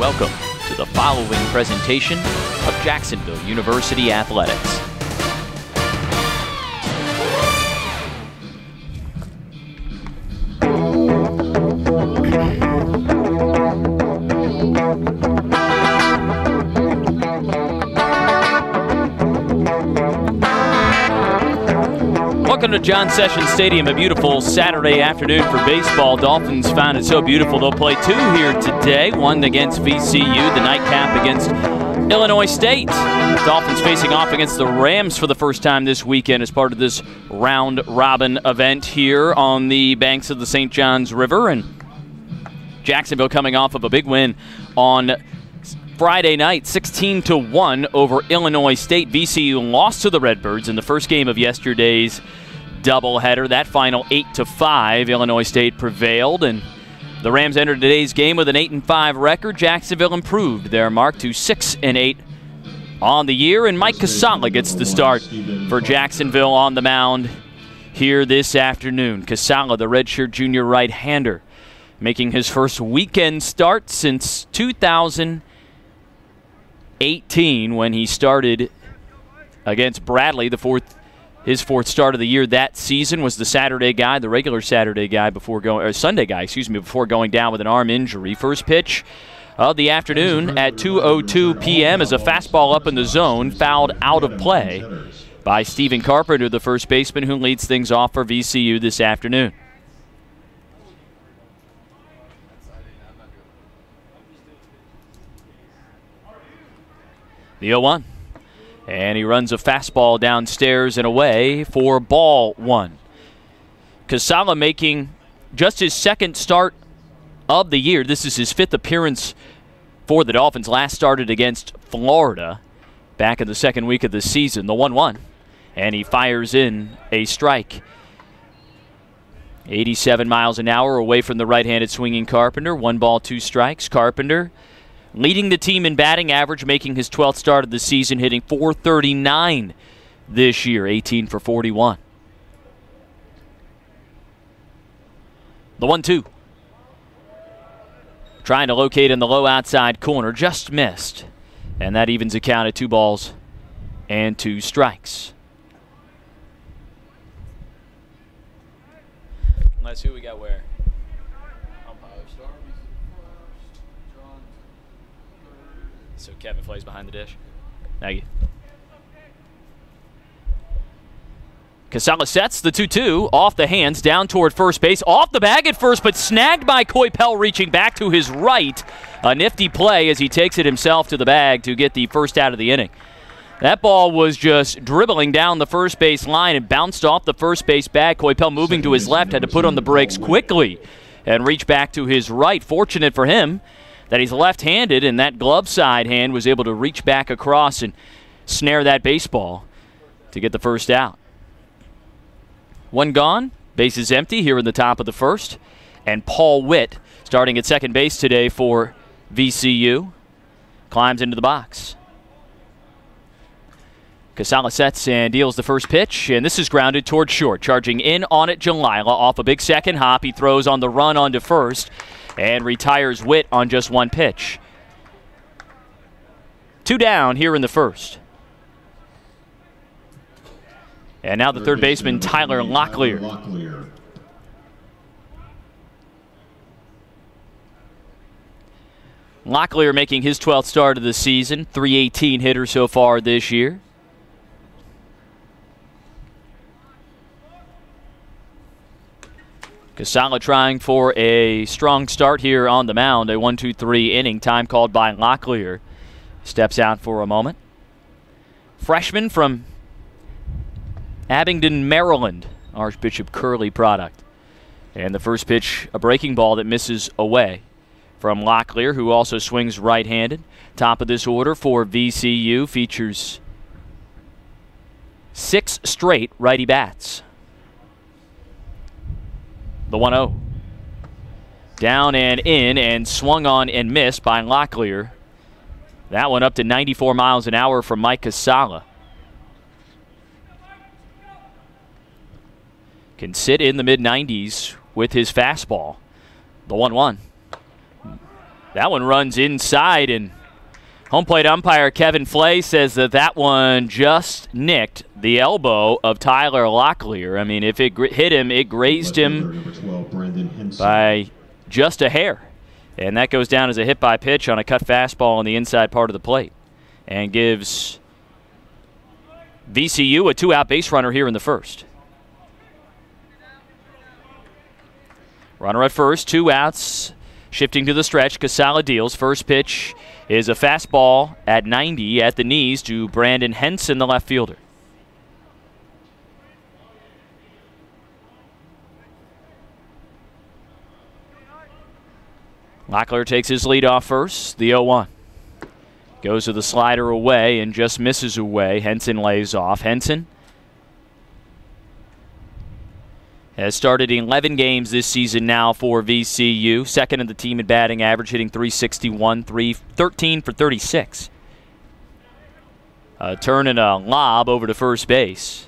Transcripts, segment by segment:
Welcome to the following presentation of Jacksonville University Athletics. To John Sessions Stadium, a beautiful Saturday afternoon for baseball. Dolphins found it so beautiful they'll play two here today. One against VCU, the nightcap against Illinois State. Dolphins facing off against the Rams for the first time this weekend as part of this round robin event here on the banks of the St. Johns River. And Jacksonville coming off of a big win on Friday night, 16 to 1 over Illinois State. VCU lost to the Redbirds in the first game of yesterday's doubleheader. That final 8 to 5, Illinois State prevailed and the Rams entered today's game with an 8 and 5 record. Jacksonville improved their mark to 6 and 8 on the year and Mike Casala gets the start for Jacksonville on the mound here this afternoon. Casala, the redshirt junior right-hander, making his first weekend start since 2018 when he started against Bradley, the fourth his fourth start of the year that season was the Saturday guy, the regular Saturday guy before going, or Sunday guy, excuse me, before going down with an arm injury. First pitch of the afternoon at 2:02 p.m. is a fastball up in the zone, fouled out of play by Stephen Carpenter, the first baseman who leads things off for VCU this afternoon. The 0 1. And he runs a fastball downstairs and away for ball one. Casala making just his second start of the year. This is his fifth appearance for the Dolphins. Last started against Florida back in the second week of the season, the 1 1. And he fires in a strike. 87 miles an hour away from the right handed swinging Carpenter. One ball, two strikes. Carpenter leading the team in batting average, making his 12th start of the season, hitting 439 this year, 18 for 41. The 1 2. Trying to locate in the low outside corner, just missed. And that evens a count at two balls and two strikes. Let's see who we got where. So Kevin Flay's behind the dish. You. Casala sets the 2 2 off the hands, down toward first base, off the bag at first, but snagged by Coypel reaching back to his right. A nifty play as he takes it himself to the bag to get the first out of the inning. That ball was just dribbling down the first base line and bounced off the first base bag. Coypel moving to his left, had to put on the brakes quickly and reach back to his right. Fortunate for him that he's left handed, and that glove side hand was able to reach back across and snare that baseball to get the first out. One gone, bases empty here in the top of the first, and Paul Witt starting at second base today for VCU climbs into the box. Casala sets and deals the first pitch, and this is grounded towards short. Charging in on it, Jalila off a big second hop. He throws on the run onto first and retires Witt on just one pitch. Two down here in the first. And now the third baseman, Tyler Locklear. Locklear making his 12th start of the season, 318 hitter so far this year. Casala trying for a strong start here on the mound. A 1 2 3 inning time called by Locklear. Steps out for a moment. Freshman from Abingdon, Maryland, Archbishop Curley product. And the first pitch, a breaking ball that misses away from Locklear, who also swings right handed. Top of this order for VCU features six straight righty bats. The 1 0. Down and in and swung on and missed by Locklear. That one up to 94 miles an hour from Mike Casala. Can sit in the mid 90s with his fastball. The 1 1. That one runs inside, and home plate umpire Kevin Flay says that that one just nicked the elbow of Tyler Locklear. I mean, if it hit him, it grazed him by just a hair. And that goes down as a hit by pitch on a cut fastball on the inside part of the plate and gives VCU a two out base runner here in the first. Runner at first, two outs. Shifting to the stretch, Casala deals. First pitch is a fastball at 90 at the knees to Brandon Henson, the left fielder. Locklear takes his lead off first, the 0 1. Goes to the slider away and just misses away. Henson lays off. Henson has started 11 games this season now for VCU. Second in the team in batting average, hitting 361, 3, 13 for 36. Uh, a turn and a lob over to first base.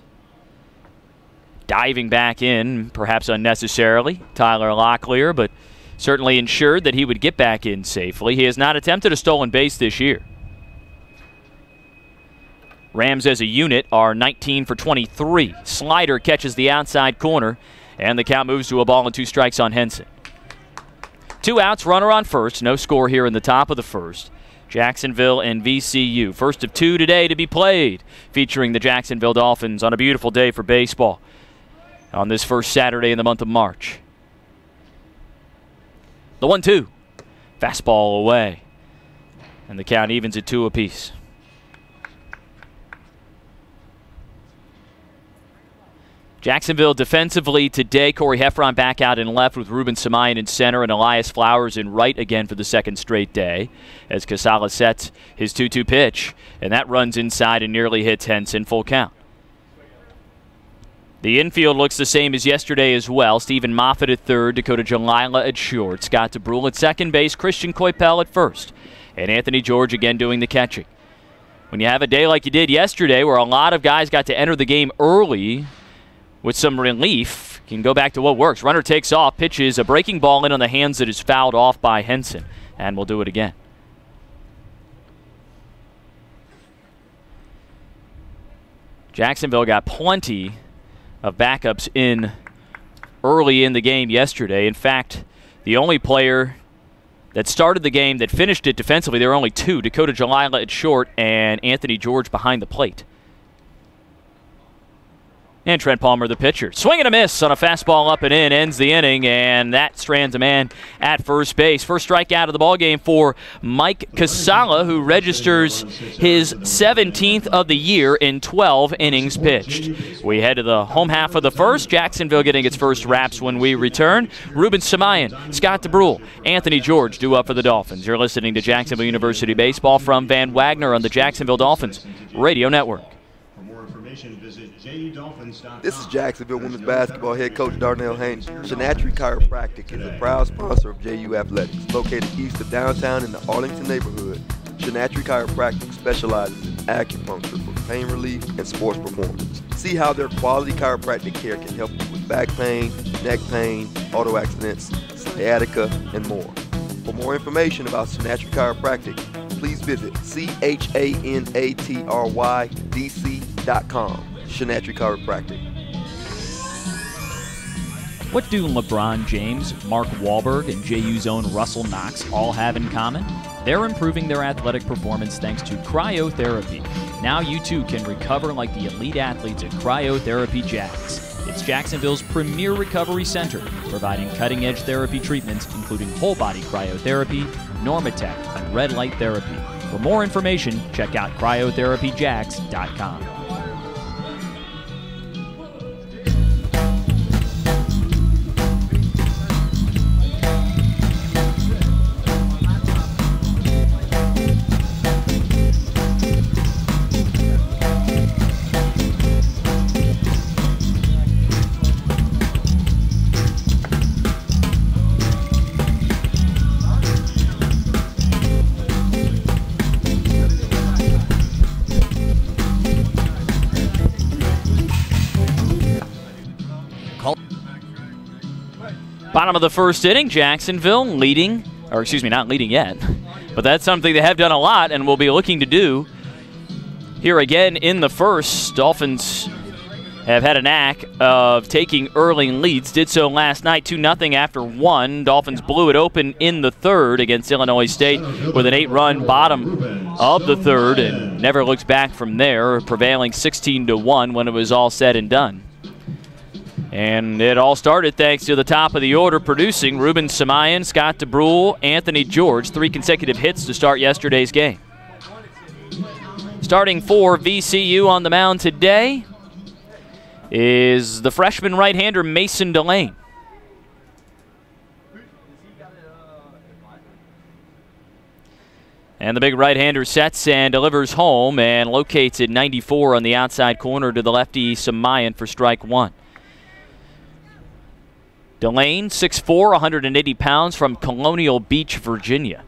Diving back in, perhaps unnecessarily, Tyler Locklear, but certainly ensured that he would get back in safely. He has not attempted a stolen base this year. Rams as a unit are 19 for 23. Slider catches the outside corner, and the count moves to a ball and two strikes on Henson. Two outs, runner on first. No score here in the top of the first. Jacksonville and VCU. First of two today to be played, featuring the Jacksonville Dolphins on a beautiful day for baseball on this first Saturday in the month of March. The 1 2. Fastball away. And the count evens at two apiece. Jacksonville defensively today, Corey Heffron back out in left with Ruben Samayan in center and Elias Flowers in right again for the second straight day as Casala sets his 2 2 pitch, and that runs inside and nearly hits Henson full count. The infield looks the same as yesterday as well. Stephen Moffat at third, Dakota Jalila at short, Scott DeBrule at second base, Christian Coypel at first, and Anthony George again doing the catching. When you have a day like you did yesterday where a lot of guys got to enter the game early with some relief, can go back to what works. Runner takes off, pitches a breaking ball in on the hands that is fouled off by Henson, and we'll do it again. Jacksonville got plenty of backups in early in the game yesterday. In fact, the only player that started the game that finished it defensively, there were only two Dakota Jalila at short and Anthony George behind the plate. And Trent Palmer, the pitcher. Swing and a miss on a fastball up and in, ends the inning, and that strands a man at first base. First strikeout of the ballgame for Mike Casala, who registers his 17th of the year in 12 innings pitched. We head to the home half of the first. Jacksonville getting its first raps when we return. Ruben Samayan, Scott DeBrule, Anthony George do up for the Dolphins. You're listening to Jacksonville University Baseball from Van Wagner on the Jacksonville Dolphins Radio Network. This is Jacksonville women's basketball head coach Darnell Haney. Chanatry Chiropractic is a proud sponsor of JU Athletics, located east of downtown in the Arlington neighborhood. Chanatry Chiropractic specializes in acupuncture for pain relief and sports performance. See how their quality chiropractic care can help you with back pain, neck pain, auto accidents, sciatica, and more. For more information about Chanatry Chiropractic, please visit C-H-A-N-A-T-R-Y-D-C.com. Chanatry Chiropractic. What do LeBron James, Mark Wahlberg, and JU's own Russell Knox all have in common? They're improving their athletic performance thanks to cryotherapy. Now you too can recover like the elite athletes at Cryotherapy Jax. It's Jacksonville's premier recovery center, providing cutting edge therapy treatments including whole body cryotherapy, Normatec, and red light therapy. For more information, check out cryotherapyjax.com. Bottom of the first inning, Jacksonville leading or excuse me, not leading yet. But that's something they have done a lot and will be looking to do here again in the first. Dolphins have had a knack of taking early leads. Did so last night, 2 0 after one. Dolphins blew it open in the third against Illinois State with an eight run bottom of the third and never looked back from there, prevailing 16 to 1 when it was all said and done. And it all started thanks to the top of the order producing Ruben Samayan, Scott DeBrule, Anthony George, three consecutive hits to start yesterday's game. Starting for VCU on the mound today, is the freshman right-hander Mason Delane. And the big right-hander sets and delivers home and locates at 94 on the outside corner to the lefty Samayan for strike one. Delane, 6'4", 180 pounds from Colonial Beach, Virginia.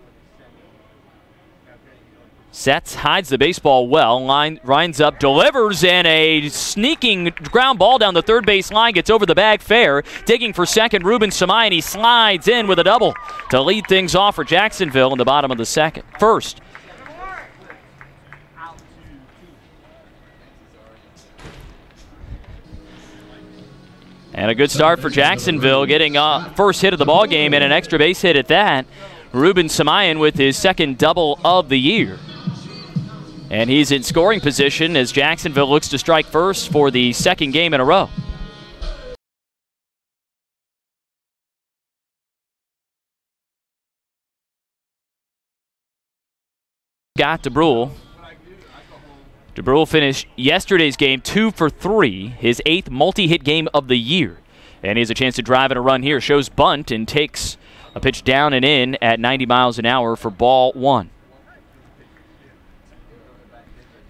Sets, hides the baseball well, line, lines up, delivers, and a sneaking ground ball down the third base line gets over the bag fair. Digging for second, Ruben Samai, slides in with a double to lead things off for Jacksonville in the bottom of the second. First. And a good start for Jacksonville, getting a first hit of the ball game and an extra base hit at that. Ruben Samayan with his second double of the year. And he's in scoring position as Jacksonville looks to strike first for the second game in a row. Got DeBrule. DeBrule finished yesterday's game two for three, his eighth multi-hit game of the year. And he has a chance to drive in a run here. Shows bunt and takes a pitch down and in at 90 miles an hour for ball one.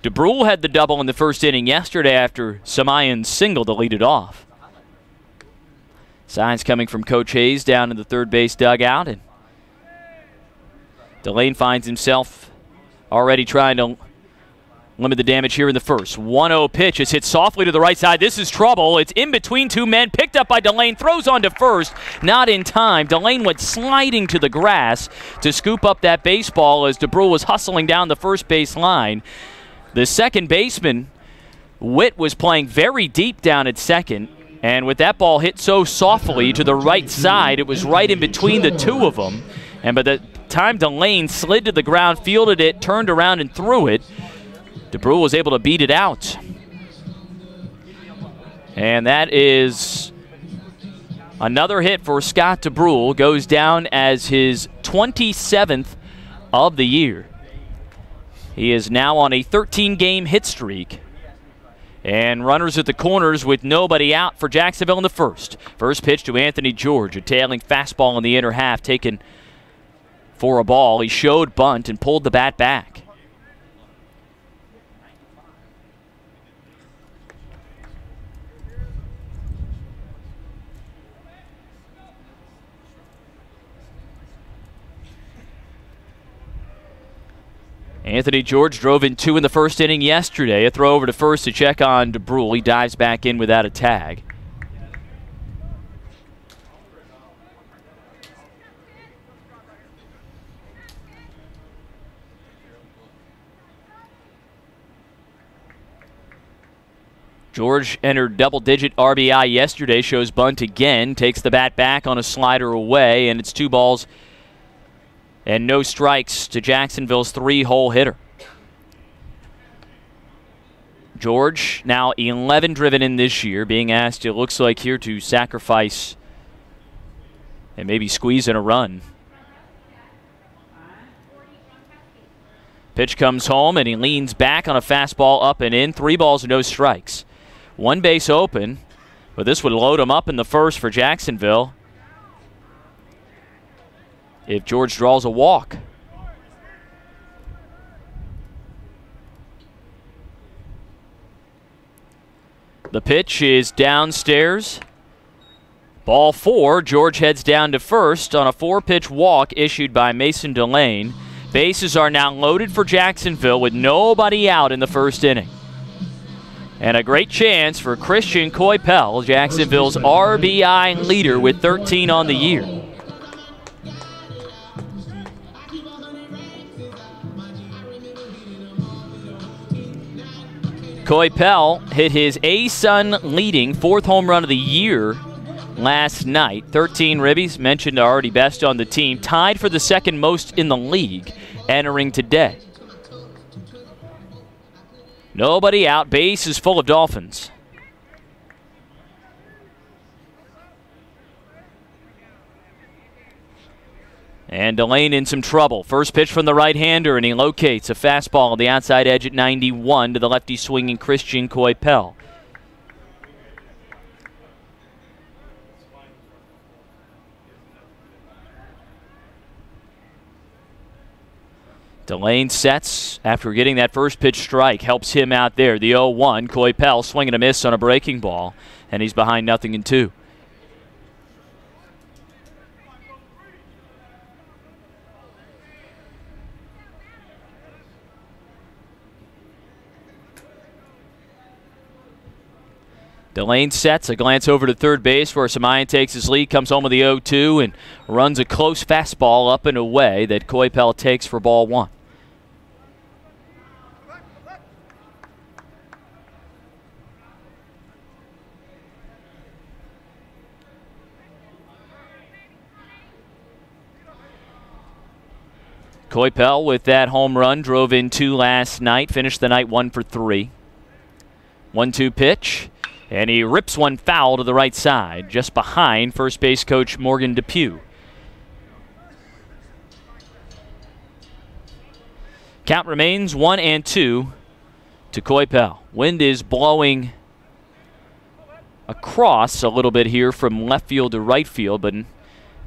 DeBrule had the double in the first inning yesterday after Samayan's single to lead it off. Signs coming from Coach Hayes down in the third base dugout, and Delane finds himself already trying to limit the damage here in the first. 1-0 pitch is hit softly to the right side. This is trouble. It's in between two men, picked up by Delane, throws on to first, not in time. Delane went sliding to the grass to scoop up that baseball as DeBrule was hustling down the first base line. The second baseman, Witt, was playing very deep down at second. And with that ball hit so softly to the right side, it was right in between the two of them. And by the time Delane slid to the ground, fielded it, turned around, and threw it, DeBrule was able to beat it out. And that is another hit for Scott DeBrule. Goes down as his 27th of the year. He is now on a 13 game hit streak. And runners at the corners with nobody out for Jacksonville in the first. First pitch to Anthony George, a tailing fastball in the inner half taken for a ball. He showed bunt and pulled the bat back. Anthony George drove in two in the first inning yesterday. A throw over to first to check on DeBrule. He dives back in without a tag. George entered double digit RBI yesterday, shows bunt again, takes the bat back on a slider away, and it's two balls and no strikes to Jacksonville's three hole hitter. George, now 11 driven in this year, being asked, it looks like here, to sacrifice and maybe squeeze in a run. Pitch comes home and he leans back on a fastball up and in. Three balls no strikes. One base open, but this would load him up in the first for Jacksonville if George draws a walk. The pitch is downstairs. Ball four. George heads down to first on a four pitch walk issued by Mason Delane. Bases are now loaded for Jacksonville with nobody out in the first inning. And a great chance for Christian Coypel, Jacksonville's RBI leader with 13 on the year. Coypel hit his ASUN leading fourth home run of the year last night. 13 ribbies, mentioned already best on the team, tied for the second most in the league entering today. Nobody out. Base is full of Dolphins. And Delane in some trouble. First pitch from the right hander, and he locates a fastball on the outside edge at 91 to the lefty swinging Christian Coypel. Delane sets after getting that first pitch strike, helps him out there. The 0 1, Coypel swinging a miss on a breaking ball, and he's behind nothing in two. Delane sets a glance over to third base where Samayan takes his lead, comes home with the 0 2, and runs a close fastball up and away that Coypel takes for ball one. Coypel with that home run drove in two last night, finished the night one for three. One two pitch. And he rips one foul to the right side, just behind first base coach Morgan Depew. Count remains one and two to Coypel. Wind is blowing across a little bit here from left field to right field, but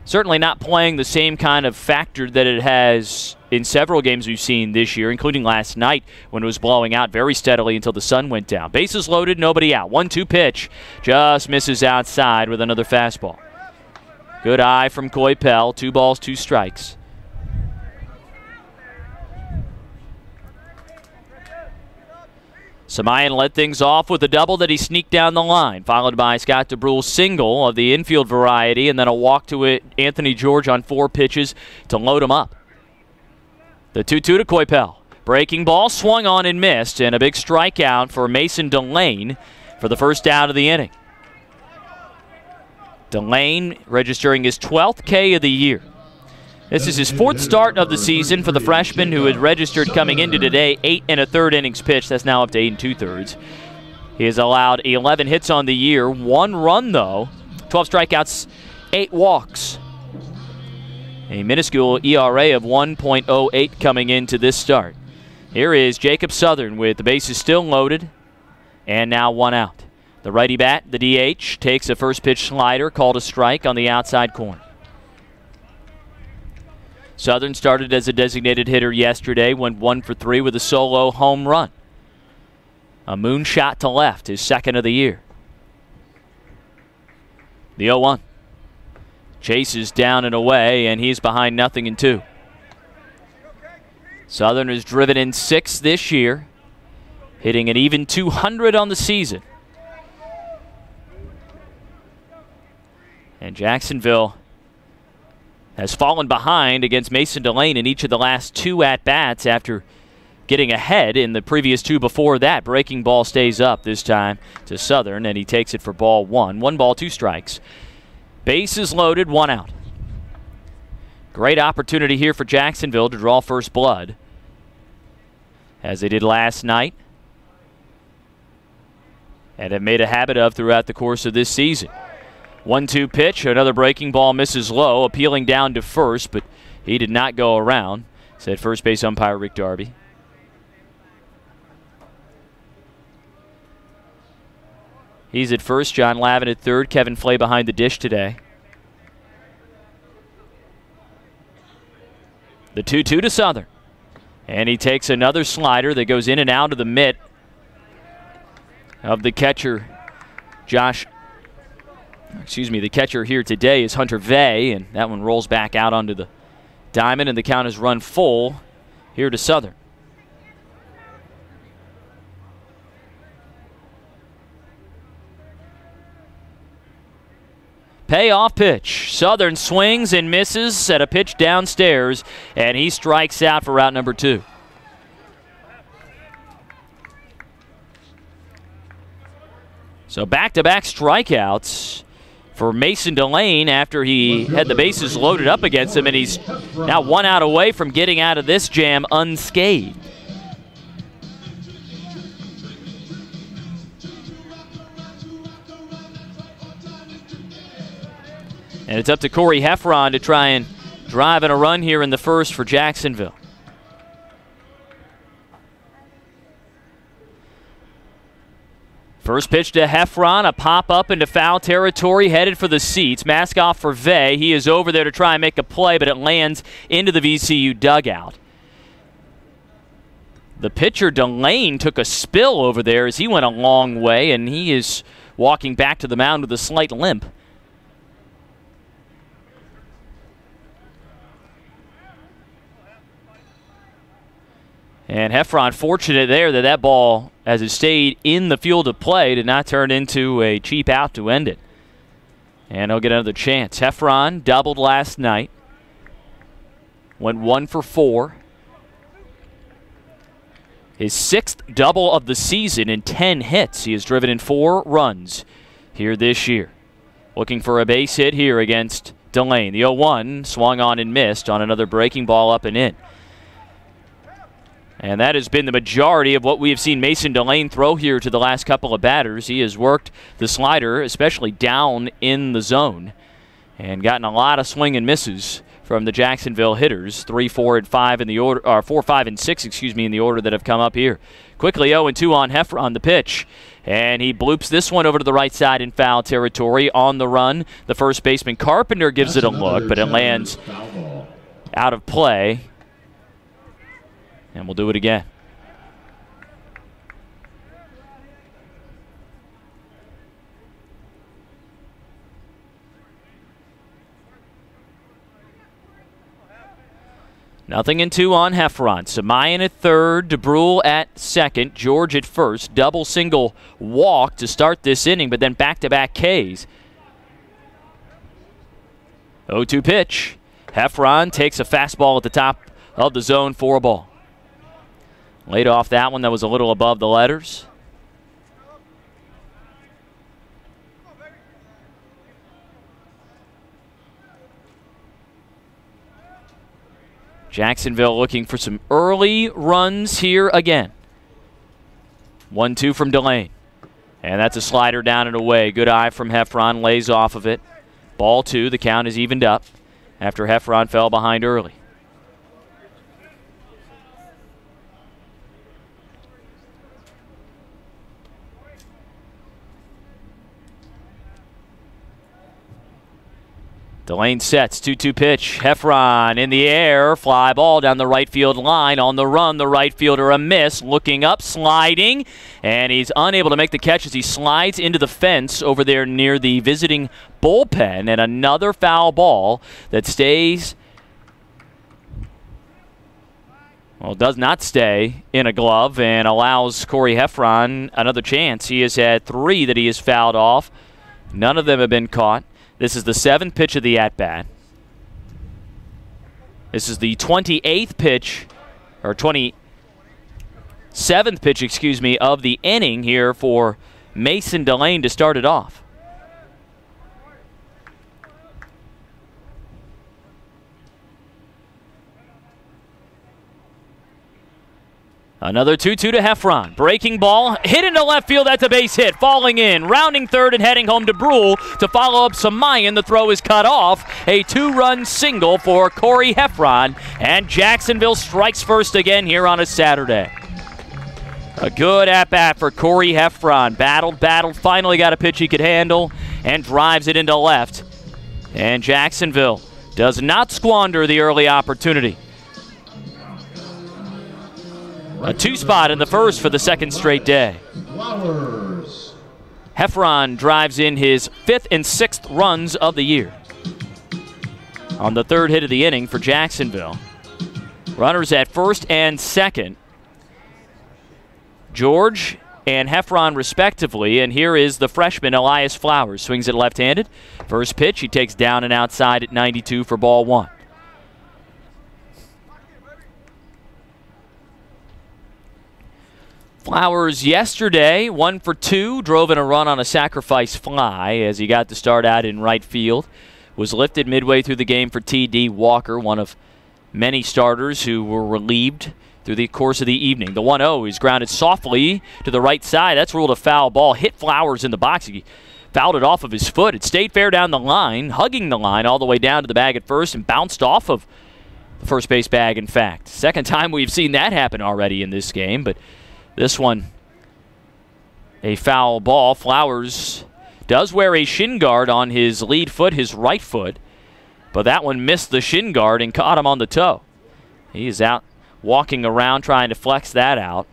certainly not playing the same kind of factor that it has in several games we've seen this year, including last night when it was blowing out very steadily until the sun went down. Bases loaded, nobody out. 1 2 pitch, just misses outside with another fastball. Good eye from Coypel. Two balls, two strikes. Samayan led things off with a double that he sneaked down the line, followed by Scott DeBrule's single of the infield variety, and then a walk to it, Anthony George on four pitches to load him up. The 2 2 to Coypel. Breaking ball swung on and missed, and a big strikeout for Mason Delane for the first out of the inning. Delane registering his 12th K of the year. This is his fourth start of the season for the freshman who had registered coming into today. Eight and a third innings pitched. That's now up to eight and two thirds. He has allowed 11 hits on the year, one run though, 12 strikeouts, eight walks. A minuscule ERA of 1.08 coming into this start. Here is Jacob Southern with the bases still loaded and now one out. The righty bat, the DH, takes a first pitch slider called a strike on the outside corner. Southern started as a designated hitter yesterday, went one for three with a solo home run. A moonshot to left, his second of the year. The 0 1. Chases down and away, and he's behind nothing in two. Southern has driven in six this year, hitting an even 200 on the season. And Jacksonville has fallen behind against Mason Delane in each of the last two at bats after getting ahead in the previous two before that. Breaking ball stays up this time to Southern, and he takes it for ball one. One ball, two strikes. Bases loaded, one out. Great opportunity here for Jacksonville to draw first blood, as they did last night, and have made a habit of throughout the course of this season. One two pitch, another breaking ball misses low, appealing down to first, but he did not go around, said first base umpire Rick Darby. He's at first, John Lavin at third, Kevin Flay behind the dish today. The 2 2 to Southern. And he takes another slider that goes in and out of the mitt of the catcher, Josh excuse me, the catcher here today is Hunter Vay, and that one rolls back out onto the diamond, and the count is run full here to Southern. Payoff pitch. Southern swings and misses at a pitch downstairs, and he strikes out for route number two. So back to back strikeouts for Mason Delane after he had the bases loaded up against him, and he's now one out away from getting out of this jam unscathed. And it's up to Corey Heffron to try and drive in a run here in the first for Jacksonville. First pitch to Heffron, a pop up into foul territory, headed for the seats. Mask off for Vay. He is over there to try and make a play, but it lands into the VCU dugout. The pitcher Delane took a spill over there as he went a long way, and he is walking back to the mound with a slight limp. And Heffron fortunate there that that ball, as it stayed in the field of play, did not turn into a cheap out to end it. And he'll get another chance. Heffron doubled last night. Went one for four. His sixth double of the season in 10 hits. He has driven in four runs here this year. Looking for a base hit here against Delane. The 0 1 swung on and missed on another breaking ball up and in. And that has been the majority of what we have seen Mason Delane throw here to the last couple of batters. He has worked the slider, especially down in the zone, and gotten a lot of swing and misses from the Jacksonville hitters. Three, four, and five in the order, or four, five, and six, excuse me, in the order that have come up here. Quickly 0 and 2 on Heffron on the pitch. And he bloops this one over to the right side in foul territory on the run. The first baseman Carpenter gives it a look, but it lands out of play and we'll do it again. Nothing in two on Heffron. Samayan at third, DeBrule at second, George at first. Double single walk to start this inning, but then back to back Ks. 0 2 pitch. Heffron takes a fastball at the top of the zone for a ball. Laid off that one that was a little above the letters. Jacksonville looking for some early runs here again. 1 2 from Delane. And that's a slider down and away. Good eye from Heffron, lays off of it. Ball two, the count is evened up after Heffron fell behind early. Delane sets, 2 2 pitch. Heffron in the air, fly ball down the right field line. On the run, the right fielder a miss, looking up, sliding, and he's unable to make the catch as he slides into the fence over there near the visiting bullpen. And another foul ball that stays, well, does not stay in a glove and allows Corey Heffron another chance. He has had three that he has fouled off, none of them have been caught. This is the seventh pitch of the at bat. This is the 28th pitch, or 27th pitch, excuse me, of the inning here for Mason Delane to start it off. Another 2 2 to Heffron. Breaking ball, hit into left field. That's a base hit. Falling in, rounding third and heading home to Brule to follow up Samayan. The throw is cut off. A two run single for Corey Heffron. And Jacksonville strikes first again here on a Saturday. A good at bat for Corey Heffron. Battled, battled, finally got a pitch he could handle and drives it into left. And Jacksonville does not squander the early opportunity. A two spot in the first for the second straight day. Heffron drives in his fifth and sixth runs of the year. On the third hit of the inning for Jacksonville. Runners at first and second. George and Heffron respectively. And here is the freshman Elias Flowers. Swings it left handed. First pitch, he takes down and outside at 92 for ball one. Flowers yesterday, one for two, drove in a run on a sacrifice fly as he got to start out in right field. Was lifted midway through the game for T.D. Walker, one of many starters who were relieved through the course of the evening. The 1 0 is grounded softly to the right side. That's ruled a foul ball. Hit Flowers in the box. He fouled it off of his foot. It stayed fair down the line, hugging the line all the way down to the bag at first and bounced off of the first base bag, in fact. Second time we've seen that happen already in this game, but this one, a foul ball. Flowers does wear a shin guard on his lead foot, his right foot, but that one missed the shin guard and caught him on the toe. He is out walking around trying to flex that out.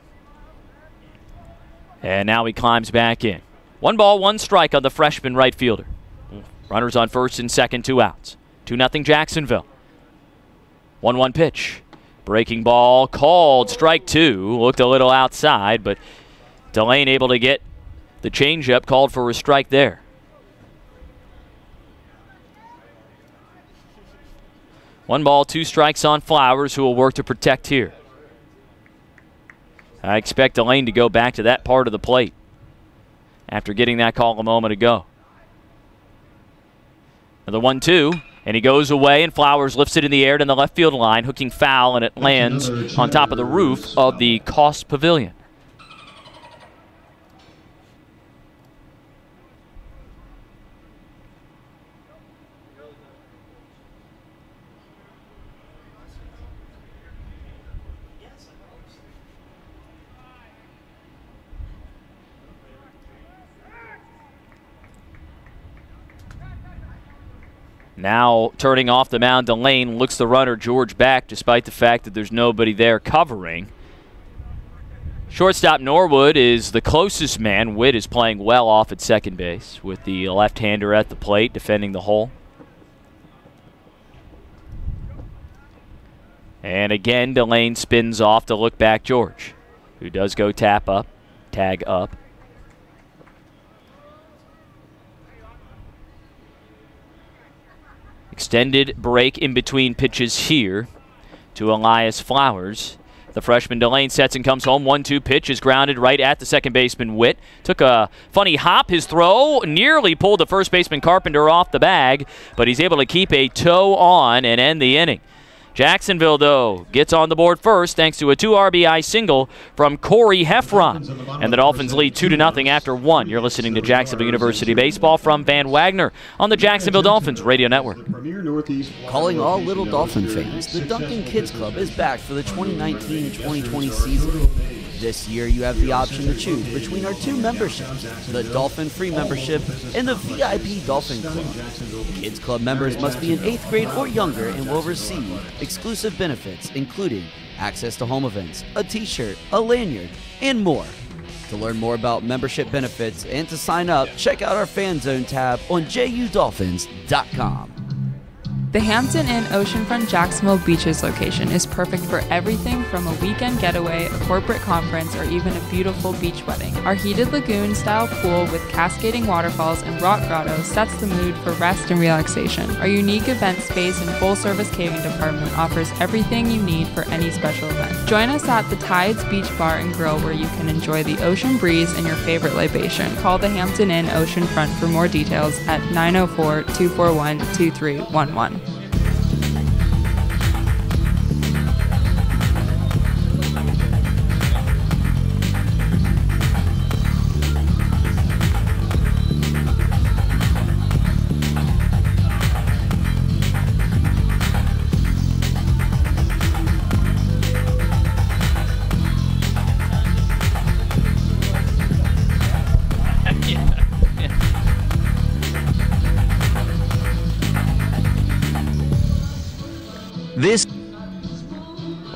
And now he climbs back in. One ball, one strike on the freshman right fielder. Runners on first and second, two outs. 2 0 Jacksonville. 1 1 pitch. Breaking ball called strike two. Looked a little outside, but Delane able to get the changeup called for a strike there. One ball, two strikes on Flowers, who will work to protect here. I expect Delane to go back to that part of the plate after getting that call a moment ago. The 1 2 and he goes away, and Flowers lifts it in the air to the left field line, hooking foul, and it lands on top of the roof of the Cost Pavilion. Now turning off the mound, Delane looks the runner George back despite the fact that there's nobody there covering. Shortstop Norwood is the closest man. Witt is playing well off at second base with the left-hander at the plate defending the hole. And again, Delane spins off to look back George, who does go tap up, tag up. Extended break in between pitches here to Elias Flowers. The freshman Delane sets and comes home. 1 2 pitch is grounded right at the second baseman Witt. Took a funny hop. His throw nearly pulled the first baseman Carpenter off the bag, but he's able to keep a toe on and end the inning. Jacksonville, though, gets on the board first thanks to a two RBI single from Corey Heffron. And the Dolphins lead 2 to nothing after one. You're listening to Jacksonville University Baseball from Van Wagner on the Jacksonville Dolphins Radio Network. Calling all little Dolphin fans, the Duncan Kids Club is back for the 2019 2020 season. This year, you have the option to choose between our two memberships the Dolphin Free Membership and the VIP Dolphin Club. Kids Club members must be in 8th grade or younger and will receive exclusive benefits, including access to home events, a t shirt, a lanyard, and more. To learn more about membership benefits and to sign up, check out our Fan Zone tab on JUDolphins.com. The Hampton Inn Oceanfront Jacksonville Beaches location is perfect for everything from a weekend getaway, a corporate conference, or even a beautiful beach wedding. Our heated lagoon style pool with cascading waterfalls and rock grottos sets the mood for rest and relaxation. Our unique event space and full service catering department offers everything you need for any special event. Join us at the Tides Beach Bar and Grill where you can enjoy the ocean breeze and your favorite libation. Call the Hampton Inn Oceanfront for more details at 904 241 2311.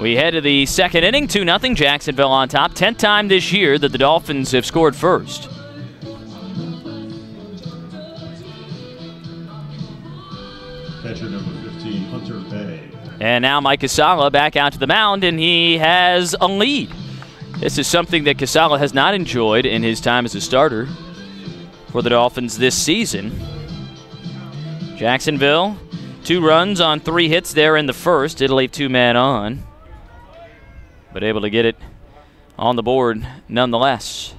We head to the second inning, 2 0. Jacksonville on top. 10th time this year that the Dolphins have scored first. Catcher number 15, Hunter Bay. And now Mike Casala back out to the mound, and he has a lead. This is something that Casala has not enjoyed in his time as a starter for the Dolphins this season. Jacksonville Two runs on three hits there in the first. It'll leave two men on. But able to get it on the board nonetheless.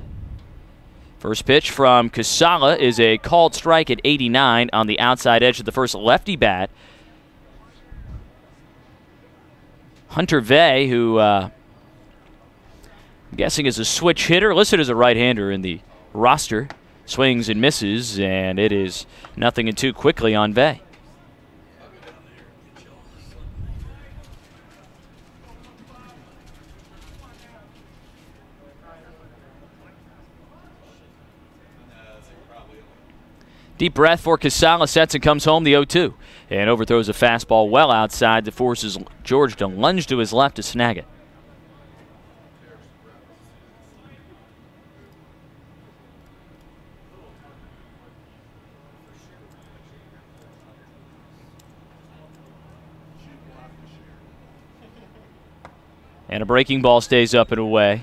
First pitch from Casala is a called strike at 89 on the outside edge of the first lefty bat. Hunter Vay, who uh, I'm guessing is a switch hitter, listed as a right hander in the roster, swings and misses, and it is nothing and two quickly on Vay. Deep breath for Casala, sets and comes home the 0 2. And overthrows a fastball well outside that forces George to lunge to his left to snag it. And a breaking ball stays up and away.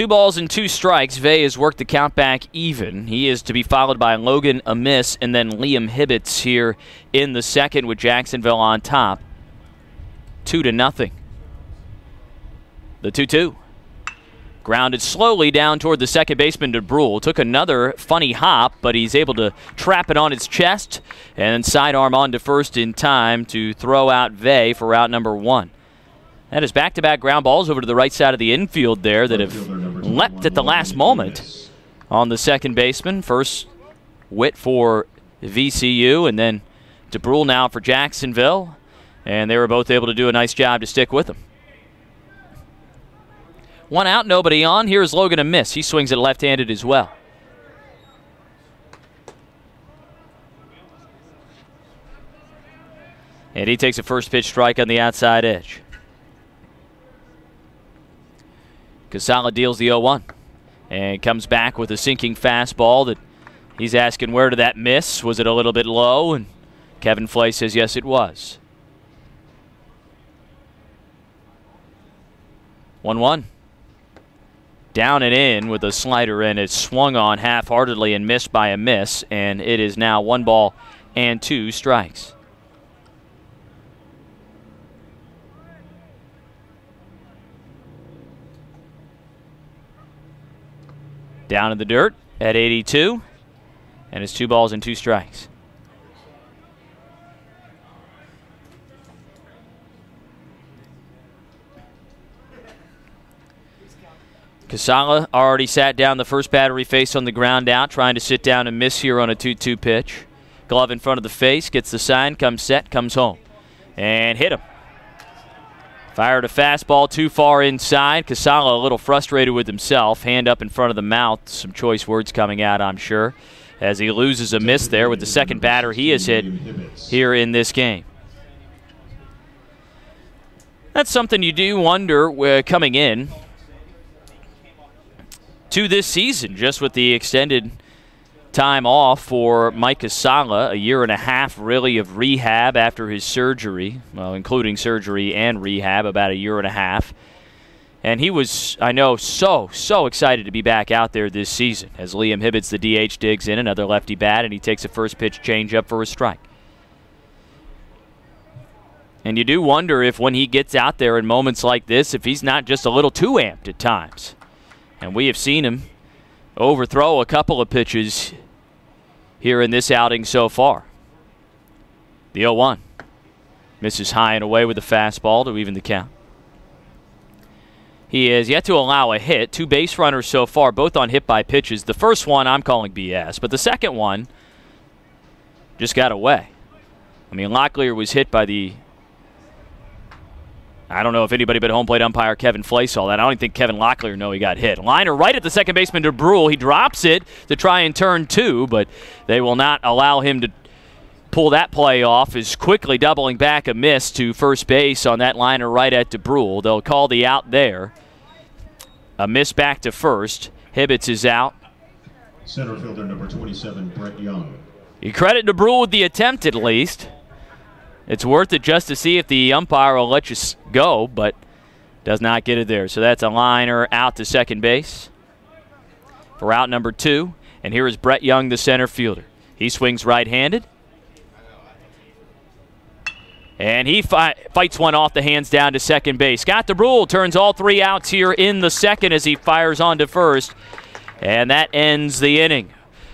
Two balls and two strikes. Vay has worked the count back even. He is to be followed by Logan Amiss and then Liam Hibbets here in the second with Jacksonville on top. Two to nothing. The 2 2. Grounded slowly down toward the second baseman DeBrule. Took another funny hop, but he's able to trap it on his chest and sidearm on to first in time to throw out Vay for out number one. That is back to back ground balls over to the right side of the infield there that have leapt at the last moment on the second baseman. First, Witt for VCU, and then DeBrule now for Jacksonville. And they were both able to do a nice job to stick with him. One out, nobody on. Here's Logan Amiss. He swings it left handed as well. And he takes a first pitch strike on the outside edge. Casala deals the 0 1 and comes back with a sinking fastball that he's asking where did that miss? Was it a little bit low? And Kevin Flay says yes, it was. 1 1. Down and in with a slider, and it's swung on half heartedly and missed by Amiss, and it is now one ball and two strikes. Down in the dirt at 82, and it's two balls and two strikes. Casala already sat down the first battery face on the ground out, trying to sit down and miss here on a 2 2 pitch. Glove in front of the face, gets the sign, comes set, comes home. And hit him. Fired a fastball too far inside. Casala a little frustrated with himself. Hand up in front of the mouth. Some choice words coming out, I'm sure, as he loses Amiss there with the second batter he has hit here in this game. That's something you do wonder uh, coming in to this season, just with the extended time off for Mike Casala, a year and a half really of rehab after his surgery, well, including surgery and rehab, about a year and a half. And he was, I know, so, so excited to be back out there this season as Liam Hibbets, the DH, digs in another lefty bat and he takes a first pitch change up for a strike. And you do wonder if when he gets out there in moments like this, if he's not just a little too amped at times. And we have seen him overthrow a couple of pitches here in this outing so far. The 0 1. Misses high and away with the fastball to even the count. He has yet to allow a hit. Two base runners so far, both on hit by pitches. The first one I'm calling BS, but the second one just got away. I mean, Locklear was hit by the I don't know if anybody but home plate umpire Kevin Flay saw that. I don't think Kevin Locklear know he got hit. Liner right at the second baseman DeBrule. He drops it to try and turn two, but they will not allow him to pull that play off. Is quickly doubling back Amiss to first base on that liner right at DeBrule. They'll call the out there. Amiss back to first. Hibbets is out. Center fielder number 27, Brett Young. You credit DeBrule with the attempt at least it's worth it just to see if the umpire will let you go, but does not get it there. So that's a liner out to second base for out number two. And here is Brett Young, the center fielder. He swings right handed. And he fi- fights one off the hands down to second base. Scott DeBrule turns all three outs here in the second as he fires on to first. And that ends the inning.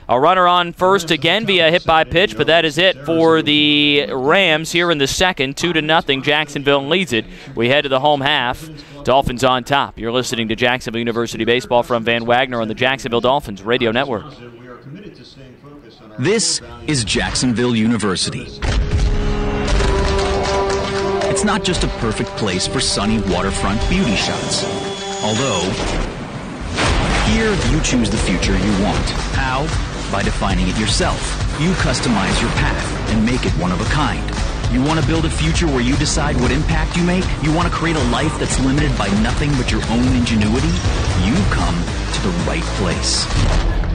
A runner on first again via hit by pitch, but that is it for the Rams here in the second. Two to nothing. Jacksonville leads it. We head to the home half. Dolphins on top. You're listening to Jacksonville University Baseball from Van Wagner on the Jacksonville Dolphins Radio Network. This is Jacksonville University. It's not just a perfect place for sunny waterfront beauty shots. Although, here you choose the future you want. How? By defining it yourself. You customize your path and make it one of a kind. You want to build a future where you decide what impact you make? You want to create a life that's limited by nothing but your own ingenuity? You've come to the right place.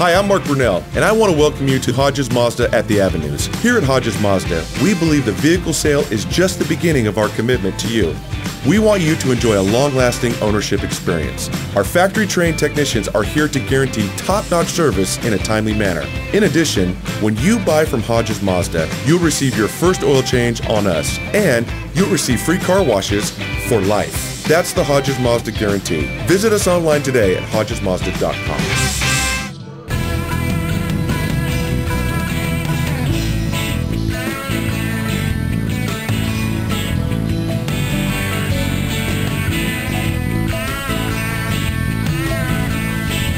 Hi, I'm Mark Brunell, and I want to welcome you to Hodges Mazda at the Avenues. Here at Hodges Mazda, we believe the vehicle sale is just the beginning of our commitment to you. We want you to enjoy a long lasting ownership experience. Our factory trained technicians are here to guarantee top notch service in a timely manner. In addition, when you buy from Hodges Mazda, you'll receive your first oil change on us, and you'll receive free car washes for life. That's the Hodges Mazda guarantee. Visit us online today at hodgesmazda.com.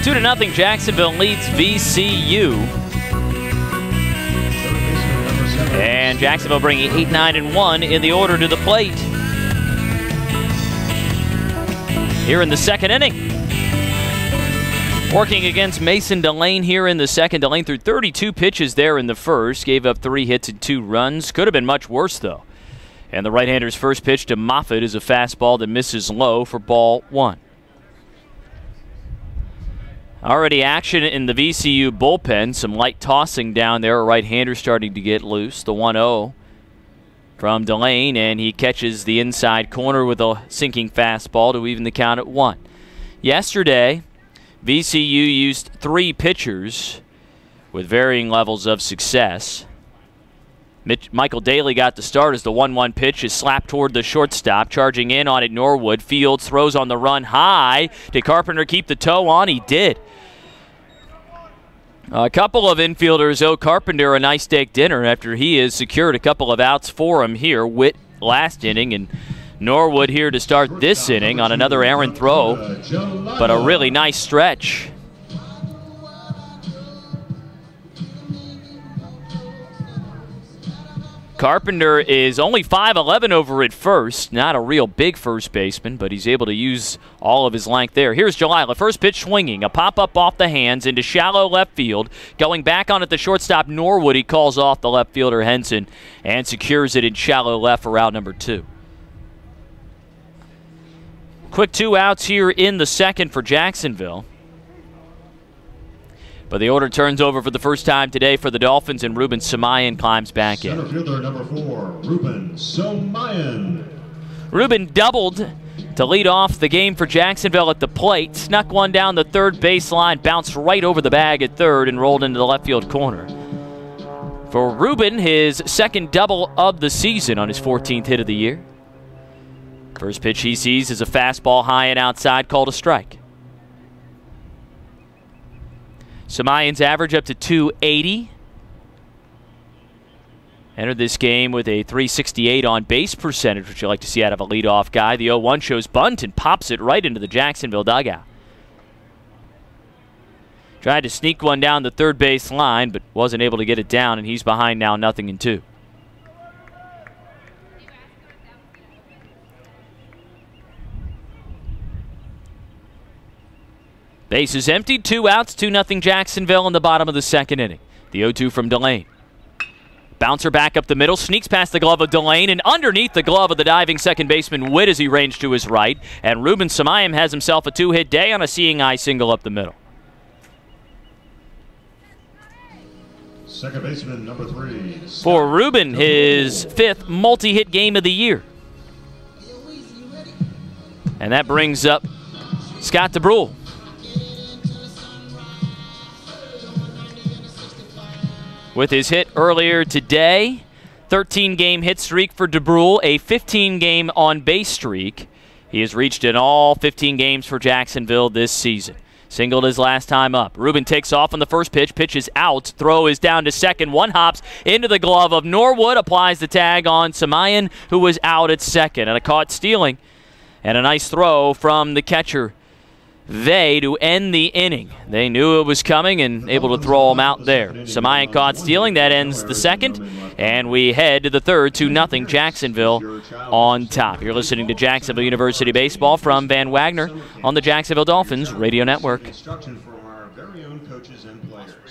Two to nothing. Jacksonville leads VCU. And Jacksonville bringing eight, nine, and one in the order to the plate. Here in the second inning. Working against Mason Delane here in the second. Delane threw 32 pitches there in the first, gave up three hits and two runs. Could have been much worse, though. And the right hander's first pitch to Moffitt is a fastball that misses low for ball one. Already action in the VCU bullpen. Some light tossing down there. A right hander starting to get loose. The 1 0 from Delane, and he catches the inside corner with a sinking fastball to even the count at one. Yesterday, VCU used three pitchers with varying levels of success. Mitch, Michael Daly got the start as the 1 1 pitch is slapped toward the shortstop. Charging in on it, Norwood. Fields throws on the run high. Did Carpenter keep the toe on? He did. A couple of infielders owe Carpenter a nice steak dinner after he has secured a couple of outs for him here. Witt last inning and Norwood here to start this inning on another errant throw, but a really nice stretch. Carpenter is only 5'11 over at first. Not a real big first baseman, but he's able to use all of his length there. Here's Jalila. First pitch swinging. A pop up off the hands into shallow left field. Going back on at the shortstop, Norwood. He calls off the left fielder, Henson, and secures it in shallow left for out number two. Quick two outs here in the second for Jacksonville. But the order turns over for the first time today for the Dolphins, and Ruben Samayan climbs back Center in. fielder number four, Ruben Samayan. Ruben doubled to lead off the game for Jacksonville at the plate. Snuck one down the third baseline, bounced right over the bag at third, and rolled into the left field corner. For Ruben, his second double of the season on his 14th hit of the year. First pitch he sees is a fastball high and outside, called a strike. Samayan's average up to 280. Entered this game with a 368 on base percentage, which you like to see out of a leadoff guy. The 0 1 shows bunt and pops it right into the Jacksonville dugout. Tried to sneak one down the third base line, but wasn't able to get it down, and he's behind now, nothing in two. Base is emptied, two outs, 2 0 Jacksonville in the bottom of the second inning. The 0 2 from Delane. Bouncer back up the middle, sneaks past the glove of Delane, and underneath the glove of the diving second baseman Witt as he ranged to his right. And Ruben Samayan has himself a two hit day on a seeing eye single up the middle. Second baseman number three. For Ruben, his fifth multi hit game of the year. And that brings up Scott DeBrule. With his hit earlier today. 13 game hit streak for DeBrule, a 15 game on base streak. He has reached in all 15 games for Jacksonville this season. Singled his last time up. Ruben takes off on the first pitch, pitches out. Throw is down to second. One hops into the glove of Norwood, applies the tag on Samayan, who was out at second. And a caught stealing. And a nice throw from the catcher they to end the inning. They knew it was coming and able to throw them out there. Samayan caught stealing. That ends the second. And we head to the third, 2 nothing Jacksonville on top. You're listening to Jacksonville University Baseball from Van Wagner on the Jacksonville Dolphins Radio Network.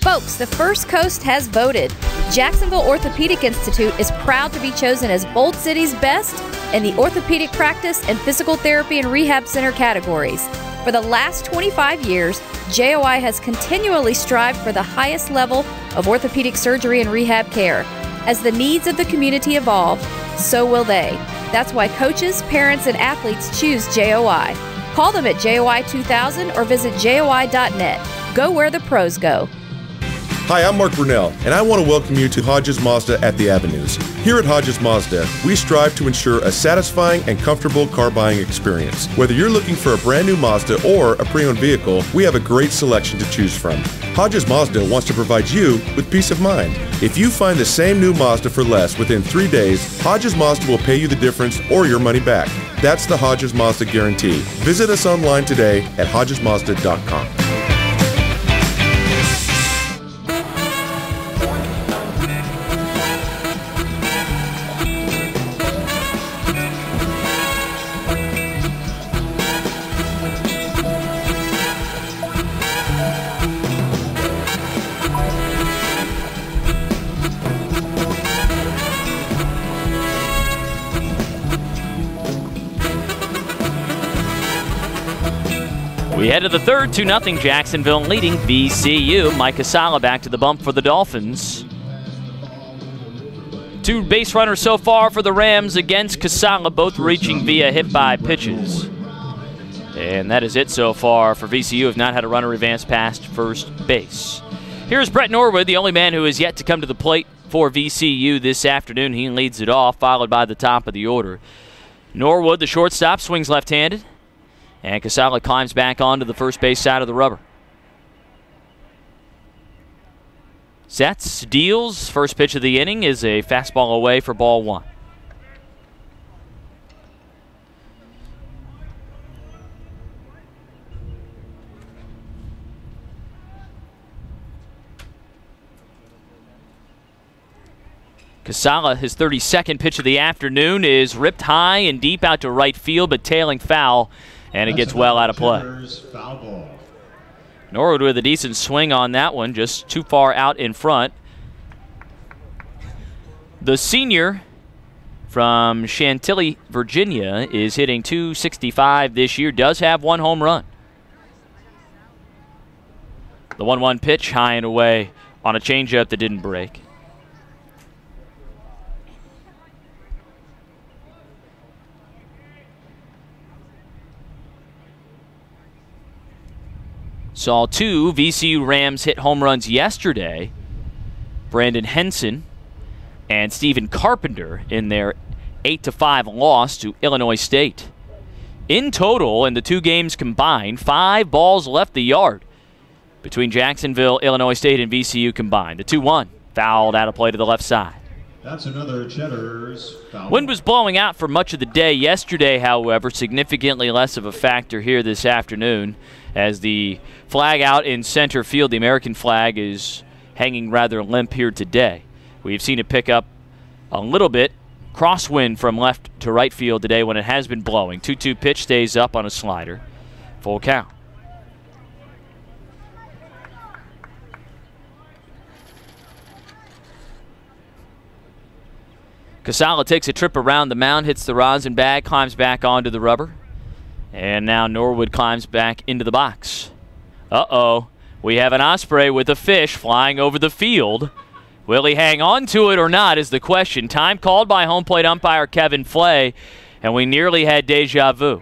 Folks, the First Coast has voted. Jacksonville Orthopedic Institute is proud to be chosen as Bold City's best in the orthopedic practice and physical therapy and rehab center categories. For the last 25 years, JOI has continually strived for the highest level of orthopedic surgery and rehab care. As the needs of the community evolve, so will they. That's why coaches, parents, and athletes choose JOI. Call them at JOI 2000 or visit JOI.net. Go where the pros go. Hi, I'm Mark Brunell, and I want to welcome you to Hodges Mazda at the Avenues. Here at Hodges Mazda, we strive to ensure a satisfying and comfortable car buying experience. Whether you're looking for a brand new Mazda or a pre owned vehicle, we have a great selection to choose from. Hodges Mazda wants to provide you with peace of mind. If you find the same new Mazda for less within three days, Hodges Mazda will pay you the difference or your money back. That's the Hodges Mazda guarantee. Visit us online today at hodgesmazda.com. head of the third, 2 0 Jacksonville leading VCU. Mike Casala back to the bump for the Dolphins. Two base runners so far for the Rams against Casala, both reaching via hit by pitches. And that is it so far for VCU. Have not had a runner advance past first base. Here's Brett Norwood, the only man who has yet to come to the plate for VCU this afternoon. He leads it off, followed by the top of the order. Norwood, the shortstop, swings left handed. And Casala climbs back onto the first base side of the rubber. Sets, deals. First pitch of the inning is a fastball away for ball one. Casala, his 32nd pitch of the afternoon, is ripped high and deep out to right field, but tailing foul, and it gets well out of play. Norwood with a decent swing on that one, just too far out in front. The senior from Chantilly, Virginia, is hitting 265 this year, does have one home run. The 1 1 pitch high and away on a changeup that didn't break. Saw two VCU Rams hit home runs yesterday. Brandon Henson and Stephen Carpenter in their 8 to 5 loss to Illinois State. In total, in the two games combined, five balls left the yard between Jacksonville, Illinois State, and VCU combined. The 2 1 fouled out of play to the left side. That's another Cheddar's foul. Wind was blowing out for much of the day yesterday, however, significantly less of a factor here this afternoon as the flag out in center field, the American flag, is hanging rather limp here today. We've seen it pick up a little bit crosswind from left to right field today when it has been blowing. 2 2 pitch stays up on a slider. Full count. Casala takes a trip around the mound, hits the rosin bag, climbs back onto the rubber. And now Norwood climbs back into the box. Uh oh. We have an osprey with a fish flying over the field. Will he hang on to it or not is the question. Time called by home plate umpire Kevin Flay, and we nearly had deja vu.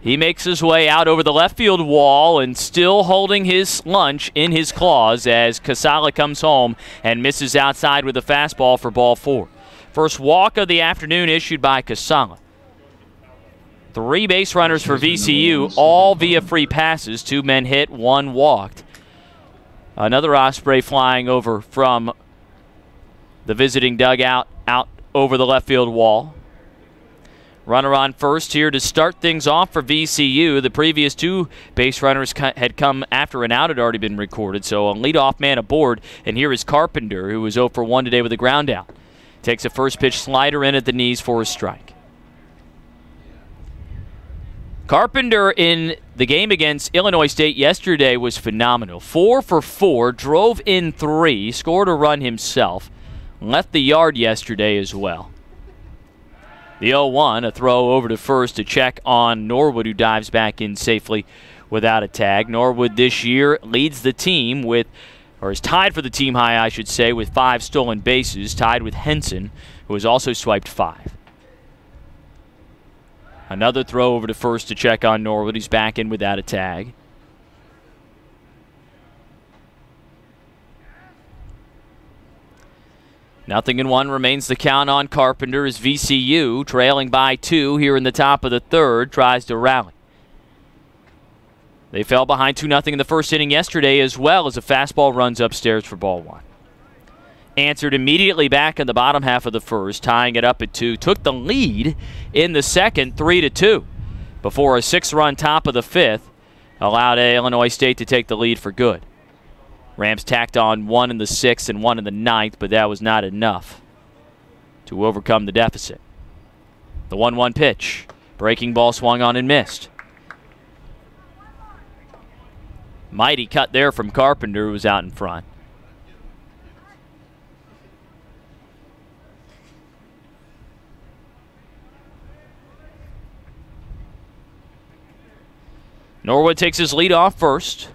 He makes his way out over the left field wall and still holding his lunch in his claws as Casala comes home and misses outside with a fastball for ball four. First walk of the afternoon issued by Casala. Three base runners for VCU, all via free passes. Two men hit, one walked. Another Osprey flying over from the visiting dugout out over the left field wall. Runner on first here to start things off for VCU. The previous two base runners had come after an out had already been recorded, so a leadoff man aboard. And here is Carpenter, who was 0 for 1 today with a ground out. Takes a first pitch slider in at the knees for a strike. Carpenter in the game against Illinois State yesterday was phenomenal. Four for four, drove in three, scored a run himself, left the yard yesterday as well. The 0 1, a throw over to first to check on Norwood, who dives back in safely without a tag. Norwood this year leads the team with, or is tied for the team high, I should say, with five stolen bases, tied with Henson, who has also swiped five. Another throw over to first to check on Norwood. He's back in without a tag. Nothing in one remains the count on Carpenter as VCU, trailing by two here in the top of the third, tries to rally. They fell behind 2 0 in the first inning yesterday as well as a fastball runs upstairs for ball one. Answered immediately back in the bottom half of the first, tying it up at two. Took the lead in the second, 3 to 2, before a six run top of the fifth allowed Illinois State to take the lead for good. Rams tacked on one in the sixth and one in the ninth, but that was not enough to overcome the deficit. The 1 1 pitch. Breaking ball swung on and missed. Mighty cut there from Carpenter, who was out in front. Norwood takes his lead off first.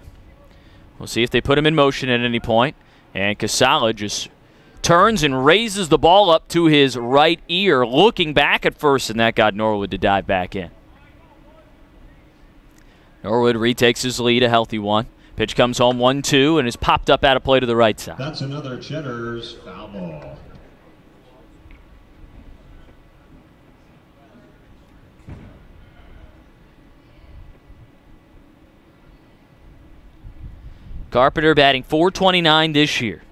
We'll see if they put him in motion at any point. And Casala just turns and raises the ball up to his right ear, looking back at first, and that got Norwood to dive back in. Norwood retakes his lead, a healthy one. Pitch comes home 1 2 and is popped up out of play to the right side. That's another Cheddar's foul ball. Carpenter batting 429 this year.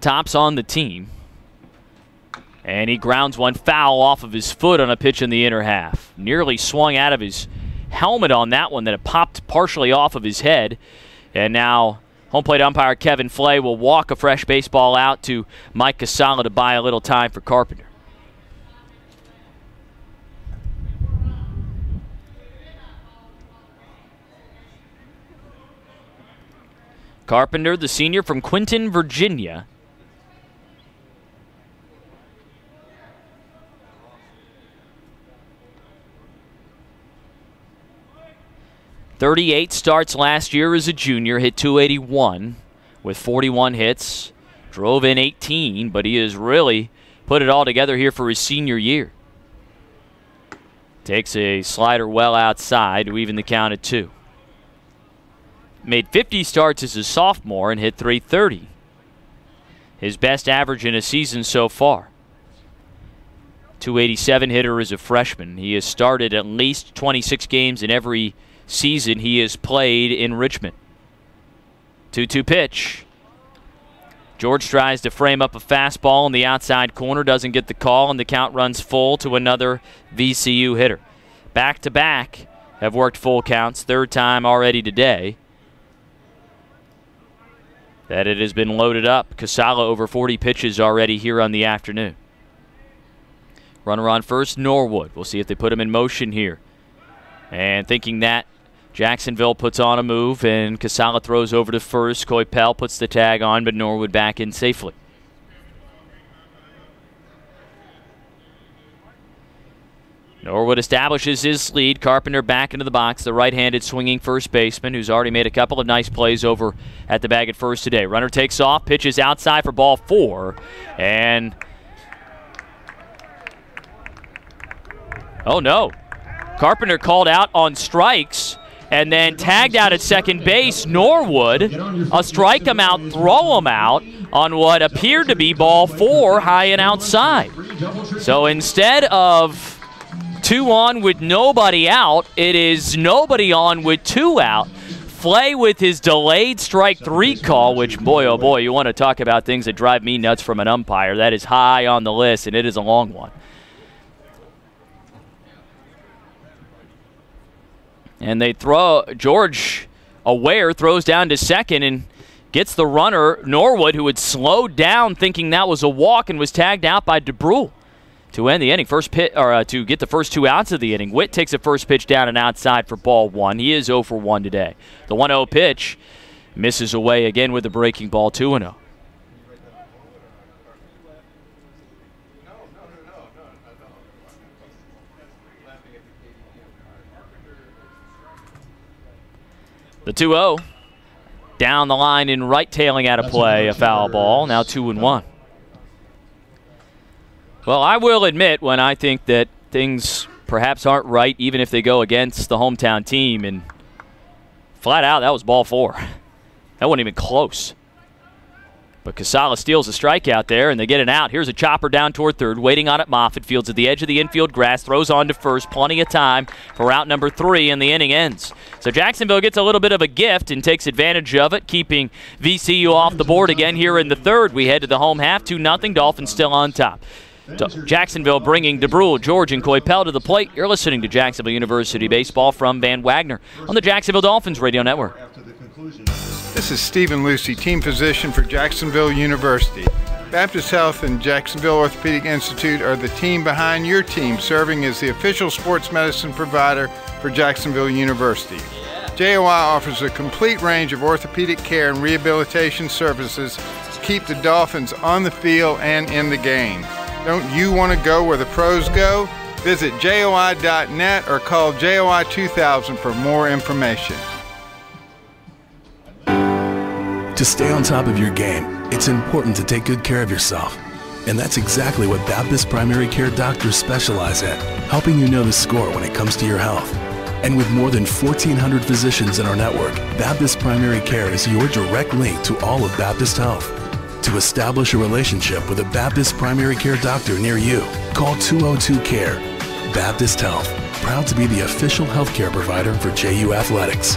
Tops on the team. And he grounds one foul off of his foot on a pitch in the inner half. Nearly swung out of his helmet on that one that it popped partially off of his head. And now home plate umpire Kevin Flay will walk a fresh baseball out to Mike Casala to buy a little time for Carpenter. Carpenter, the senior from Quinton, Virginia. Thirty-eight starts last year as a junior, hit 281 with 41 hits, drove in 18, but he has really put it all together here for his senior year. Takes a slider well outside to even the count at two made 50 starts as a sophomore and hit 330. His best average in a season so far. 287 hitter as a freshman. He has started at least 26 games in every season he has played in Richmond. 2 2 pitch. George tries to frame up a fastball in the outside corner, doesn't get the call, and the count runs full to another VCU hitter. Back to back have worked full counts, third time already today that it has been loaded up. Casala over 40 pitches already here on the afternoon. Runner on first, Norwood. We'll see if they put him in motion here. And thinking that, Jacksonville puts on a move, and Casala throws over to first. Coypel puts the tag on, but Norwood back in safely. Norwood establishes his lead. Carpenter back into the box. The right handed swinging first baseman who's already made a couple of nice plays over at the bag at first today. Runner takes off, pitches outside for ball four. And. Oh no. Carpenter called out on strikes and then tagged out at second base. Norwood, a strike him out, throw him out on what appeared to be ball four, high and outside. So instead of two on with nobody out, it is nobody on with two out. Flay with his delayed strike three call, which, boy, oh boy, you want to talk about things that drive me nuts from an umpire. That is high on the list, and it is a long one. And they throw George aware throws down to second and gets the runner Norwood, who had slowed down, thinking that was a walk, and was tagged out by DeBrule to end the inning. First pitch, or uh, to get the first two outs of the inning. Witt takes a first pitch down and outside for ball one. He is 0 for 1 today. The 1-0 pitch misses away again with the breaking ball 2 0. The 2 0 down the line in right tailing out of play, a foul ball. Now 2 and 1. Well, I will admit when I think that things perhaps aren't right, even if they go against the hometown team, and flat out, that was ball four. That wasn't even close. But Casala steals a strikeout there, and they get an out. Here's a chopper down toward third, waiting on it. Moffitt fields at the edge of the infield grass, throws on to first. Plenty of time for out number three, and the inning ends. So Jacksonville gets a little bit of a gift and takes advantage of it, keeping VCU off the board again here in the third. We head to the home half, 2 nothing. Dolphins still on top. Jacksonville bringing DeBrule, George, and Coypel to the plate. You're listening to Jacksonville University Baseball from Van Wagner on the Jacksonville Dolphins Radio Network. This is Stephen Lucy, team physician for Jacksonville University. Baptist Health and Jacksonville Orthopedic Institute are the team behind your team, serving as the official sports medicine provider for Jacksonville University. JOI offers a complete range of orthopedic care and rehabilitation services to keep the Dolphins on the field and in the game. Don't you want to go where the pros go? Visit JOI.net or call JOI 2000 for more information. To stay on top of your game, it's important to take good care of yourself. And that's exactly what Baptist Primary Care doctors specialize in, helping you know the score when it comes to your health. And with more than 1,400 physicians in our network, Baptist Primary Care is your direct link to all of Baptist Health. To establish a relationship with a Baptist primary care doctor near you, call 202 CARE. Baptist Health, proud to be the official healthcare provider for JU Athletics.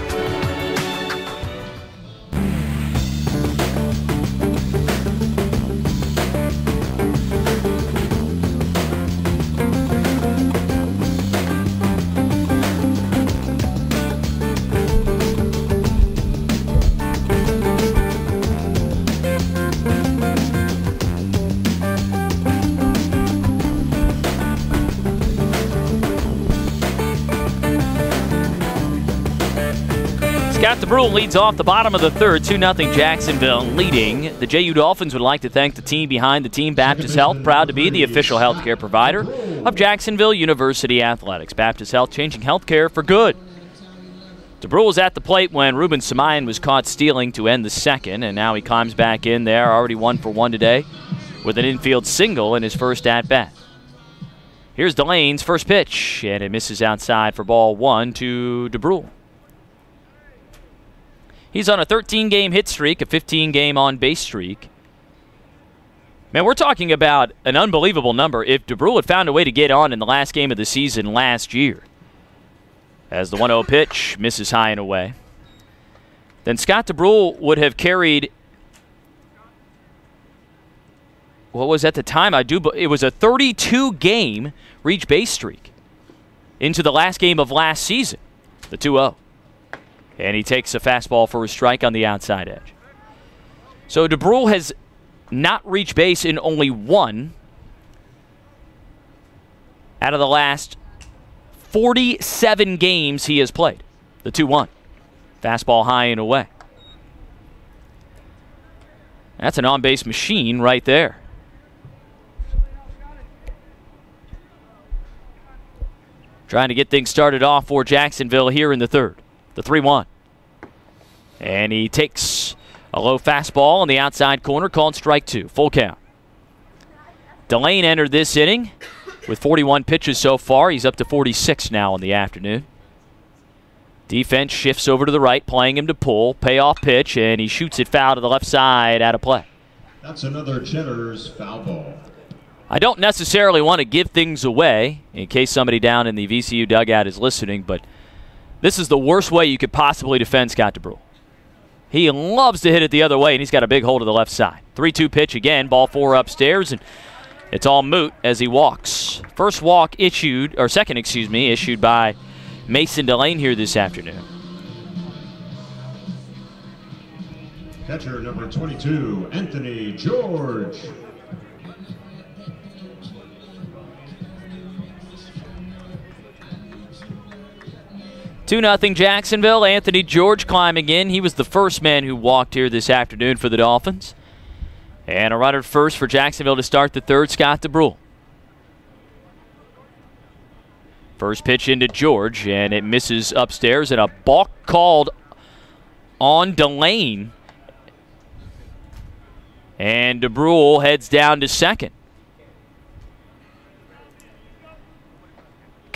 DeBrule leads off the bottom of the third, 2 0 Jacksonville leading. The JU Dolphins would like to thank the team behind the team, Baptist Health, proud to be the official healthcare provider of Jacksonville University Athletics. Baptist Health changing healthcare for good. DeBrule was at the plate when Ruben Samayan was caught stealing to end the second, and now he climbs back in there, already one for one today, with an infield single in his first at bat. Here's Delane's first pitch, and it misses outside for ball one to DeBrule. He's on a 13 game hit streak, a 15 game on base streak. Man, we're talking about an unbelievable number if DeBrule had found a way to get on in the last game of the season last year. As the 1 0 pitch misses high and away. Then Scott DeBrule would have carried what was at the time I do it was a 32 game reach base streak into the last game of last season, the 2 0. And he takes a fastball for a strike on the outside edge. So DeBrule has not reached base in only one out of the last 47 games he has played. The 2 1. Fastball high and away. That's an on base machine right there. Trying to get things started off for Jacksonville here in the third the 3 1. And he takes a low fastball on the outside corner, called strike two. Full count. Delane entered this inning With 41 pitches so far, he's up to 46 now in the afternoon. Defense shifts over to the right, playing him to pull. Payoff pitch, and he shoots it foul to the left side out of play. That's another Cheddar's foul ball. I don't necessarily want to give things away in case somebody down in the VCU dugout is listening, but this is the worst way you could possibly defend Scott DeBrule. He loves to hit it the other way, and he's got a big hold of the left side. 3 2 pitch again, ball four upstairs, and it's all moot as he walks. First walk issued, or second, excuse me, issued by Mason Delane here this afternoon. Catcher number 22, Anthony George. Two nothing Jacksonville. Anthony George climbing in. He was the first man who walked here this afternoon for the Dolphins. And a runner first for Jacksonville to start the third. Scott DeBrule. First pitch into George, and it misses upstairs, and a balk called on Delane. And DeBrule heads down to second.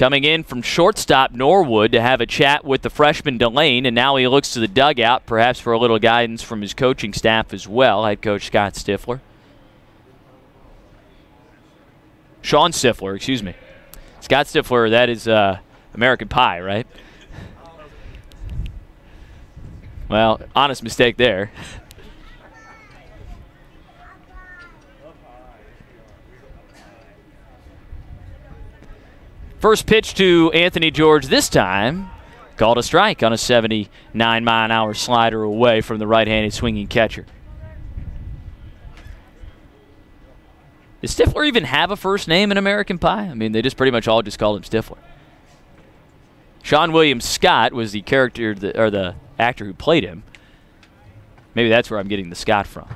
Coming in from shortstop Norwood to have a chat with the freshman Delane, and now he looks to the dugout, perhaps for a little guidance from his coaching staff as well, head coach Scott Stifler. Shawn Stiffler, excuse me. Scott Stifler, that is uh, American Pie, right? Well, honest mistake there. First pitch to Anthony George this time called a strike on a 79 mile an hour slider away from the right handed swinging catcher. Does Stifler even have a first name in American Pie? I mean, they just pretty much all just called him Stifler. Seann William Scott was the character that, or the actor who played him. Maybe that's where I'm getting the Scott from.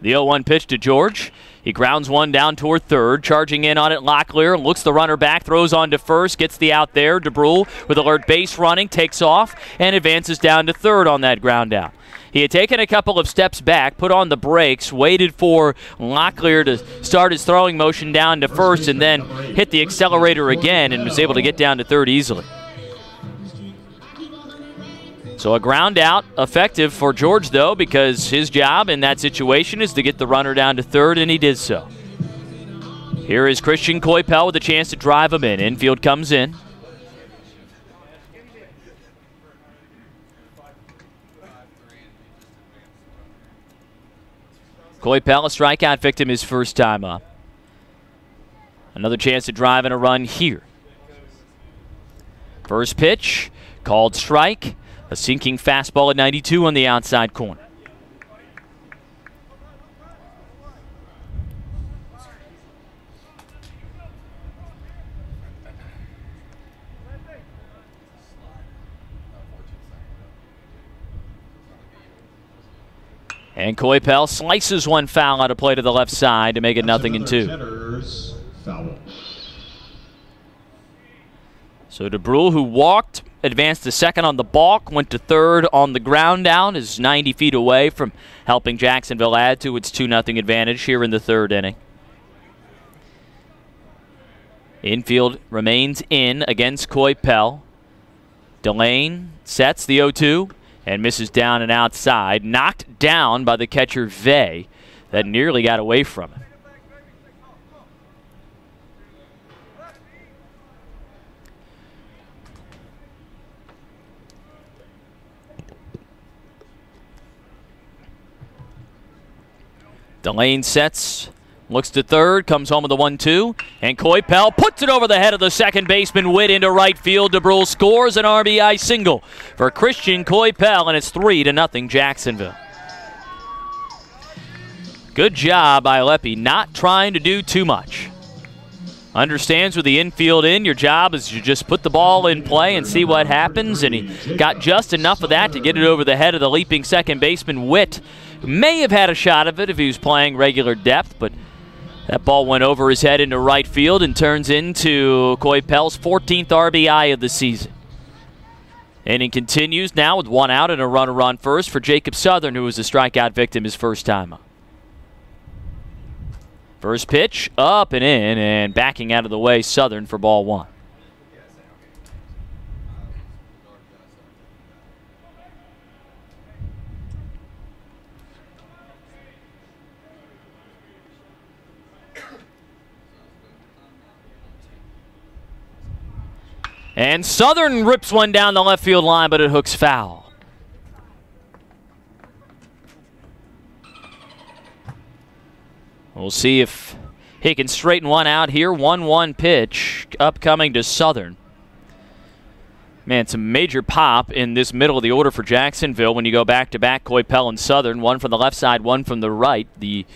The 0 1 pitch to George. He grounds one down toward third, charging in on it. Locklear looks the runner back, throws on to first, gets the out there. DeBrule with alert base running, takes off, and advances down to third on that ground out. He had taken a couple of steps back, put on the brakes, waited for Locklear to start his throwing motion down to first, and then hit the accelerator again and was able to get down to third easily. So a ground out, effective for George, though, because his job in that situation is to get the runner down to third, and he did so. Here is Christian Coypel with a chance to drive him in. Infield comes in. Coypel, a strikeout victim, his first time up. Another chance to drive in a run here. First pitch, called strike. A sinking fastball at 92 on the outside corner. And Coypel slices one foul out of play to the left side to make it nothing in two. So DeBrule, who walked, advanced to second on the balk, went to third on the ground down, is 90 feet away from helping Jacksonville add to its 2 0 advantage here in the third inning. Infield remains in against Coy Coypel. Delane sets the 0 2 and misses down and outside. Knocked down by the catcher Vay. That nearly got away from him. Delane sets, looks to third, comes home with a 1 2, and Coypel puts it over the head of the second baseman, Witt into right field. DeBrule scores an RBI single for Christian Coypel, and it's 3 to nothing Jacksonville. Good job by Leppy, not trying to do too much. Understands with the infield in, your job is to just put the ball in play and see what happens, and he got just enough of that to get it over the head of the leaping second baseman, Witt May have had a shot of it if he was playing regular depth, but that ball went over his head into right field and turns into Coypel's 14th RBI of the season. Inning continues now with one out and a runner on first for Jacob Southern, who was a strikeout victim his first time. First pitch up and in, and backing out of the way, Southern for ball one. And Southern rips one down the left field line, but it hooks foul. We'll see if he can straighten one out here. 1 1 pitch upcoming to Southern. Man, some major pop in this middle of the order for Jacksonville when you go back to back Coypel and Southern. One from the left side, one from the right. The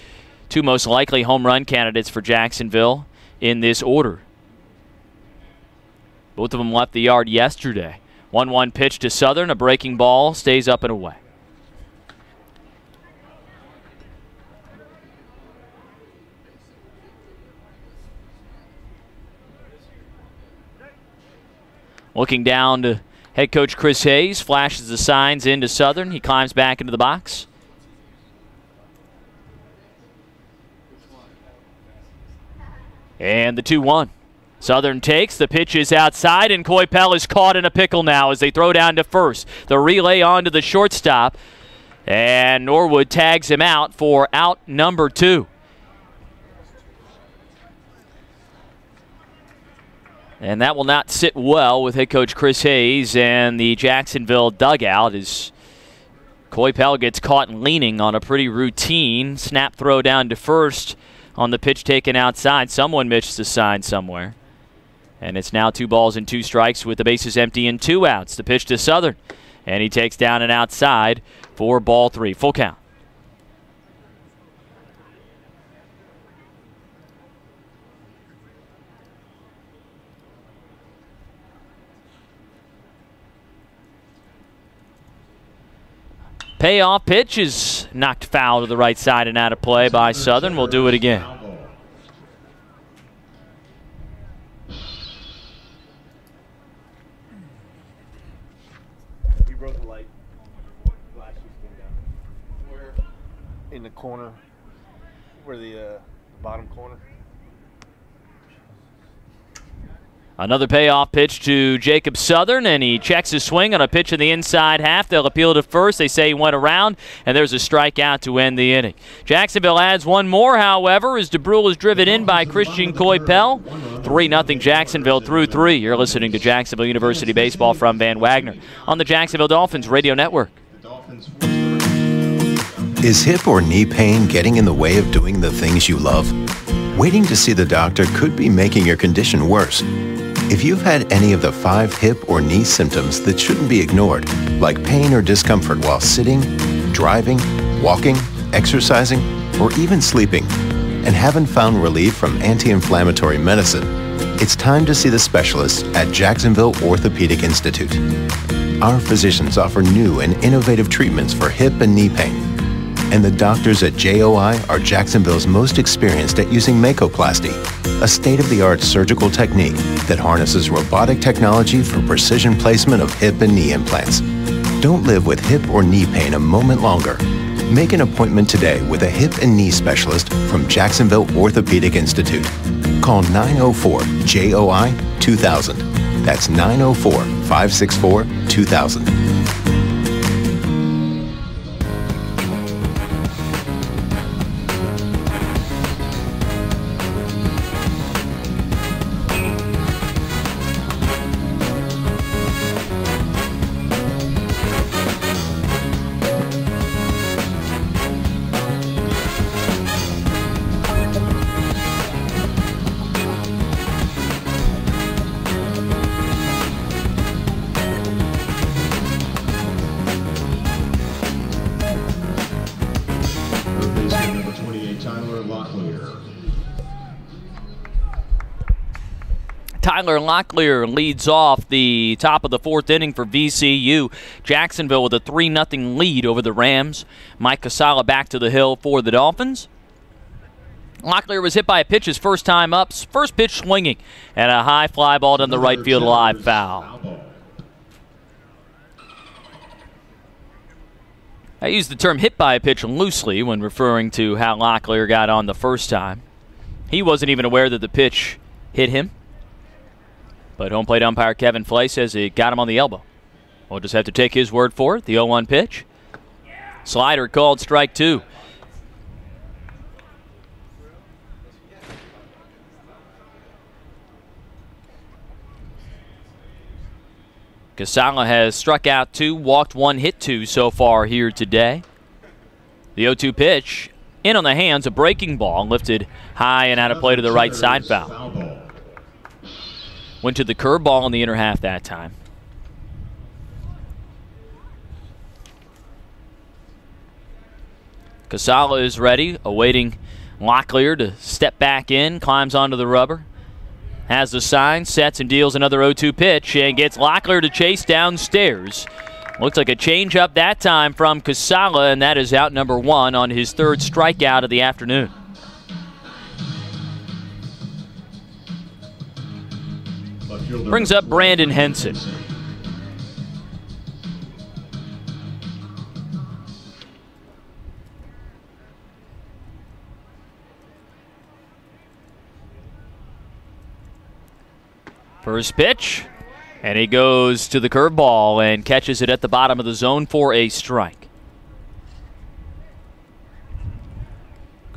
two most likely home run candidates for Jacksonville in this order. Both of them left the yard yesterday. 1 1 pitch to Southern. A breaking ball stays up and away. Looking down to head coach Chris Hayes, flashes the signs into Southern. He climbs back into the box. And the 2 1. Southern takes. The pitch is outside, and Coypel is caught in a pickle now as they throw down to first. The relay on to the shortstop, and Norwood tags him out for out number two. And that will not sit well with head coach Chris Hayes and the Jacksonville dugout as Coypel gets caught leaning on a pretty routine snap throw down to first on the pitch taken outside. Someone missed the sign somewhere. And it's now two balls and two strikes with the bases empty and two outs. The pitch to Southern. And he takes down and outside for ball three. Full count. Payoff pitch is knocked foul to the right side and out of play by Southern. We'll do it again. Corner, where the uh, bottom corner. Another payoff pitch to Jacob Southern, and he checks his swing on a pitch in the inside half. They'll appeal to first. They say he went around, and there's a strikeout to end the inning. Jacksonville adds one more, however, as DeBrule is driven in by Christian Coypel. 3 0 Jacksonville through three. You're listening to Jacksonville University Baseball from Van Wagner on the Jacksonville Dolphins Radio Network. Is hip or knee pain getting in the way of doing the things you love? Waiting to see the doctor could be making your condition worse. If you've had any of the five hip or knee symptoms that shouldn't be ignored, like pain or discomfort while sitting, driving, walking, exercising, or even sleeping, and haven't found relief from anti-inflammatory medicine, it's time to see the specialist at Jacksonville Orthopedic Institute. Our physicians offer new and innovative treatments for hip and knee pain and the doctors at JOI are Jacksonville's most experienced at using Makoplasty, a state-of-the-art surgical technique that harnesses robotic technology for precision placement of hip and knee implants. Don't live with hip or knee pain a moment longer. Make an appointment today with a hip and knee specialist from Jacksonville Orthopedic Institute. Call 904 JOI 2000. That's 904 Locklear leads off the top of the fourth inning for VCU. Jacksonville with a 3 0 lead over the Rams. Mike Casala back to the hill for the Dolphins. Locklear was hit by a pitch his first time up, first pitch swinging, and a high fly ball down the right field live foul. I use the term hit by a pitch loosely when referring to how Locklear got on the first time. He wasn't even aware that the pitch hit him. But home plate umpire Kevin Flay says it got him on the elbow. We'll just have to take his word for it. The 0 1 pitch. Slider called strike two. Casala has struck out two, walked one, hit two so far here today. The 0 2 pitch in on the hands, a breaking ball, lifted high and out of play to the right side foul. Went to the curveball in the inner half that time. Casala is ready, awaiting Locklear to step back in, climbs onto the rubber. Has the sign, sets and deals another 0 2 pitch, and gets Locklear to chase downstairs. Looks like a changeup that time from Casala, and that is out number one on his third strikeout of the afternoon. Brings up Brandon Henson. First pitch, and he goes to the curveball and catches it at the bottom of the zone for a strike.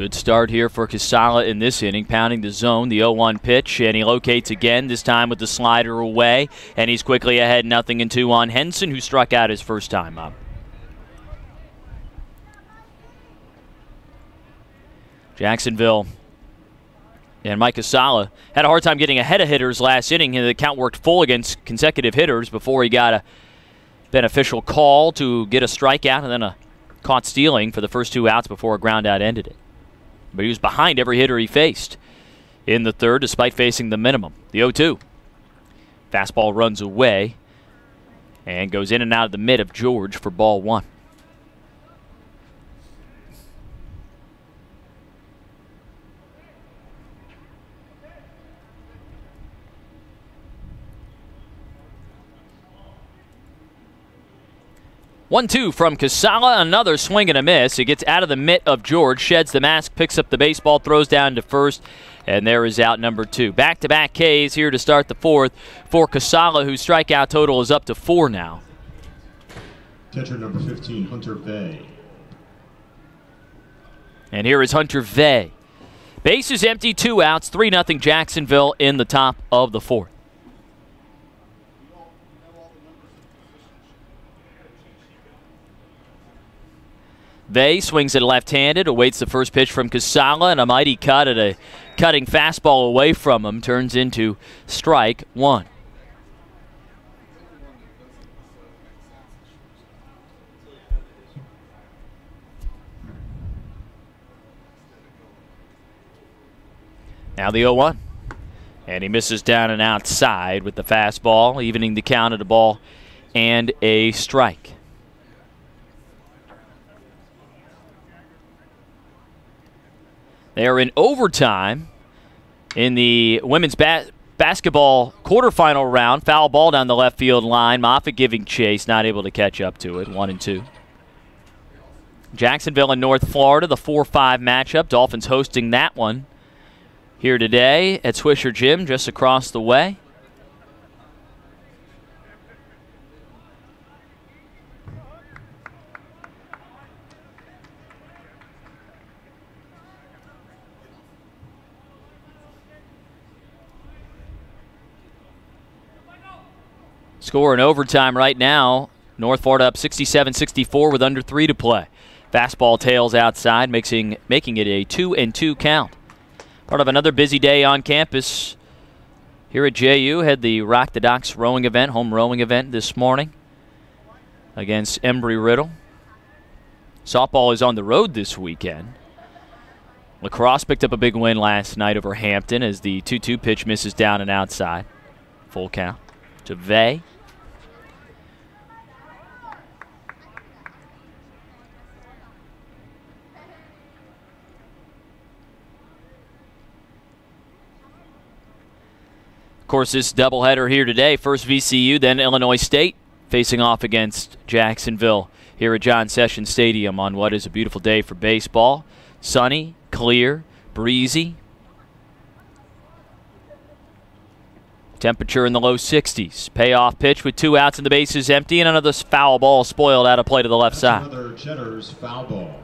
Good start here for Casala in this inning, pounding the zone, the 0 1 pitch, and he locates again, this time with the slider away, and he's quickly ahead, nothing and two on Henson, who struck out his first time up. Jacksonville and Mike Casala had a hard time getting ahead of hitters last inning. The count worked full against consecutive hitters before he got a beneficial call to get a strikeout and then a caught stealing for the first two outs before a ground out ended it. But he was behind every hitter he faced in the third despite facing the minimum. The 0 2. Fastball runs away and goes in and out of the mitt of George for ball one. One two from Casala, another swing and a miss. It gets out of the mitt of George, sheds the mask, picks up the baseball, throws down to first, and there is out number two. Back to back Ks here to start the fourth for Casala, whose strikeout total is up to four now. Catcher number 15, Hunter Vay. And here is Hunter Vay. Bases empty, two outs, 3 0 Jacksonville in the top of the fourth. Vay swings it left-handed, awaits the first pitch from Casala, and a mighty cut at a cutting fastball away from him turns into strike one. Now the 0 1. And he misses down and outside with the fastball, evening the count at a ball and a strike. They are in overtime in the women's ba- basketball quarterfinal round. Foul ball down the left field line. Moffitt giving chase, not able to catch up to it. One and two. Jacksonville and North Florida, the 4 5 matchup. Dolphins hosting that one here today at Swisher Gym, just across the way. Score in overtime right now. North Florida up 67-64 with under three to play. Fastball tails outside, making making it a two and two count. Part of another busy day on campus here at JU. Had the Rock the Docks rowing event, home rowing event this morning against Embry Riddle. Softball is on the road this weekend. Lacrosse picked up a big win last night over Hampton as the 2 2 pitch misses down and outside. Full count to Vay. course, this doubleheader here today first VCU, then Illinois State facing off against Jacksonville here at John Sessions Stadium on what is a beautiful day for baseball. Sunny, clear, breezy. Temperature in the low 60s. Payoff pitch with two outs and the bases empty, and another foul ball spoiled out of play to the left That's side. Another Cheddar's foul ball.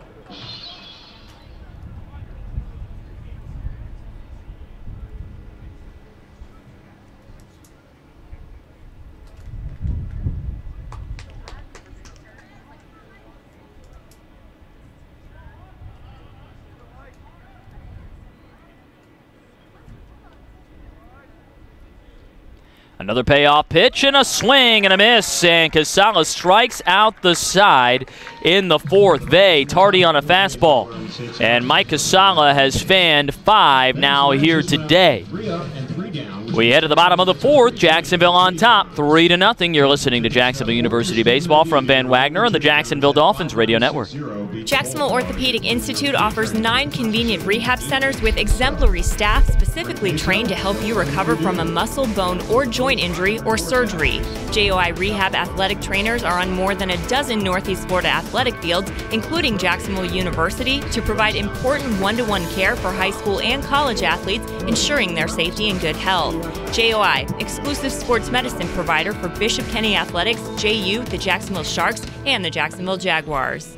Another payoff pitch and a swing and a miss, and Casala strikes out the side in the fourth. Vay tardy on a fastball, and Mike Casala has fanned five now here today. We head to the bottom of the fourth. Jacksonville on top, three to nothing. You're listening to Jacksonville University baseball from Van Wagner on the Jacksonville Dolphins radio network. Jacksonville Orthopedic Institute offers nine convenient rehab centers with exemplary staff specifically trained to help you recover from a muscle, bone, or joint injury or surgery. JOI Rehab athletic trainers are on more than a dozen Northeast Florida athletic fields, including Jacksonville University, to provide important one to one care for high school and college athletes, ensuring their safety and good health. JOI, exclusive sports medicine provider for Bishop Kenny Athletics, JU, the Jacksonville Sharks, and the Jacksonville Jaguars.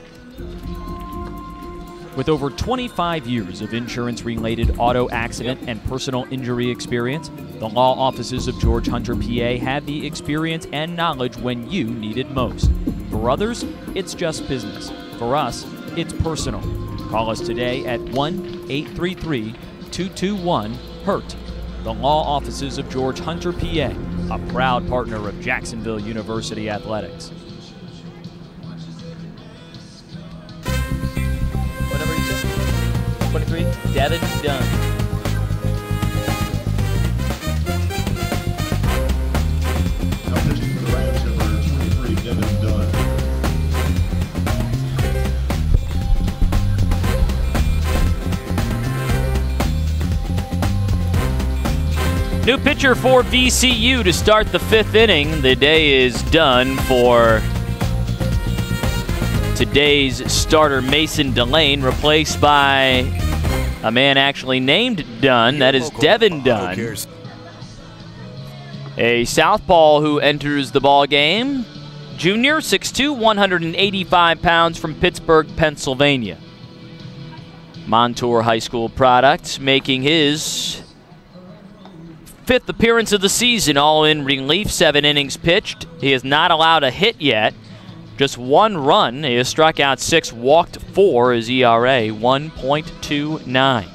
With over 25 years of insurance related auto accident and personal injury experience, the law offices of George Hunter PA had the experience and knowledge when you need it most. For others, it's just business. For us, it's personal. Call us today at 1 833 221 HURT. The law offices of George Hunter PA, a proud partner of Jacksonville University Athletics. Whatever you said. 23, Devin Dunn. New pitcher for VCU to start the fifth inning. The day is done for today's starter, Mason Delane, replaced by a man actually named Dunn. That is Devin Dunn. A southpaw who enters the ball game. Junior, 6'2", 185 pounds from Pittsburgh, Pennsylvania. Montour High School product, making his fifth appearance of the season, all in relief, seven innings pitched. He has not allowed a hit yet. Just one run. He has struck out six, walked four. His ERA 1.29.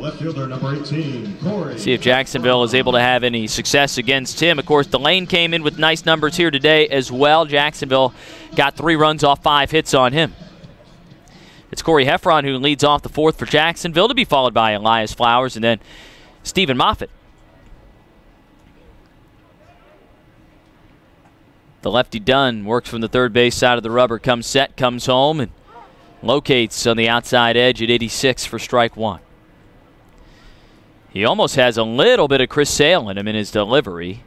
Left fielder number 18, Corey. See if Jacksonville is able to have any success against him. Of course, Delane came in with nice numbers here today as well. Jacksonville got three runs off five hits on him. It's Corey Heffron who leads off the fourth for Jacksonville to be followed by Elias Flowers and then Stephen Moffitt. The lefty Dunn works from the third base side of the rubber, comes set, comes home, and locates on the outside edge at 86 for strike one. He almost has a little bit of Chris Sale in him in his delivery.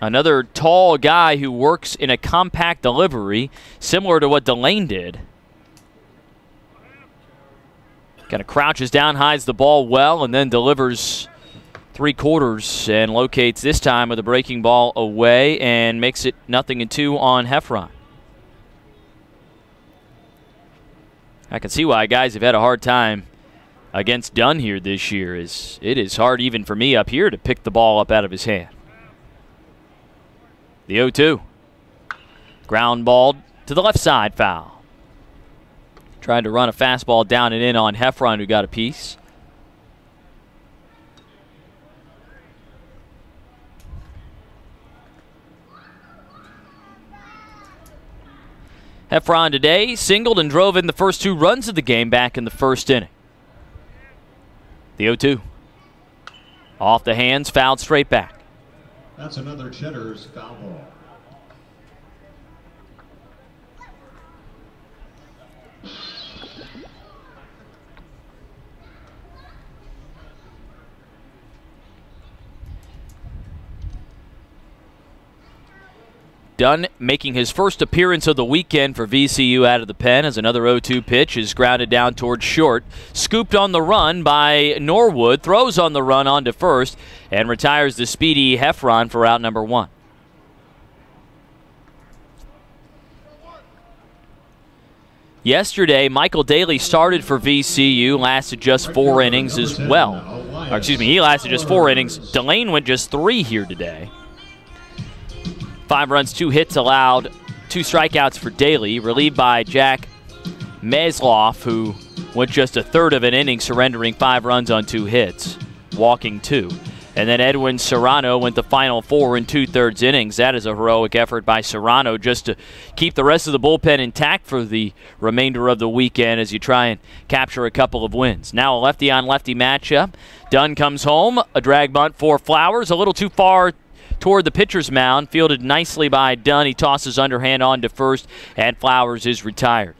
Another tall guy who works in a compact delivery, similar to what Delane did. Kind of crouches down, hides the ball well, and then delivers three quarters and locates this time with a breaking ball away and makes it nothing and two on Heffron. I can see why guys have had a hard time against Dunn here this year. Is it is hard even for me up here to pick the ball up out of his hand. The 0-2. Ground ball to the left side foul. Trying to run a fastball down and in on Heffron, who got a piece. Heffron today singled and drove in the first two runs of the game back in the first inning. The 0 2. Off the hands, fouled straight back. That's another Cheddar's foul ball. Dunn making his first appearance of the weekend for VCU out of the pen as another 0 2 pitch is grounded down towards short. Scooped on the run by Norwood, throws on the run onto first, and retires the speedy Heffron for out number one. Yesterday, Michael Daly started for VCU, lasted just four innings as well. Or excuse me, he lasted just four innings. Delane went just three here today. Five runs, two hits allowed, two strikeouts for Daly, relieved by Jack Mesloff, who went just a third of an inning, surrendering five runs on two hits, walking two. And then Edwin Serrano went the final four and two thirds innings. That is a heroic effort by Serrano just to keep the rest of the bullpen intact for the remainder of the weekend as you try and capture a couple of wins. Now a lefty on lefty matchup. Dunn comes home, a drag bunt for Flowers, a little too far toward the pitcher's mound, fielded nicely by Dunn. He tosses underhand on to first, and Flowers is retired.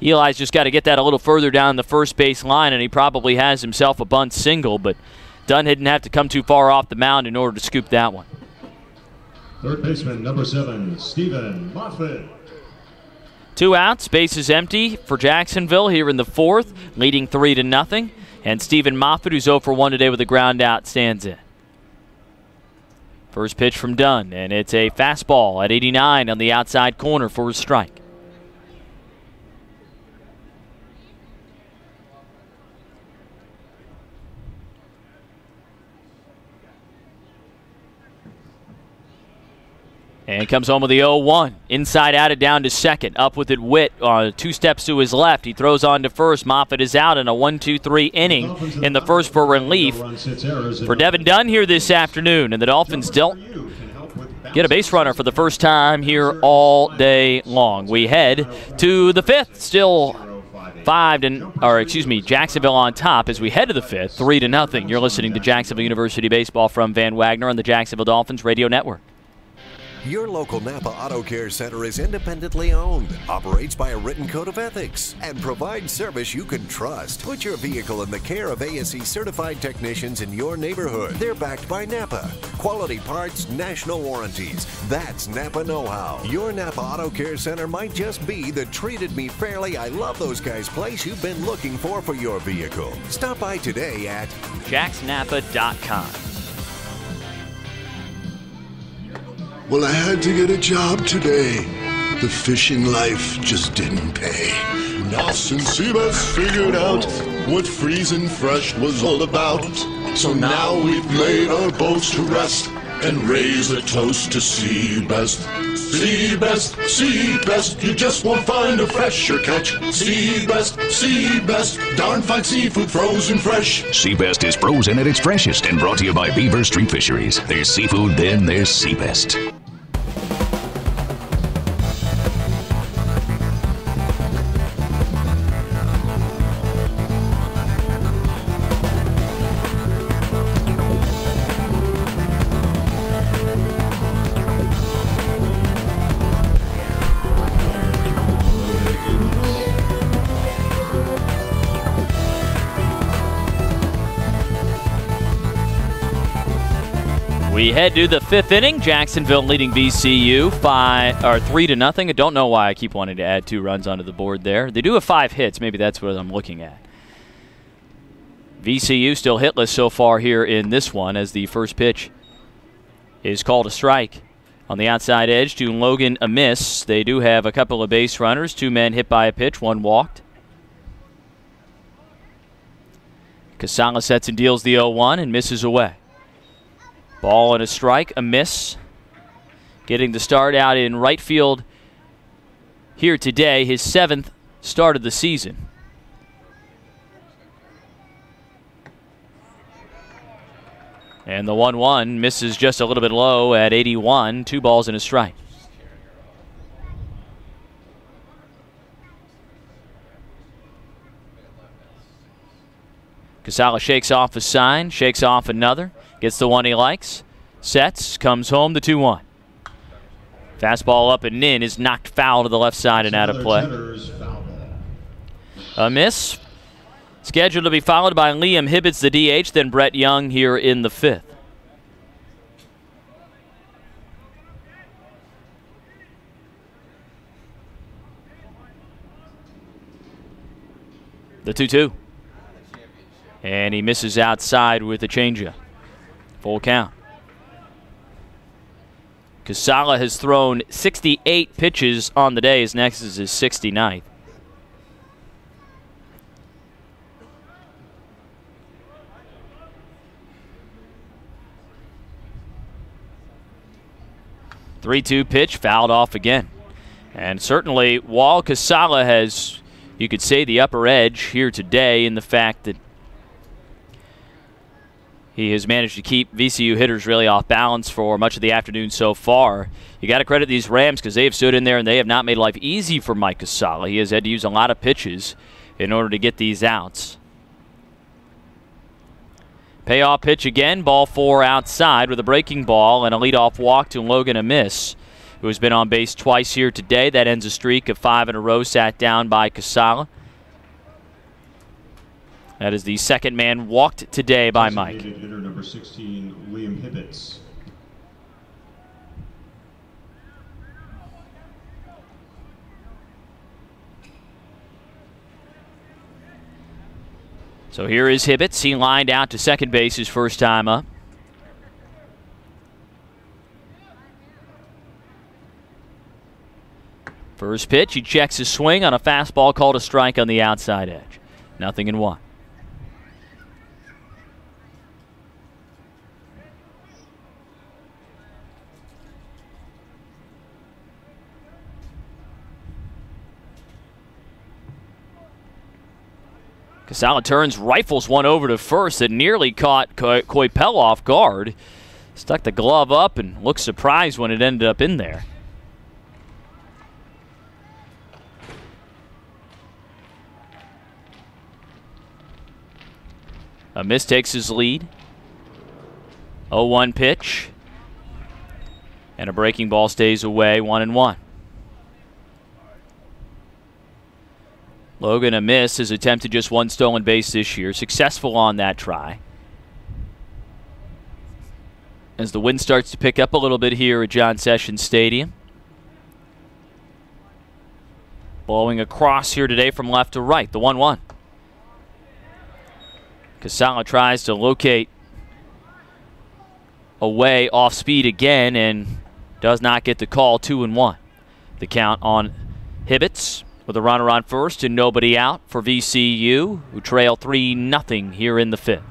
Eli's just got to get that a little further down the first base line, and he probably has himself a bunt single, but Dunn didn't have to come too far off the mound in order to scoop that one. Third baseman, number seven, Stephen Moffitt. Two outs, base is empty for Jacksonville here in the fourth, leading three to nothing. And Stephen Moffitt, who's 0 for 1 today with a ground out, stands in. First pitch from Dunn, and it's a fastball at 89 on the outside corner for a strike. And comes home with the 0 1. Inside out it down to second. Up with it Witt. Uh, two steps to his left. He throws on to first. Moffitt is out in a 1 2 3 inning in the first for relief for Devin Dunn here this afternoon. And the Dolphins don't get a base runner for the first time here all day long. We head to the fifth. Still five to, or excuse me, Jacksonville on top as we head to the fifth, three to nothing. You're listening to Jacksonville University baseball from Van Wagner on the Jacksonville Dolphins radio network. Your local Napa Auto Care Center is independently owned, operates by a written code of ethics, and provides service you can trust. Put your vehicle in the care of ASE certified technicians in your neighborhood. They're backed by Napa. Quality parts, national warranties. That's Napa Know How. Your Napa Auto Care Center might just be the treated me fairly, I love those guys place you've been looking for for your vehicle. Stop by today at jacksnapa.com. Well, I had to get a job today. The fishing life just didn't pay. And Seabest figured out what freezing fresh was all about. So now we've laid our boats to rest and raise a toast to sea best. Sea best, sea best, you just won't find a fresher catch. Sea best, sea best, darn fine seafood frozen fresh. Sea best is frozen at its freshest and brought to you by Beaver Street Fisheries. There's seafood, then there's Seabest. We head to the fifth inning. Jacksonville leading VCU five or three to nothing. I don't know why I keep wanting to add two runs onto the board there. They do have five hits. Maybe that's what I'm looking at. VCU still hitless so far here in this one as the first pitch is called a strike. On the outside edge to Logan Amiss. They do have a couple of base runners, two men hit by a pitch, one walked. Casala sets and deals the 0 1 and misses away. Ball and a strike, Amiss. Getting the start out in right field here today, his seventh start of the season. And the 1 1 misses just a little bit low at 81, two balls and a strike. Casala shakes off a sign, shakes off another. Gets the one he likes. Sets. Comes home the 2 1. Fastball up and in is knocked foul to the left side and out of play. Amiss. Scheduled to be followed by Liam Hibbets, the DH, then Brett Young here in the fifth. The 2 2. And he misses outside with a changeup. Full count. Casala has thrown 68 pitches on the day. His next is his 69th. Three-two pitch fouled off again, and certainly Wall Casala has, you could say, the upper edge here today in the fact that he has managed to keep VCU hitters really off balance for much of the afternoon so far. You got to credit these Rams because they have stood in there and they have not made life easy for Mike Casala. He has had to use a lot of pitches in order to get these outs. Payoff pitch again, ball four outside with a breaking ball and a leadoff walk to Logan Amiss, who has been on base twice here today. That ends a streak of five in a row sat down by Casala. That is the second man walked today by Mike. Hitter number 16, Liam Hibbets. So here is Hibbets. He lined out to second base his first time up. First pitch, he checks his swing on a fastball called a strike on the outside edge. Nothing in one. Casala turns, rifles one over to first that nearly caught Coypel off guard. Stuck the glove up and looked surprised when it ended up in there. Amiss takes his lead. 0 1 pitch. And a breaking ball stays away, 1 and 1. Logan a Amiss has attempted just one stolen base this year, successful on that try. As the wind starts to pick up a little bit here at John Sessions Stadium. Blowing across here today from left to right, the 1 1. Casala tries to locate away off speed again and does not get the call, 2 and 1. The count on Hibbets with a runner on first and nobody out for VCU, who trail 3 0 here in the fifth.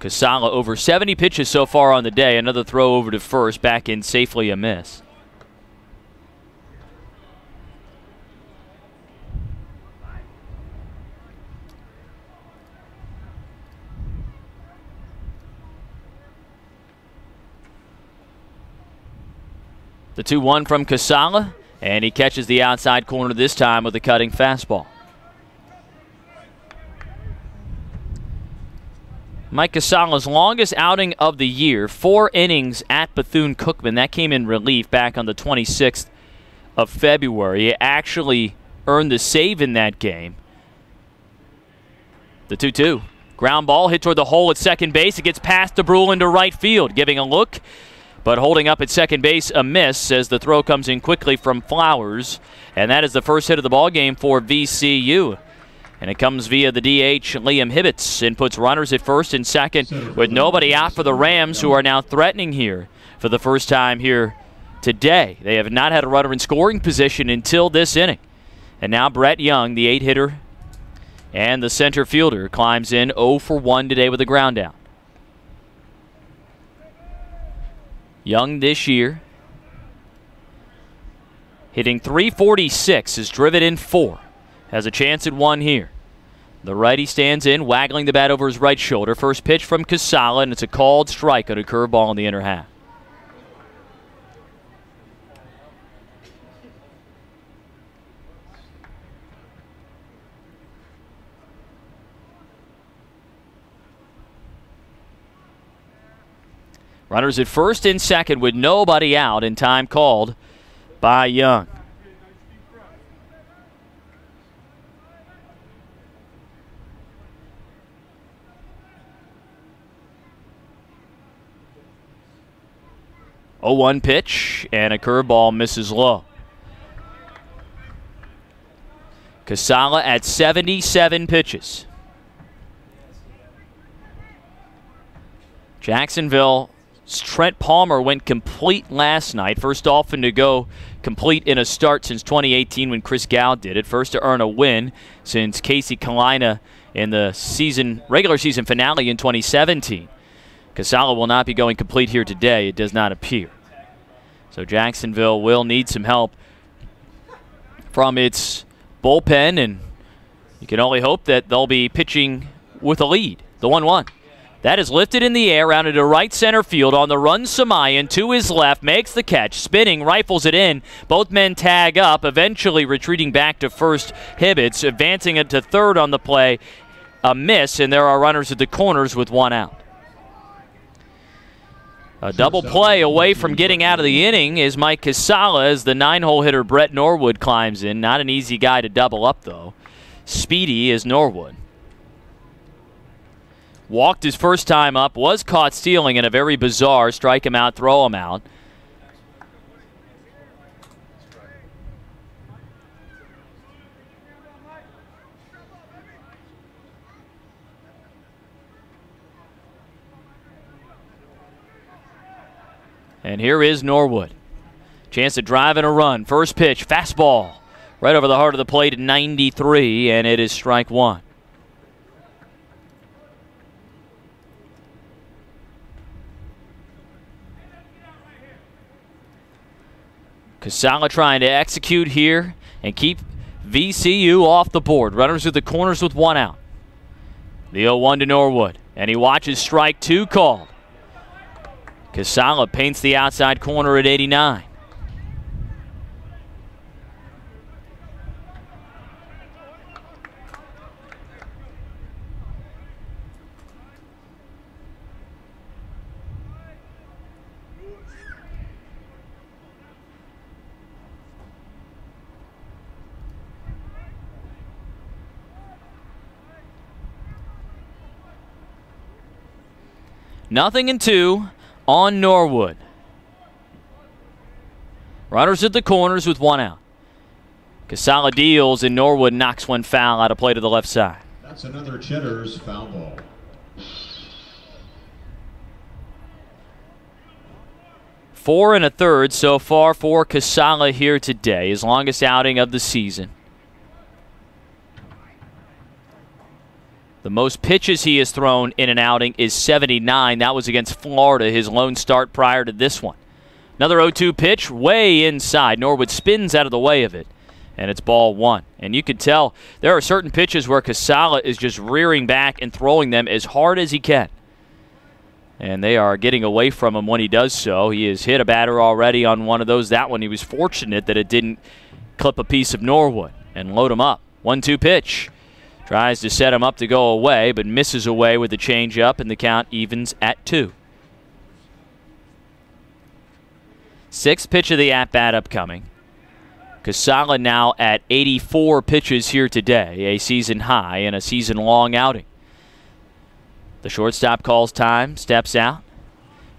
Casala over 70 pitches so far on the day. Another throw over to first, back in safely Amiss. The 2 1 from Casala. And he catches the outside corner this time with a cutting fastball. Mike Casala's longest outing of the year, four innings at Bethune Cookman. That came in relief back on the 26th of February. He actually earned the save in that game. The 2 2. Ground ball hit toward the hole at second base. It gets past DeBrule into right field, giving a look but holding up at second base Amiss as the throw comes in quickly from Flowers. And that is the first hit of the ball game for VCU. And it comes via the DH, Liam Hibbets, and puts runners at first and second with nobody out for the Rams, who are now threatening here for the first time here today. They have not had a runner in scoring position until this inning. And now Brett Young, the eight hitter and the center fielder, climbs in 0 for 1 today with a ground out. Young this year. Hitting 346, has driven in four. Has a chance at one here. The righty stands in, waggling the bat over his right shoulder. First pitch from Casala, and it's a called strike on a curveball in the inner half. Runners at first and second with nobody out in time called by Young. A 1 pitch and a curveball misses low. Casala at 77 pitches. Jacksonville Trent Palmer went complete last night. First Dolphin to go complete in a start since 2018 when Chris Gow did it. First to earn a win since Casey Kalina in the season regular season finale in 2017. Casala will not be going complete here today. It does not appear. So Jacksonville will need some help from its bullpen, and you can only hope that they'll be pitching with a lead. The 1 1. That is lifted in the air, rounded to right center field on the run. Samayan to his left makes the catch, spinning, rifles it in. Both men tag up, eventually retreating back to first. Hibbets advancing it to third on the play. Amiss, and there are runners at the corners with one out. A double play away from getting out of the inning is Mike Casala as the nine hole hitter Brett Norwood climbs in. Not an easy guy to double up, though. Speedy is Norwood. Walked his first time up, was caught stealing in a very bizarre strike him out, throw him out. And here is Norwood. Chance to drive and a run. First pitch, fastball. Right over the heart of the plate at 93, and it is strike one. Casala trying to execute here and keep VCU off the board. Runners at the corners with one out. The 0 1 to Norwood, and he watches strike two called. Casala paints the outside corner at 89. Nothing in two on Norwood. Runners at the corners with one out. Casala deals and Norwood knocks one foul out of play to the left side. That's another Cheddar's foul ball. Four and a third so far for Casala here today, his longest outing of the season. The most pitches he has thrown in an outing is 79. That was against Florida, his lone start prior to this one. Another 0 2 pitch, way inside. Norwood spins out of the way of it, and it's ball one. And you can tell there are certain pitches where Casala is just rearing back and throwing them as hard as he can. And they are getting away from him when he does so. He has hit a batter already on one of those. That one, he was fortunate that it didn't clip a piece of Norwood and load him up. 1 2 pitch. Tries to set him up to go away, but misses away with the changeup, and the count evens at two. Sixth pitch of the at bat upcoming. Casala now at 84 pitches here today, a season high and a season long outing. The shortstop calls time, steps out,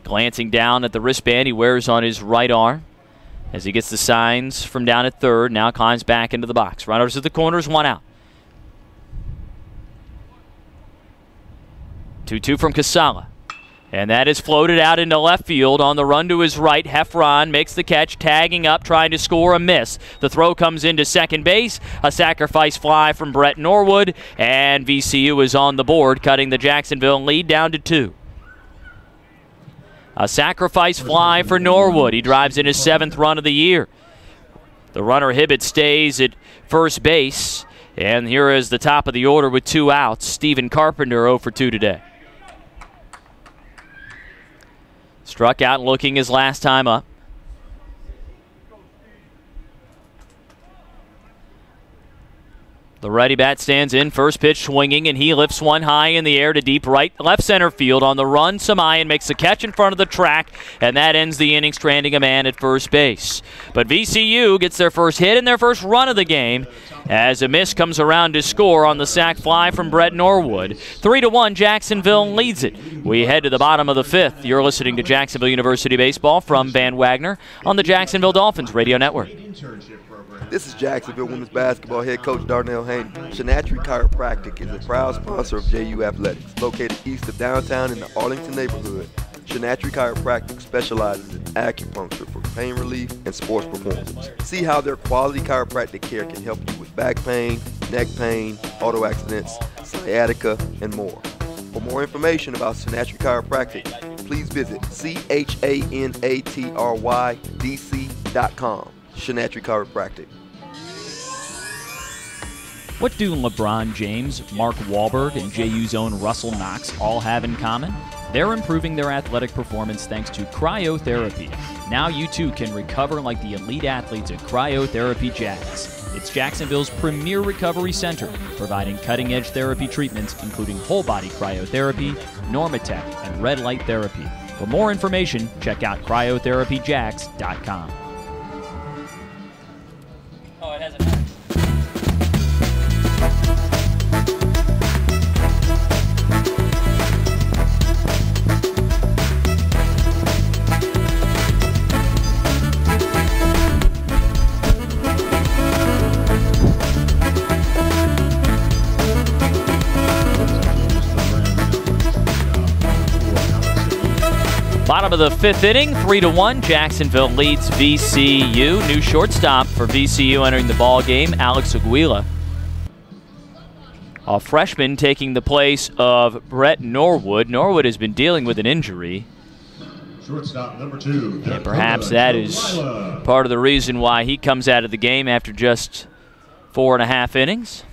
glancing down at the wristband he wears on his right arm as he gets the signs from down at third. Now climbs back into the box. Runners at the corners, one out. 2 2 from Casala. And that is floated out into left field on the run to his right. Heffron makes the catch, tagging up, trying to score Amiss. The throw comes into second base. A sacrifice fly from Brett Norwood, and VCU is on the board, cutting the Jacksonville lead down to two. A sacrifice fly for Norwood. He drives in his seventh run of the year. The runner Hibbett stays at first base. And here is the top of the order with two outs. Stephen Carpenter 0 for 2 today. Struck out looking his last time up. The ready bat stands in, first pitch swinging, and he lifts one high in the air to deep right left center field. On the run, Samayan makes a catch in front of the track, and that ends the inning, stranding a man at first base. But VCU gets their first hit and their first run of the game as Amiss comes around to score on the sac fly from Brett Norwood. 3 to 1, Jacksonville leads it. We head to the bottom of the fifth. You're listening to Jacksonville University Baseball from Van Wagner on the Jacksonville Dolphins Radio Network. This is Jacksonville women's basketball head coach Darnell Haney. Chanatry Chiropractic is a proud sponsor of JU Athletics, located east of downtown in the Arlington neighborhood. Chanatry Chiropractic specializes in acupuncture for pain relief and sports performance. See how their quality chiropractic care can help you with back pain, neck pain, auto accidents, sciatica, and more. For more information about Chanatry Chiropractic, please visit C-H-A-N-A-T-R-Y-D-C.com. Chanatry Chiropractic. What do LeBron James, Mark Wahlberg, and JU's own Russell Knox all have in common? They're improving their athletic performance thanks to cryotherapy. Now you too can recover like the elite athletes at Cryotherapy Jax. It's Jacksonville's premier recovery center, providing cutting edge therapy treatments including whole body cryotherapy, Normatec, and red light therapy. For more information, check out cryotherapyjax.com. It hasn't. Bottom of the fifth inning, three to one. Jacksonville leads VCU. New shortstop for VCU entering the ball game, Alex Aguila. A freshman taking the place of Brett Norwood. Norwood has been dealing with an injury. Shortstop number two. And perhaps that is part of the reason why he comes out of the game after just four and a half innings.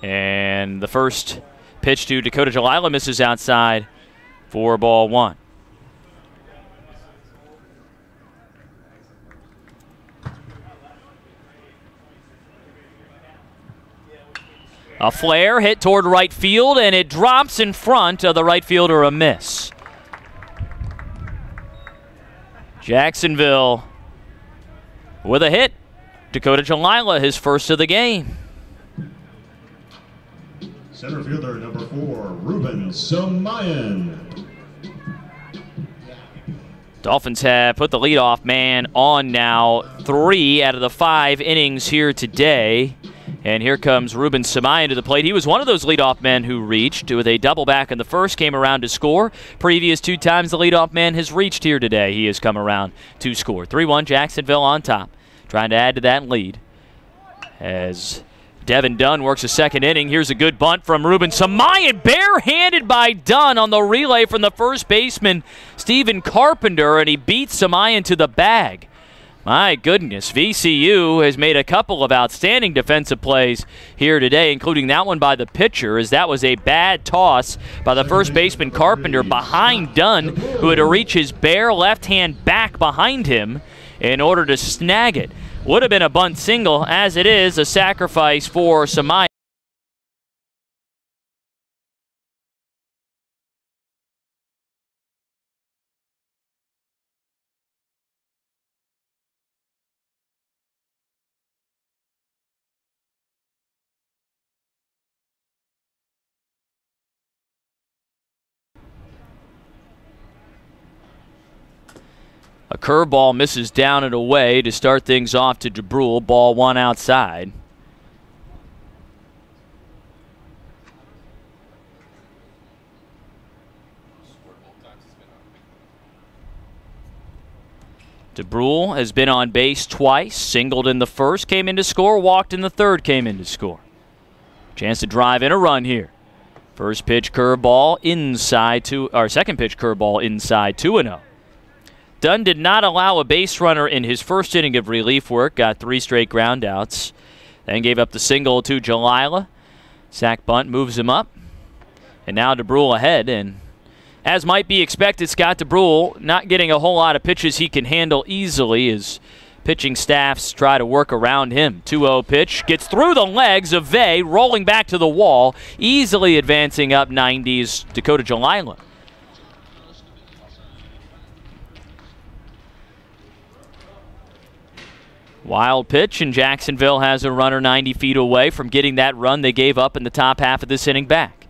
And the first pitch to Dakota Jalila misses outside for ball one. A flare hit toward right field, and it drops in front of the right fielder, a miss. Jacksonville with a hit. Dakota Jalila, his first of the game. Center fielder number four, Ruben Samayan. Dolphins have put the leadoff man on now, three out of the five innings here today. And here comes Ruben Samayan to the plate. He was one of those leadoff men who reached with a double back in the first, came around to score. Previous two times the leadoff man has reached here today, he has come around to score. 3 1 Jacksonville on top, trying to add to that lead. As Devin Dunn works a second inning. Here's a good bunt from Ruben Samayan, barehanded by Dunn on the relay from the first baseman, Stephen Carpenter, and he beats Samayan to the bag. My goodness, VCU has made a couple of outstanding defensive plays here today, including that one by the pitcher, as that was a bad toss by the first baseman Carpenter behind Dunn, who had to reach his bare left hand back behind him in order to snag it. Would have been a bunt single, as it is a sacrifice for Samai. Curveball misses down and away to start things off to DeBrule. Ball one outside. DeBrule has been on base twice, singled in the first, came in to score, walked in the third, came in to score. Chance to drive in a run here. First pitch curveball inside two, or second pitch curveball inside 2 0. Dunn did not allow a base runner in his first inning of relief work, got three straight groundouts, then gave up the single to Jalila. Sack bunt moves him up, and now DeBrule ahead. And as might be expected, Scott DeBrule not getting a whole lot of pitches he can handle easily as pitching staffs try to work around him. 2 0 pitch gets through the legs of Vay, rolling back to the wall, easily advancing up 90s Dakota Jalila. Wild pitch, and Jacksonville has a runner 90 feet away from getting that run they gave up in the top half of this inning back.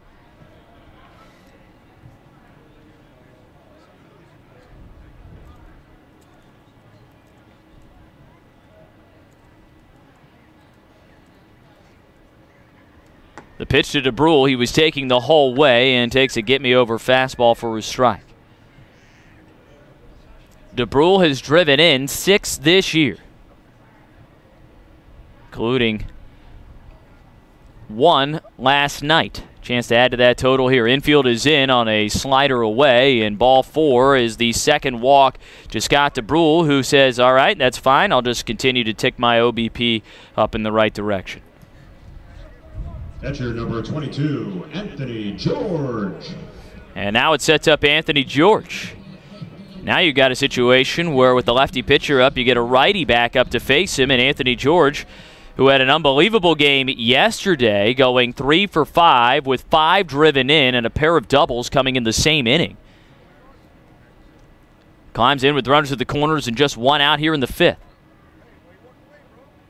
The pitch to DeBrule, he was taking the whole way and takes a get me over fastball for a strike. DeBrule has driven in six this year including one last night. Chance to add to that total here. Infield is in on a slider away, and ball four is the second walk to Scott DeBrule, who says, All right, that's fine. I'll just continue to tick my OBP up in the right direction. That's your number 22, Anthony George. And now it sets up Anthony George. Now you've got a situation where with the lefty pitcher up, you get a righty back up to face him, and Anthony George who had an unbelievable game yesterday, going three for five with five driven in and a pair of doubles coming in the same inning. Climbs in with runners at the corners and just one out here in the fifth.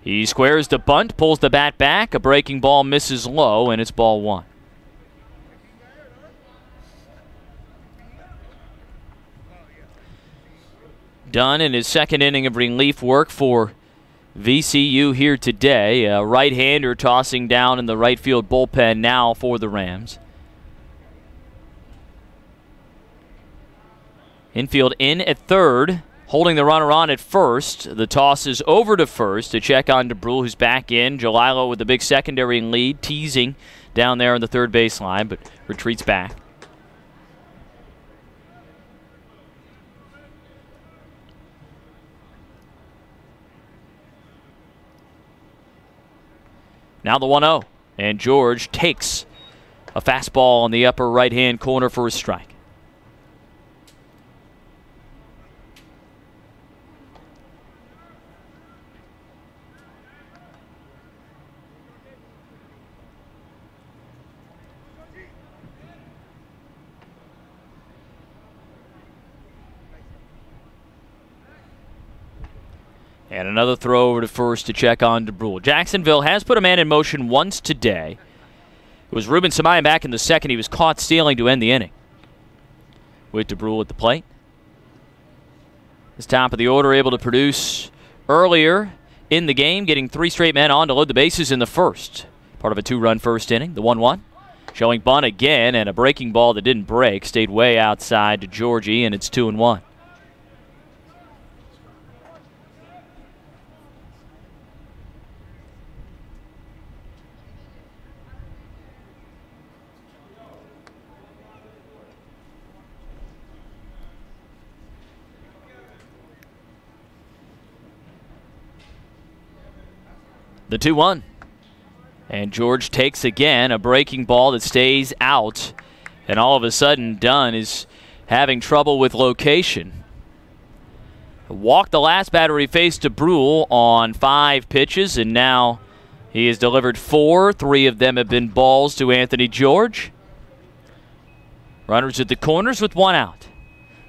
He squares the bunt, pulls the bat back. A breaking ball misses low, and it's ball one. Done in his second inning of relief work for VCU here today. A right hander tossing down in the right field bullpen now for the Rams. Infield in at third, holding the runner on at first. The toss is over to first to check on DeBrule, who's back in. Jalila with the big secondary lead, teasing down there on the third baseline, but retreats back. Now the 1 0. And George takes a fastball on the upper right hand corner for a strike. And another throw over to first to check on DeBrule. Jacksonville has put a man in motion once today. It was Ruben Samayan back in the second. He was caught stealing to end the inning. With DeBrule at the plate. His top of the order able to produce earlier in the game, getting three straight men on to load the bases in the first. Part of a two run first inning, the 1 1. Showing bunt again, and a breaking ball that didn't break. Stayed way outside to Georgie, and it's 2 and 1. The 2 1. And George takes again a breaking ball that stays out. And all of a sudden, Dunn is having trouble with location. Walked the last batter he faced DeBrule on five pitches, and now he has delivered four. Three of them have been balls to Anthony George. Runners at the corners with one out.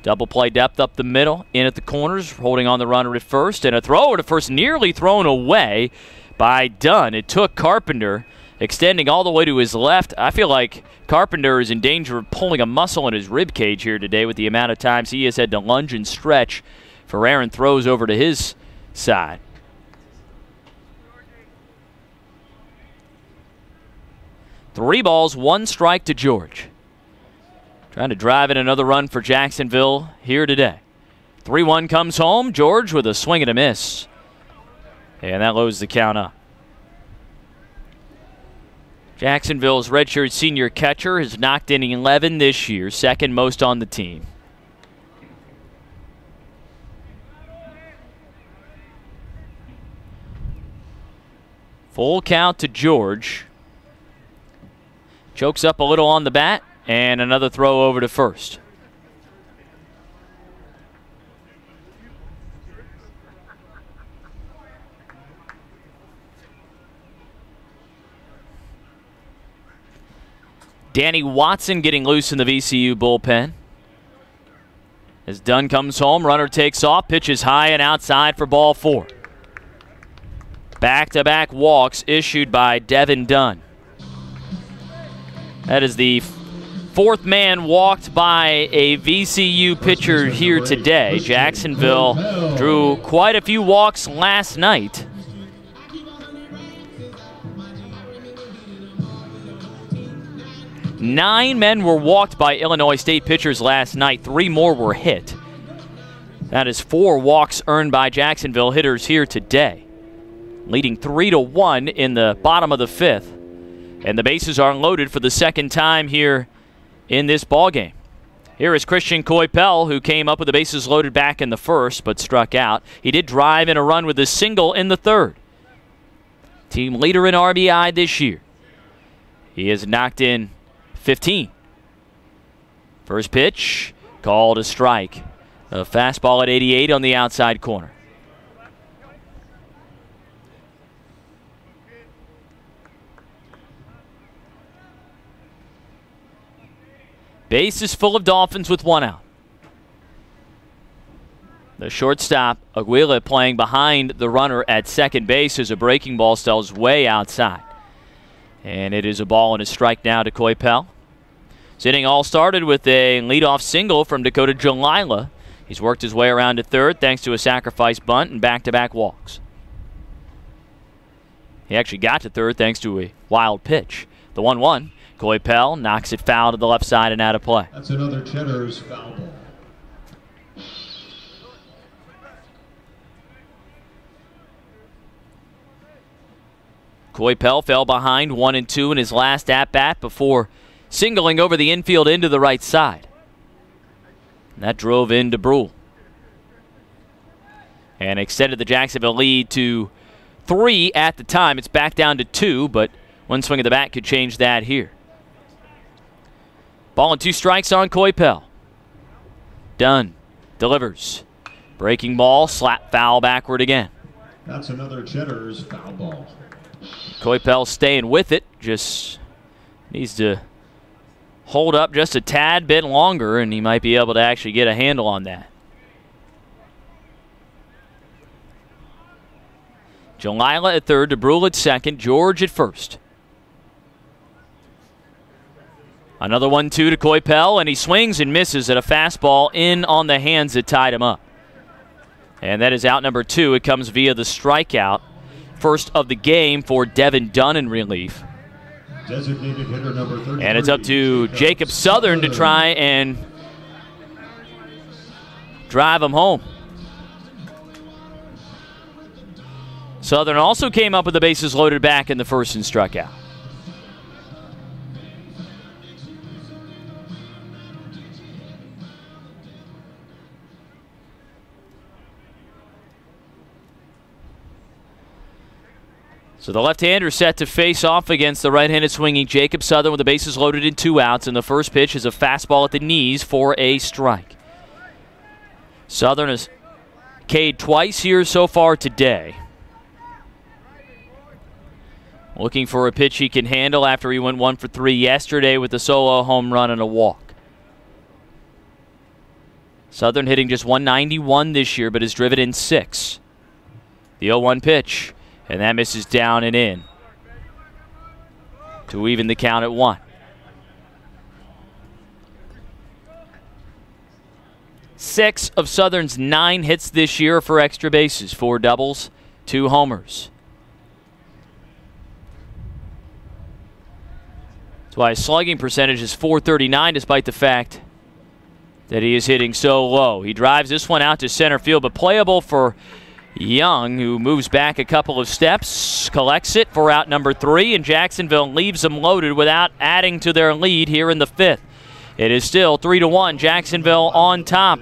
Double play depth up the middle, in at the corners, holding on the runner at first, and a throw to first, nearly thrown away by Dunn. It took Carpenter extending all the way to his left. I feel like Carpenter is in danger of pulling a muscle in his rib cage here today with the amount of times he has had to lunge and stretch for Aaron throws over to his side. Three balls, one strike to George. Trying to drive in another run for Jacksonville here today. 3 1 comes home. George with a swing and a miss. And that loads the count up. Jacksonville's redshirt senior catcher has knocked in 11 this year, second most on the team. Full count to George. Chokes up a little on the bat, and another throw over to first. Danny Watson getting loose in the VCU bullpen. As Dunn comes home, runner takes off, pitches high and outside for ball four. Back to back walks issued by Devin Dunn. That is the fourth man walked by a VCU pitcher here today. Jacksonville drew quite a few walks last night. Nine men were walked by Illinois State pitchers last night. Three more were hit. That is four walks earned by Jacksonville hitters here today, leading three to one in the bottom of the fifth. And the bases are unloaded for the second time here in this ball game. Here is Christian Coypel, who came up with the bases loaded back in the first, but struck out. He did drive in a run with a single in the third. Team leader in RBI this year. He has knocked in 15. First pitch, called a strike. A fastball at 88 on the outside corner. Base is full of Dolphins with one out. The shortstop, Aguila, playing behind the runner at second base as a breaking ball stalls way outside. And it is a ball and a strike now to Coypel. Sitting all started with a leadoff single from Dakota Jalila. He's worked his way around to third thanks to a sacrifice bunt and back to back walks. He actually got to third thanks to a wild pitch. The 1 1. Coypel knocks it foul to the left side and out of play. That's another Cheddar's foul ball. Coypel fell behind 1 and 2 in his last at bat before singling over the infield into the right side. That drove in DeBrule. And extended the Jacksonville lead to three at the time. It's back down to two, but one swing of the bat could change that here. Ball and two strikes on Coypel. Dunn delivers. Breaking ball, slap foul backward again. That's another Cheddar's foul ball. Coypel staying with it, just needs to hold up just a tad bit longer, and he might be able to actually get a handle on that. Jalila at third, DeBrule at second, George at first. Another one two to Coypel, and he swings and misses at a fastball in on the hands that tied him up. And that is out number two. It comes via the strikeout. First of the game for Devin Dunn in relief. Designated hitter number 33. And it's up to Jacob Southern to try and drive him home. Southern also came up with the bases loaded back in the first and struck out. So the left-hander set to face off against the right-handed swinging Jacob Southern with the bases loaded in two outs, and the first pitch is a fastball at the knees for a strike. Southern has K'd twice here so far today. Looking for a pitch he can handle after he went one for three yesterday with a solo home run and a walk. Southern hitting just 191 this year, but has driven in six. The 0 1 pitch. And that misses down and in to even the count at one. Six of Southern's nine hits this year for extra bases, four doubles, two homers. That's why his slugging percentage is 439 despite the fact that he is hitting so low. He drives this one out to center field, but playable for Young, who moves back a couple of steps, collects it for out number three, and Jacksonville leaves them loaded without adding to their lead here in the fifth. It is still 3 to 1, Jacksonville on top.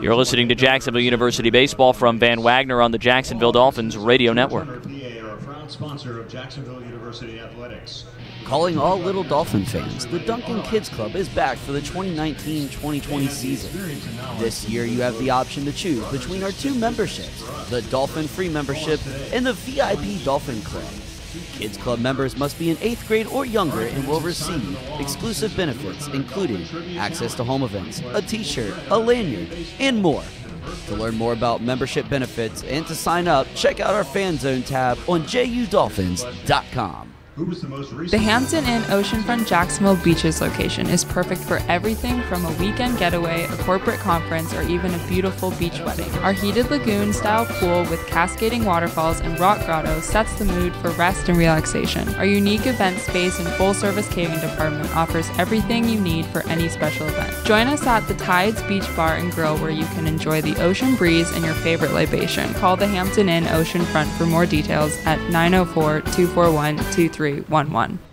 You're listening to Jacksonville University Baseball from Van Wagner on the Jacksonville Dolphins Radio Network. Calling all little Dolphin fans, the Duncan Kids Club is back for the 2019 2020 season. This year, you have the option to choose between our two memberships the Dolphin Free Membership and the VIP Dolphin Club. Kids Club members must be in 8th grade or younger and will receive exclusive benefits, including access to home events, a t shirt, a lanyard, and more. To learn more about membership benefits and to sign up, check out our Fan Zone tab on JUDolphins.com. The, the Hampton Inn Oceanfront Jacksonville Beaches location is perfect for everything from a weekend getaway, a corporate conference, or even a beautiful beach wedding. Our heated lagoon style pool with cascading waterfalls and rock grotto sets the mood for rest and relaxation. Our unique event space and full service catering department offers everything you need for any special event. Join us at the Tides Beach Bar and Grill where you can enjoy the ocean breeze and your favorite libation. Call the Hampton Inn Oceanfront for more details at 904 241 23. 311.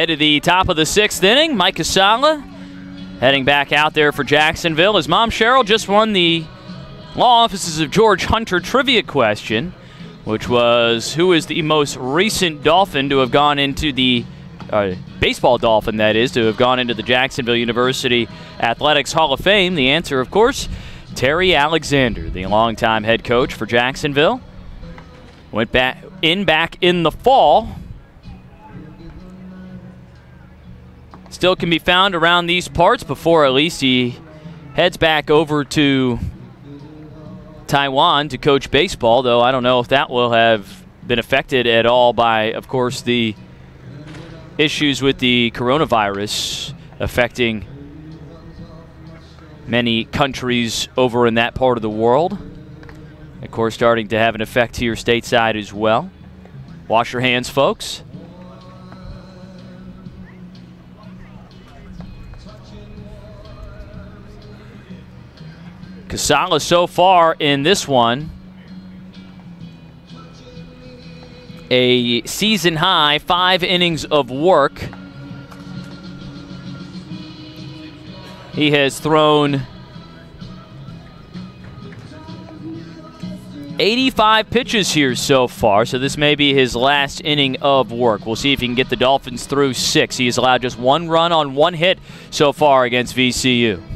Head to the top of the sixth inning. Mike Casala heading back out there for Jacksonville. His mom Cheryl just won the Law Offices of George Hunter trivia question, which was who is the most recent Dolphin to have gone into the uh, baseball Dolphin, that is, to have gone into the Jacksonville University Athletics Hall of Fame? The answer, of course, Terry Alexander, the longtime head coach for Jacksonville. Went back in back in the fall. Still can be found around these parts before at heads back over to Taiwan to coach baseball, though I don't know if that will have been affected at all by, of course, the issues with the coronavirus affecting many countries over in that part of the world. Of course, starting to have an effect here stateside as well. Wash your hands, folks. Casala so far in this one, a season high five innings of work. He has thrown 85 pitches here so far, so this may be his last inning of work. We'll see if he can get the Dolphins through six. He has allowed just one run on one hit so far against VCU.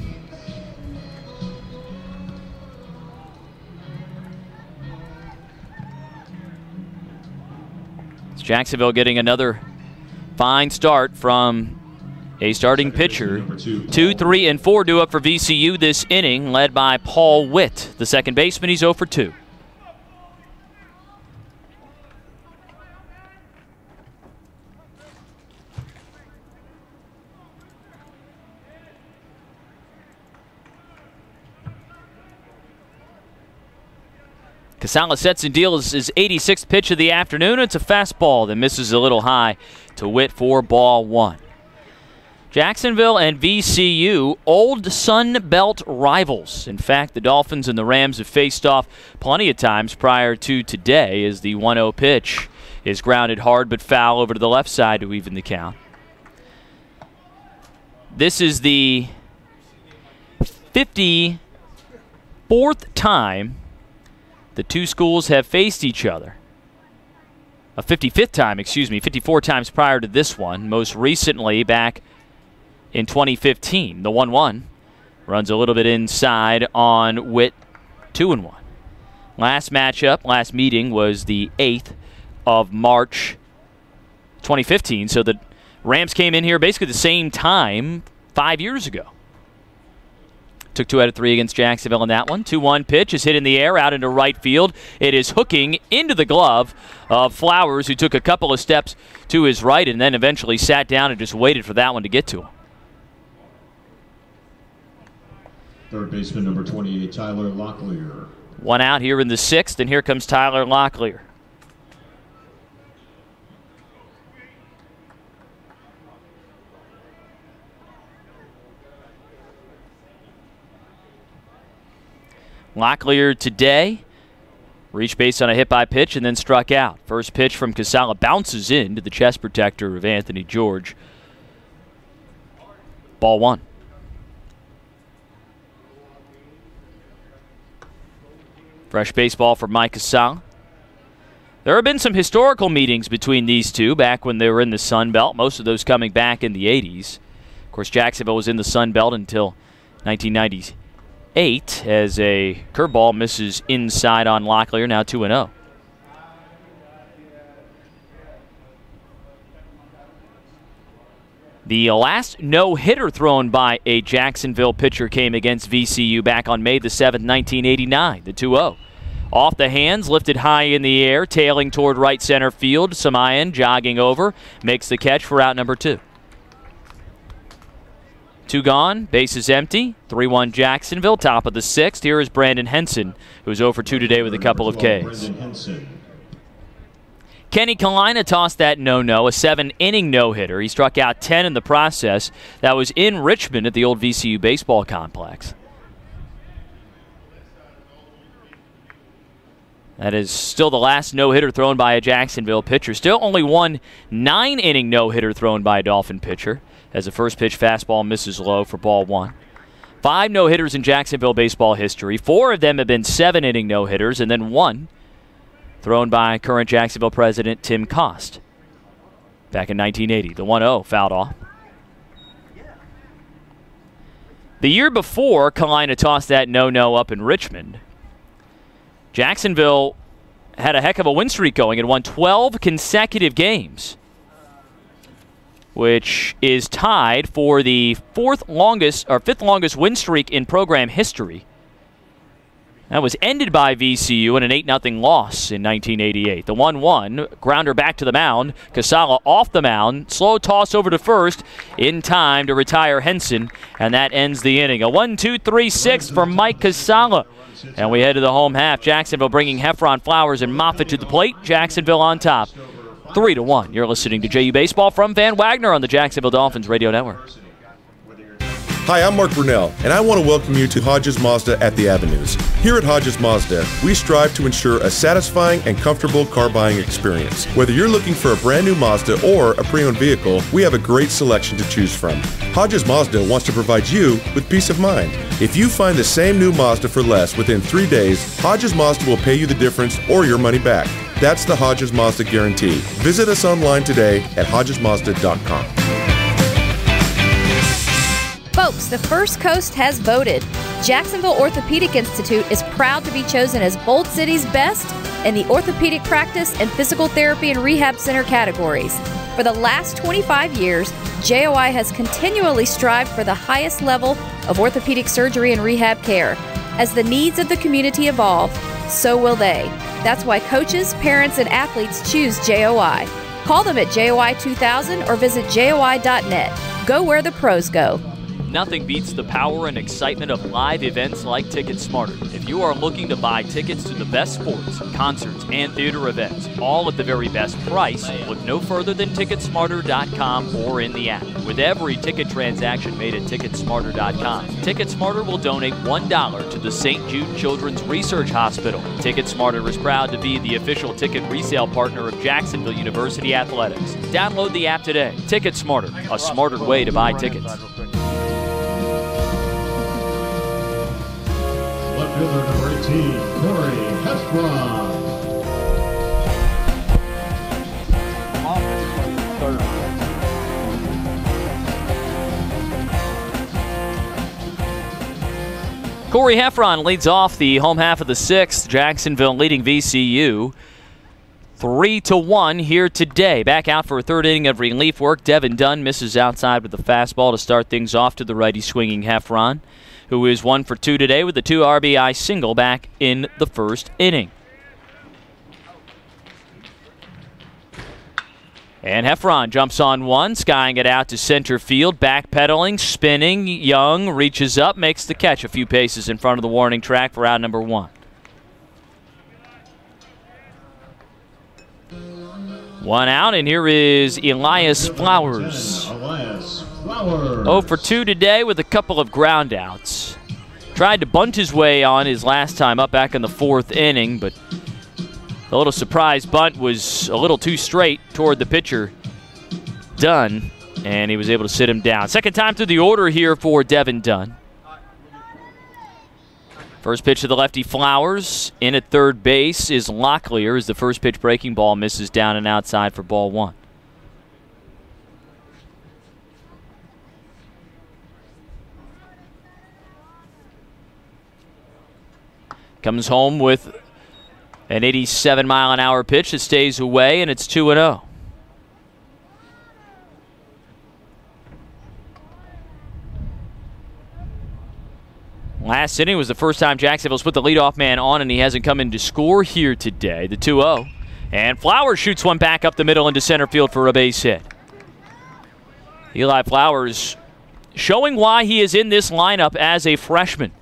Jacksonville getting another fine start from a starting pitcher. Two, three, and four due up for VCU this inning, led by Paul Witt, the second baseman. He's 0 for 2. Casala sets and deals his 86th pitch of the afternoon. It's a fastball that misses a little high to Witt for ball one. Jacksonville and VCU, old Sun Belt rivals. In fact, the Dolphins and the Rams have faced off plenty of times prior to today as the 1 0 pitch is grounded hard but foul over to the left side to even the count. This is the 54th time the two schools have faced each other. A 55th time, excuse me, 54 times prior to this one, most recently back in 2015. The 1 1 runs a little bit inside on Witt 2 and 1. Last matchup, last meeting was the 8th of March 2015. So the Rams came in here basically the same time five years ago. Took two out of three against Jacksonville in that one. 2 1 pitch is hit in the air out into right field. It is hooking into the glove of Flowers, who took a couple of steps to his right and then eventually sat down and just waited for that one to get to him. Third baseman number 28, Tyler Locklear. One out here in the sixth, and here comes Tyler Locklear. Locklear today reached base on a hit by pitch and then struck out. First pitch from Casala bounces into the chest protector of Anthony George. Ball one. Fresh baseball for Mike Casala. There have been some historical meetings between these two back when they were in the Sun Belt, most of those coming back in the 80s. Of course, Jacksonville was in the Sun Belt until 1990s. 1998 as a curveball misses inside on Locklear, now 2 0. The last no hitter thrown by a Jacksonville pitcher came against VCU back on May the 7th, 1989, the 2 0. Off the hands, lifted high in the air, tailing toward right center field. Samayan jogging over, makes the catch for out number two. Two gone, base is empty. 3 1 Jacksonville, top of the sixth. Here is Brandon Henson, who's over 2 today with a couple of Ks. Kenny Kalina tossed that no no, a seven inning no hitter. He struck out 10 in the process. That was in Richmond at the old VCU baseball complex. That is still the last no hitter thrown by a Jacksonville pitcher. Still only one nine inning no hitter thrown by a Dolphin pitcher as the first pitch fastball misses low for ball one. Five no hitters in Jacksonville baseball history. Four of them have been seven inning no hitters, and then one thrown by current Jacksonville president Tim Cost back in 1980. The 1 0 fouled off. The year before, Kalina tossed that no no up in Richmond. Jacksonville had a heck of a win streak going and won 12 consecutive games, which is tied for the fourth longest or fifth longest win streak in program history. That was ended by VCU in an 8 0 loss in 1988. The 1 1 grounder back to the mound. Casala off the mound. Slow toss over to first in time to retire Henson, and that ends the inning. A 1 2 3 6 for Mike Casala. And we head to the home half. Jacksonville bringing Heffron Flowers and Moffitt to the plate. Jacksonville on top. 3 to 1. You're listening to JU Baseball from Van Wagner on the Jacksonville Dolphins Radio Network. Hi, I'm Mark Brunell, and I want to welcome you to Hodges Mazda at the Avenues. Here at Hodges Mazda, we strive to ensure a satisfying and comfortable car buying experience. Whether you're looking for a brand new Mazda or a pre owned vehicle, we have a great selection to choose from. Hodges Mazda wants to provide you with peace of mind. If you find the same new Mazda for less within three days, Hodges Mazda will pay you the difference or your money back. That's the Hodges Mazda guarantee. Visit us online today at hodgesmazda.com. Folks, the First Coast has voted. Jacksonville Orthopedic Institute is proud to be chosen as Bold City's best in the orthopedic practice and physical therapy and rehab center categories. For the last 25 years, JOI has continually strived for the highest level of orthopedic surgery and rehab care. As the needs of the community evolve, so will they. That's why coaches, parents, and athletes choose JOI. Call them at JOI 2000 or visit JOI.net. Go where the pros go. Nothing beats the power and excitement of live events like Ticket Smarter. If you are looking to buy tickets to the best sports, concerts, and theater events, all at the very best price, look no further than Ticketsmarter.com or in the app. With every ticket transaction made at Ticketsmarter.com, TicketSmarter will donate $1 to the St. Jude Children's Research Hospital. TicketSmarter is proud to be the official ticket resale partner of Jacksonville University Athletics. Download the app today. TicketSmarter, a smarter way to buy tickets. Fielder number 18, Corey Heffron. Corey Heffron leads off the home half of the sixth. Jacksonville leading VCU. Three to one here today. Back out for a third inning of relief work. Devin Dunn misses outside with the fastball to start things off to the righty swinging Heffron, who is one for two today with the two RBI single back in the first inning. And Heffron jumps on one, skying it out to center field, backpedaling, spinning. Young reaches up, makes the catch a few paces in front of the warning track for out number one. One out, and here is Elias Flowers. Elias Flowers. 0 for 2 today with a couple of groundouts. Tried to bunt his way on his last time up back in the fourth inning, but the little surprise bunt was a little too straight toward the pitcher, Dunn, and he was able to sit him down. Second time through the order here for Devin Dunn. First pitch to the lefty Flowers. In at third base is Locklear as the first pitch breaking ball misses down and outside for ball one. Comes home with an 87 mile an hour pitch that stays away, and it's 2 0. Last inning was the first time Jacksonville's put the leadoff man on, and he hasn't come in to score here today. The 2 0. And Flowers shoots one back up the middle into center field for a base hit. Eli Flowers showing why he is in this lineup as a freshman.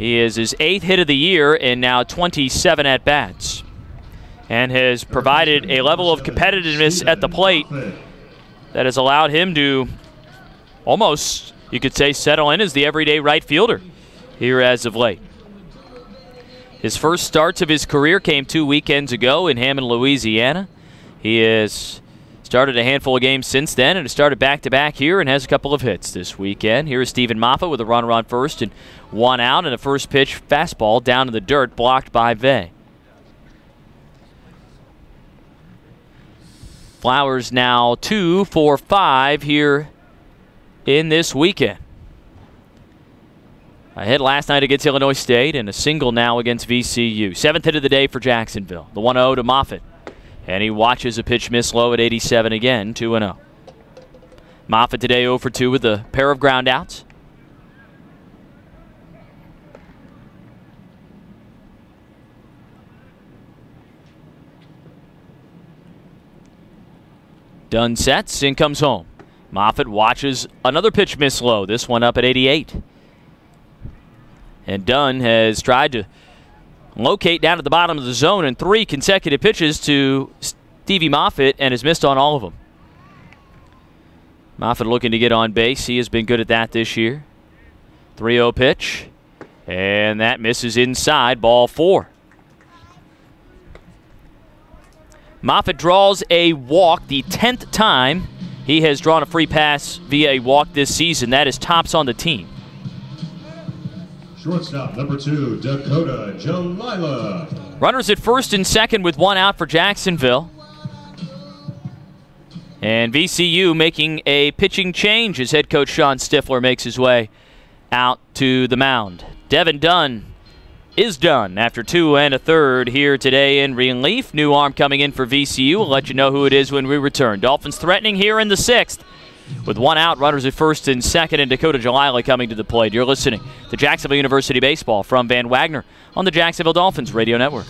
He is his eighth hit of the year and now 27 at bats, and has provided a level of competitiveness at the plate that has allowed him to almost, you could say, settle in as the everyday right fielder here as of late. His first starts of his career came two weekends ago in Hammond, Louisiana. He has started a handful of games since then and has started back to back here and has a couple of hits this weekend. Here is Stephen Moffitt with a runner on first and one out, and a first pitch fastball down to the dirt blocked by Vay. Flowers now two for five here in this weekend. A hit last night against Illinois State and a single now against VCU. Seventh hit of the day for Jacksonville. The 1 0 to Moffitt. And he watches a pitch miss low at 87 again, 2 0. Moffitt today 0 for 2 with a pair of groundouts. Dunn sets and comes home. Moffitt watches another pitch miss low, this one up at 88. And Dunn has tried to locate down at the bottom of the zone in three consecutive pitches to Stevie Moffitt and has missed on all of them. Moffitt looking to get on base. He has been good at that this year. 3 0 pitch. And that misses inside, ball four. Moffitt draws a walk the 10th time he has drawn a free pass via a walk this season. That is tops on the team. Shortstop number two, Dakota Jalila. Runners at first and second with one out for Jacksonville. And VCU making a pitching change as head coach Shawn Stiffler makes his way out to the mound. Devin Dunn is done after two and a third here today in relief. New arm coming in for VCU. We'll let you know who it is when we return. Dolphins threatening here in the sixth. With one out, runners at first and second, and Dakota Jalila coming to the plate. You're listening to Jacksonville University Baseball from Van Wagner on the Jacksonville Dolphins Radio Network.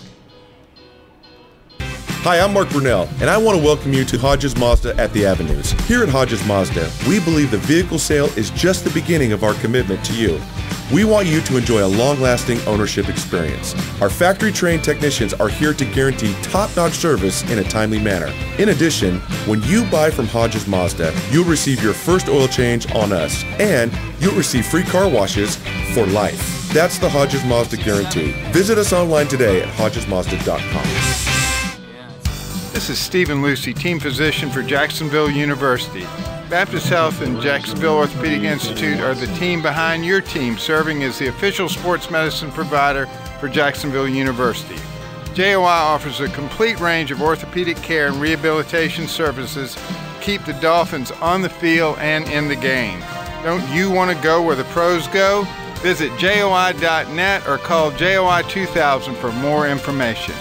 Hi, I'm Mark Brunell, and I want to welcome you to Hodges Mazda at the Avenues. Here at Hodges Mazda, we believe the vehicle sale is just the beginning of our commitment to you. We want you to enjoy a long lasting ownership experience. Our factory trained technicians are here to guarantee top notch service in a timely manner. In addition, when you buy from Hodges Mazda, you'll receive your first oil change on us, and you'll receive free car washes for life. That's the Hodges Mazda guarantee. Visit us online today at hodgesmazda.com. This is Stephen Lucy, team physician for Jacksonville University. Baptist Health and Jacksonville Orthopedic Institute are the team behind your team, serving as the official sports medicine provider for Jacksonville University. JOI offers a complete range of orthopedic care and rehabilitation services to keep the Dolphins on the field and in the game. Don't you want to go where the pros go? Visit JOI.net or call JOI 2000 for more information.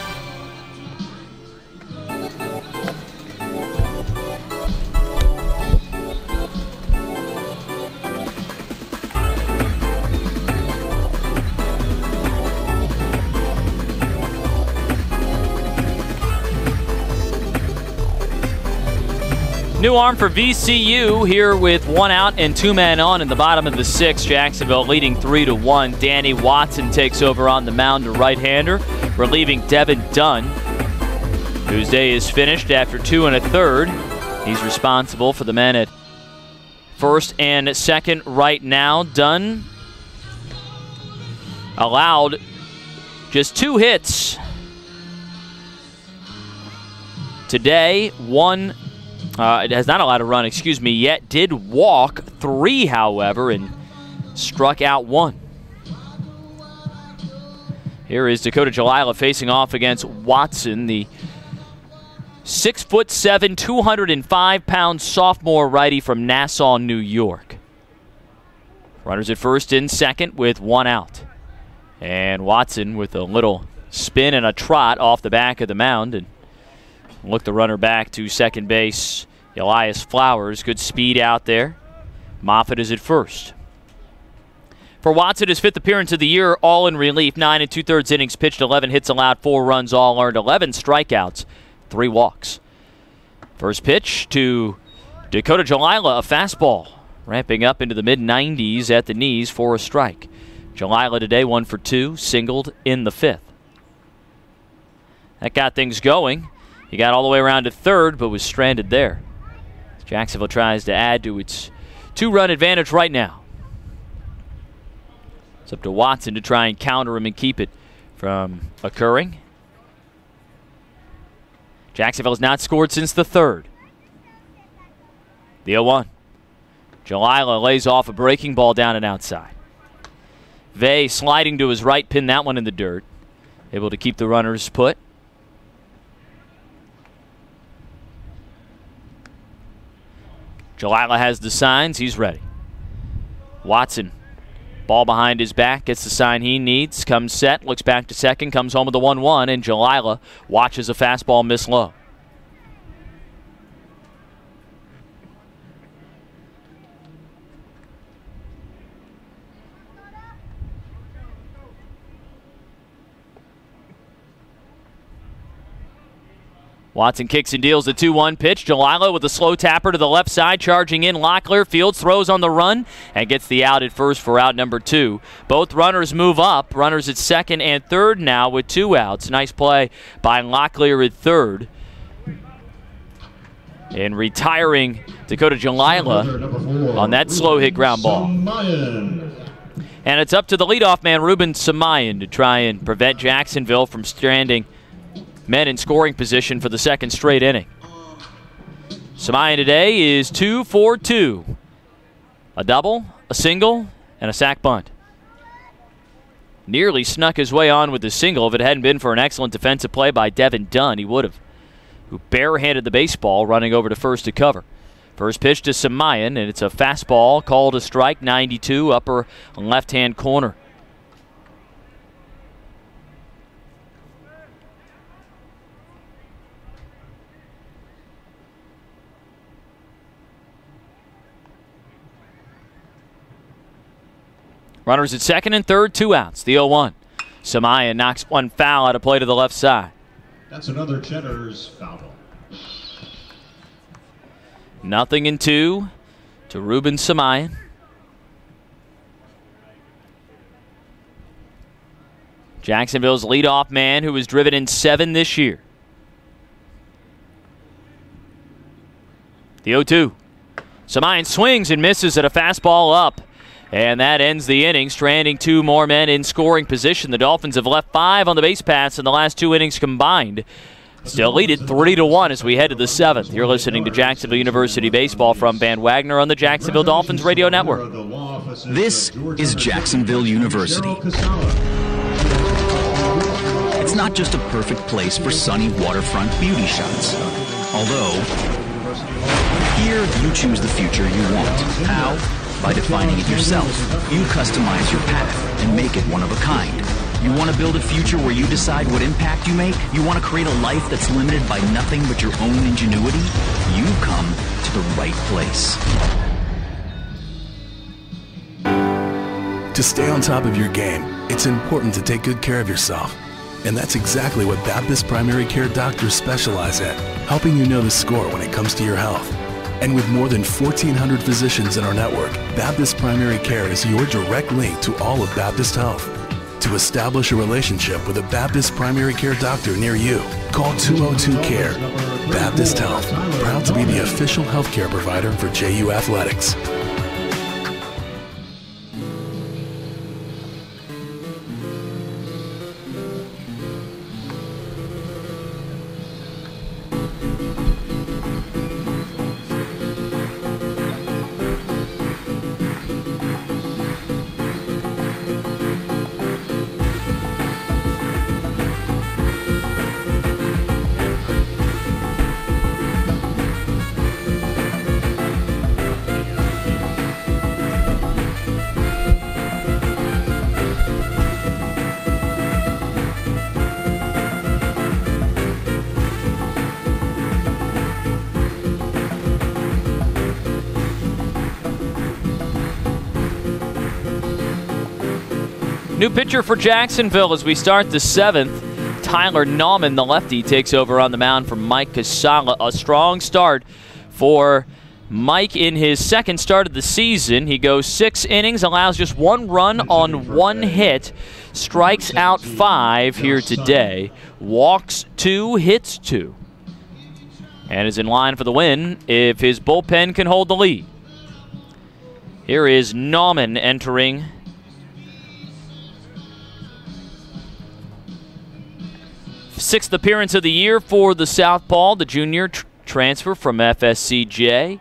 New arm for VCU here with one out and two men on in the bottom of the sixth. Jacksonville leading three to one. Danny Watson takes over on the mound, a right-hander, relieving Devin Dunn, whose day is finished after two and a third. He's responsible for the men at first and second right now. Dunn allowed just two hits today. One uh, it has not allowed a run, excuse me, yet. Did walk three, however, and struck out one. Here is Dakota Jalila facing off against Watson, the six foot seven, 205 pound sophomore righty from Nassau, New York. Runners at first and second with one out. And Watson with a little spin and a trot off the back of the mound and look the runner back to second base. Elias Flowers, good speed out there. Moffitt is at first. For Watson, his fifth appearance of the year, all in relief. Nine and two thirds innings pitched, 11 hits allowed, four runs all earned, 11 strikeouts, three walks. First pitch to Dakota Jalila, a fastball, ramping up into the mid 90s at the knees for a strike. Jalila today, one for two, singled in the fifth. That got things going. He got all the way around to third, but was stranded there. Jacksonville tries to add to its two run advantage right now. It's up to Watson to try and counter him and keep it from occurring. Jacksonville has not scored since the third. The 0 1. Jalila lays off a breaking ball down and outside. Vay sliding to his right, pin that one in the dirt. Able to keep the runners put. Jalila has the signs. He's ready. Watson Ball behind his back, gets the sign he needs, comes set, looks back to second, comes home with the 1 1, and Jalila watches a fastball miss low. Watson kicks and deals the 2 1 pitch. Jalila with a slow tapper to the left side, charging in. Locklear Fields throws on the run and gets the out at first for out number two. Both runners move up. Runners at second and third now with two outs. Nice play by Locklear at third. And retiring Dakota Jalila on that slow hit ground ball. And it's up to the leadoff man, Ruben Samayan, to try and prevent Jacksonville from stranding men in scoring position for the second straight inning. Samayan today is 2 for 2. A double, a single, and a sac bunt. Nearly snuck his way on with the single. If it hadn't been for an excellent defensive play by Devin Dunn, he would have. Who barehanded the baseball, running over to first to cover. First pitch to Samayan, and it's a fastball called a strike, 92, upper left hand corner. Runners at second and third, two outs. The 0 1. Samayan knocks one foul out of play to the left side. That's another Cheddar's foul. Nothing in two to Ruben Samayan. Jacksonville's leadoff man who was driven in seven this year. The 0 2. Samayan swings and misses at a fastball up. And that ends the inning, stranding two more men in scoring position. The Dolphins have left five on the base paths in the last two innings combined. Still lead it three to one as we head to the seventh. You're listening to Jacksonville University baseball from Van Wagner on the Jacksonville Dolphins radio network. This is Jacksonville University. It's not just a perfect place for sunny waterfront beauty shots. Although, here you choose the future you want. How? By defining it yourself. You customize your path and make it one of a kind. You want to build a future where you decide what impact you make? You want to create a life that's limited by nothing but your own ingenuity? You come to the right place. To stay on top of your game, it's important to take good care of yourself. And that's exactly what Baptist Primary Care doctors specialize in, helping you know the score when it comes to your health. And with more than 1,400 physicians in our network, Baptist Primary Care is your direct link to all of Baptist Health. To establish a relationship with a Baptist primary care doctor near you, call 202-CARE. Baptist Health, proud to be the official healthcare provider for JU Athletics. New pitcher for Jacksonville as we start the seventh. Tyler Nauman, the lefty, takes over on the mound for Mike Casala. A strong start for Mike in his second start of the season. He goes six innings, allows just one run on one hit, strikes out five here today, walks two, hits two, and is in line for the win if his bullpen can hold the lead. Here is Nauman entering Sixth appearance of the year for the Southpaw, the junior tr- transfer from FSCJ.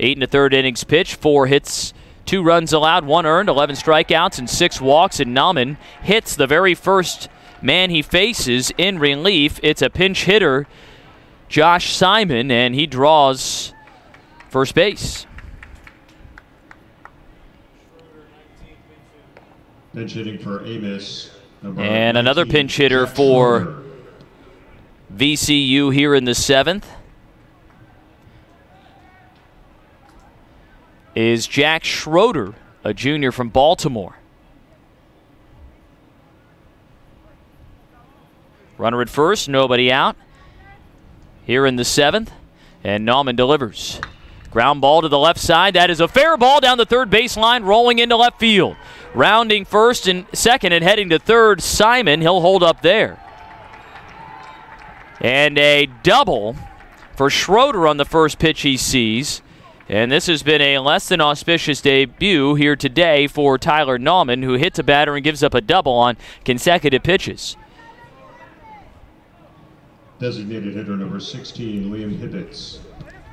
Eight and a third innings pitch, four hits, two runs allowed, one earned, 11 strikeouts, and six walks. And Nauman hits the very first man he faces in relief. It's a pinch hitter, Josh Simon, and he draws first base. Pinch hitting for Amos. And another pinch hitter for. VCU here in the seventh is Jack Schroeder, a junior from Baltimore. Runner at first, nobody out. Here in the seventh, and Nauman delivers. Ground ball to the left side. That is a fair ball down the third baseline, rolling into left field. Rounding first and second and heading to third, Simon. He'll hold up there. And a double for Schroeder on the first pitch he sees. And this has been a less than auspicious debut here today for Tyler Nauman, who hits a batter and gives up a double on consecutive pitches. Designated hitter number 16, Liam Hibbets.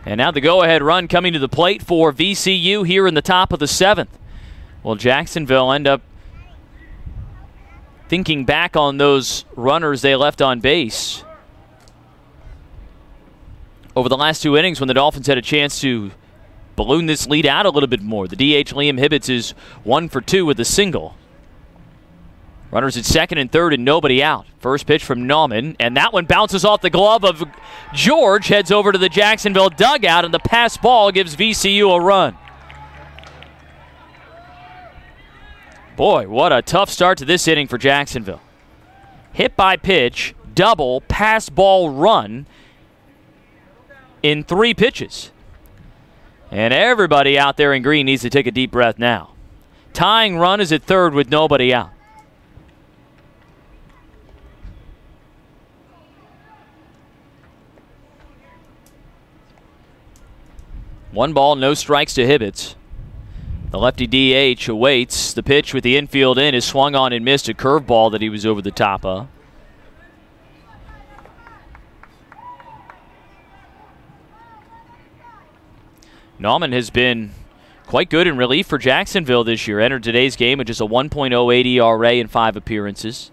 And now the go ahead run coming to the plate for VCU here in the top of the seventh. Will Jacksonville end up thinking back on those runners they left on base over the last two innings when the Dolphins had a chance to balloon this lead out a little bit more? The DH Liam Hibbets is one for two with a single. Runners at second and third and nobody out. First pitch from Nauman, and that one bounces off the glove of George, heads over to the Jacksonville dugout, and the pass ball gives VCU a run. Boy, what a tough start to this inning for Jacksonville. Hit by pitch, double, pass ball run in three pitches. And everybody out there in green needs to take a deep breath now. Tying run is at third with nobody out. One ball, no strikes to Hibbets. The lefty DH awaits. The pitch with the infield in is swung on and missed a curveball that he was over the top of. Nauman has been quite good in relief for Jacksonville this year. Entered today's game with just a 1.08 ERA in five appearances.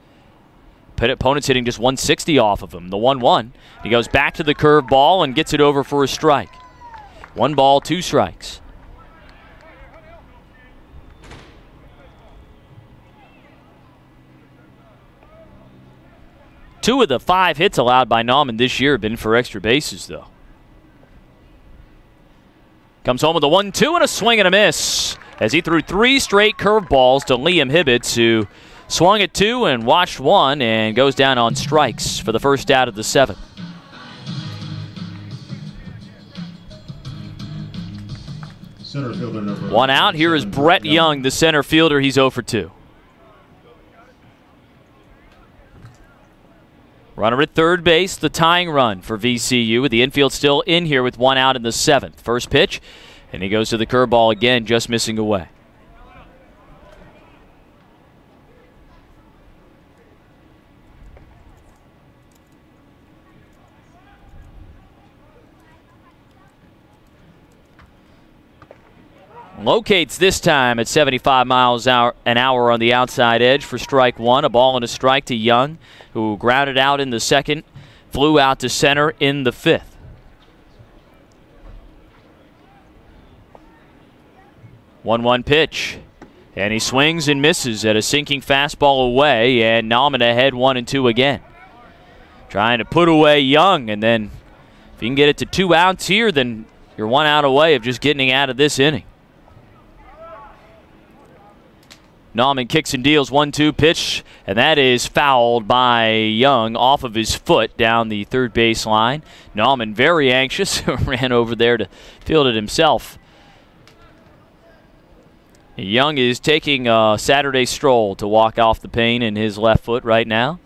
Opponents hitting just 160 off of him. The 1 1. He goes back to the curve ball and gets it over for a strike. One ball, two strikes. Two of the five hits allowed by Nauman this year have been for extra bases, though. Comes home with a 1 2 and a swing and a miss as he threw three straight curveballs to Liam Hibbets, who swung at two and watched one and goes down on strikes for the first out of the seventh. Center fielder number One out. Here is Brett Young, the center fielder. He's 0 for 2. Runner at third base, the tying run for VCU with the infield still in here with one out in the seventh. First pitch, and he goes to the curveball again, just missing away. Locates this time at 75 miles an hour on the outside edge for strike one. A ball and a strike to Young, who grounded out in the second, flew out to center in the fifth. One-one pitch, and he swings and misses at a sinking fastball away, and Nauman ahead one and two again. Trying to put away Young, and then if you can get it to two outs here, then you're one out away of just getting out of this inning. Nauman kicks and deals 1 2 pitch, and that is fouled by Young off of his foot down the third base line. Nauman, very anxious, ran over there to field it himself. Young is taking a Saturday stroll to walk off the pain in his left foot right now.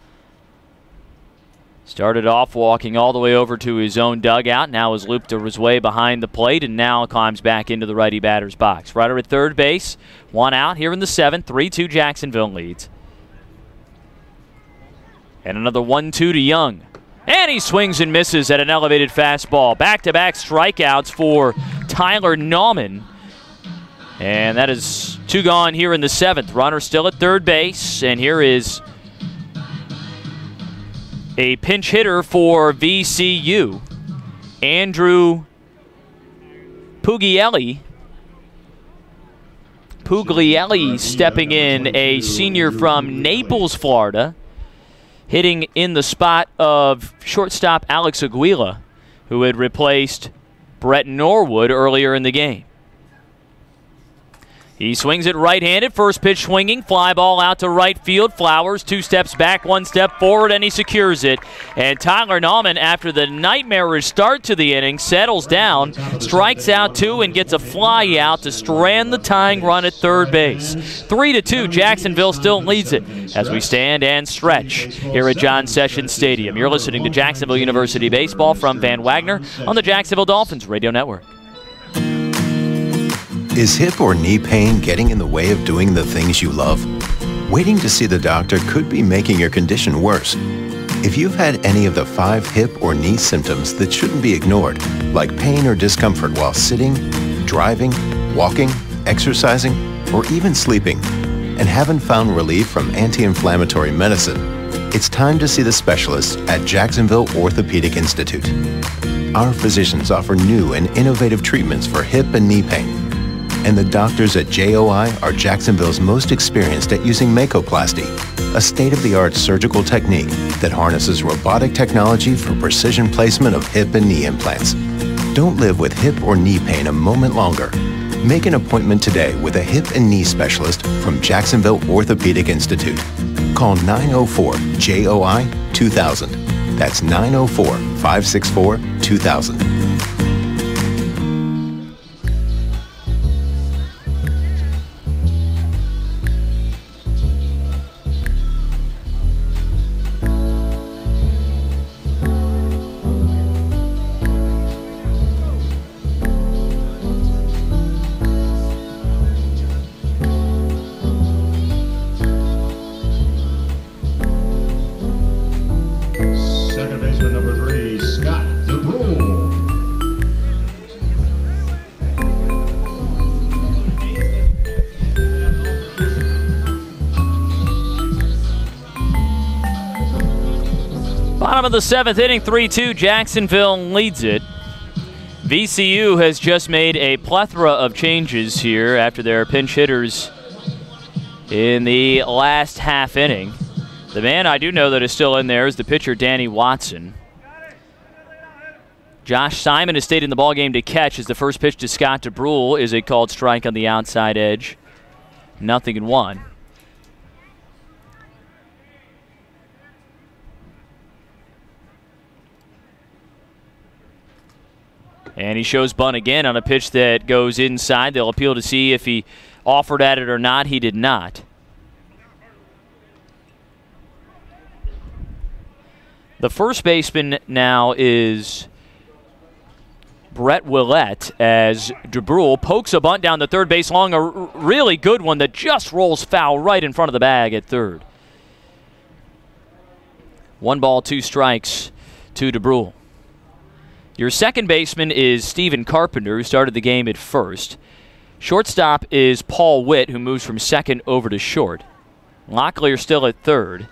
Started off walking all the way over to his own dugout. Now has looped his way behind the plate and now climbs back into the righty batter's box. Ryder at third base. One out here in the seventh. 3 2 Jacksonville leads. And another 1 2 to Young. And he swings and misses at an elevated fastball. Back to back strikeouts for Tyler Nauman. And that is two gone here in the seventh. Runner still at third base. And here is a pinch hitter for VCU, Andrew Puglielli. Puglielli stepping in, a senior from Naples, Florida, hitting in the spot of shortstop Alex Aguila, who had replaced Brett Norwood earlier in the game. He swings it right handed. First pitch swinging. Fly ball out to right field. Flowers two steps back, one step forward, and he secures it. And Tyler Nauman, after the nightmarish start to the inning, settles down, strikes out two, and gets a fly out to strand the tying run at third base. Three to two. Jacksonville still leads it as we stand and stretch here at John Sessions Stadium. You're listening to Jacksonville University Baseball from Van Wagner on the Jacksonville Dolphins Radio Network. Is hip or knee pain getting in the way of doing the things you love? Waiting to see the doctor could be making your condition worse. If you've had any of the five hip or knee symptoms that shouldn't be ignored, like pain or discomfort while sitting, driving, walking, exercising, or even sleeping, and haven't found relief from anti inflammatory medicine, it's time to see the specialists at Jacksonville Orthopedic Institute. Our physicians offer new and innovative treatments for hip and knee pain and the doctors at JOI are Jacksonville's most experienced at using Makoplasty, a state-of-the-art surgical technique that harnesses robotic technology for precision placement of hip and knee implants. Don't live with hip or knee pain a moment longer. Make an appointment today with a hip and knee specialist from Jacksonville Orthopedic Institute. Call 904 JOI 2000. That's 904 of the seventh inning, 3 2. Jacksonville leads it. VCU has just made a plethora of changes here after their pinch hitters in the last half inning. The man I do know that is still in there is the pitcher Danny Watson. Josh Simon has stayed in the ballgame to catch as the first pitch to Scott DeBrule is a called strike on the outside edge. Nothing in one. And he shows bunt again on a pitch that goes inside. They'll appeal to see if he offered at it or not. He did not. The first baseman now is Brett Willett as DeBrule pokes a bunt down the third base long, a really good one that just rolls foul right in front of the bag at third. One ball, two strikes to DeBrule. Your second baseman is Stephen Carpenter, who started the game at first. Shortstop is Paul Witt, who moves from second over to short. Locklear still at third.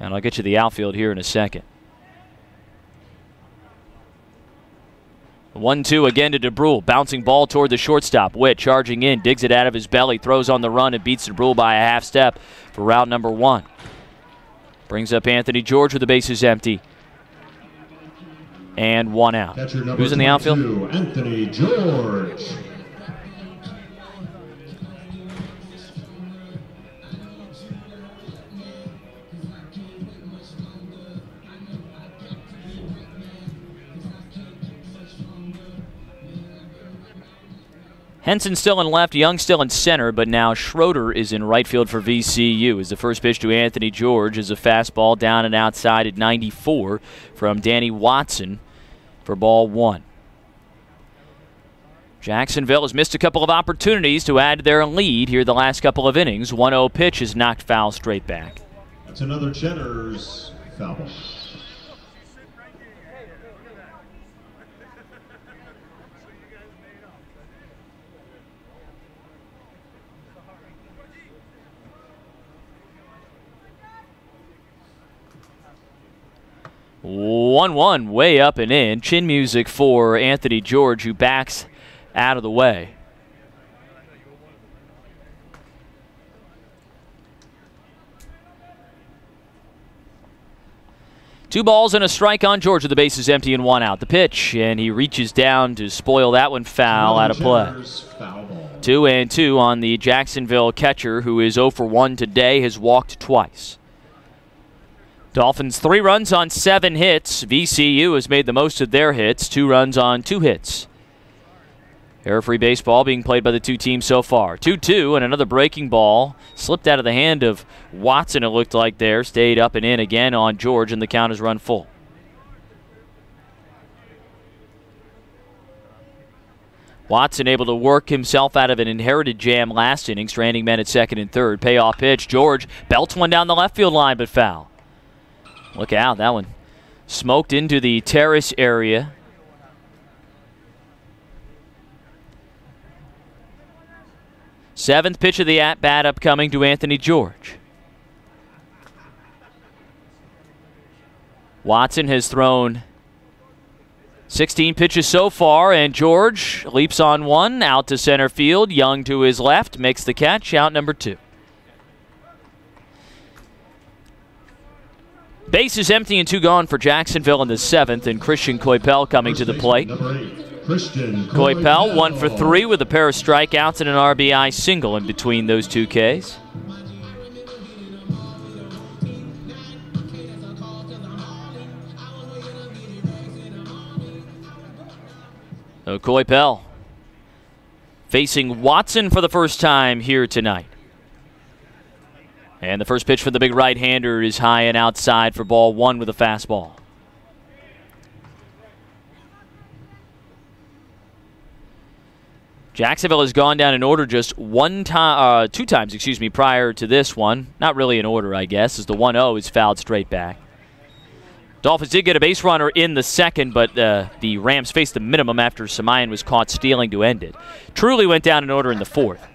And I'll get you the outfield here in a second. 1 2 again to DeBrule. Bouncing ball toward the shortstop. Witt charging in, digs it out of his belly, throws on the run, and beats DeBrule by a half step for route number one. Brings up Anthony George with the bases empty. and one out. Who's in the outfield? 22, Anthony George. Henson still in left, Young still in center, but now Schroeder is in right field for VCU. As the first pitch to Anthony George is a fastball down and outside at 94 from Danny Watson for ball one. Jacksonville has missed a couple of opportunities to add their lead here the last couple of innings. 1 0 pitch is knocked foul straight back. That's another Cheddar's foul ball. One one way up and in. Chin music for Anthony George, who backs out of the way. Two balls and a strike on George. The base is empty and one out. The pitch, and he reaches down to spoil that one foul out of play. Cheddar's foul ball. Two and two on the Jacksonville catcher, who is 0 for 1 today, has walked twice. Dolphins three runs on seven hits. VCU has made the most of their hits, two runs on two hits. Error free baseball being played by the two teams so far. 2 2, and another breaking ball slipped out of the hand of Watson, it looked like there. Stayed up and in again on George, and the count is run full. Watson able to work himself out of an inherited jam last inning, stranding men at second and third. Payoff pitch. George belts one down the left field line, but foul. Look out, that one smoked into the terrace area. Seventh pitch of the at bat upcoming to Anthony George. Watson has thrown 16 pitches so far, and George leaps on one out to center field. Young to his left makes the catch, out number two. Base is empty and two gone for Jacksonville in the seventh, and Christian Coypel coming to the plate. Number eight, Christian Coypel one for three with a pair of strikeouts and an RBI single in between those two Ks. So Coypel facing Watson for the first time here tonight. And the first pitch for the big right hander is high and outside for ball one with a fastball. Jacksonville has gone down in order just one time, uh, two times, excuse me, prior to this one. Not really in order, I guess, as the 1 0 is fouled straight back. Dolphins did get a base runner in the second, but uh, the Rams faced the minimum after Samayan was caught stealing to end it. Truly went down in order in the fourth.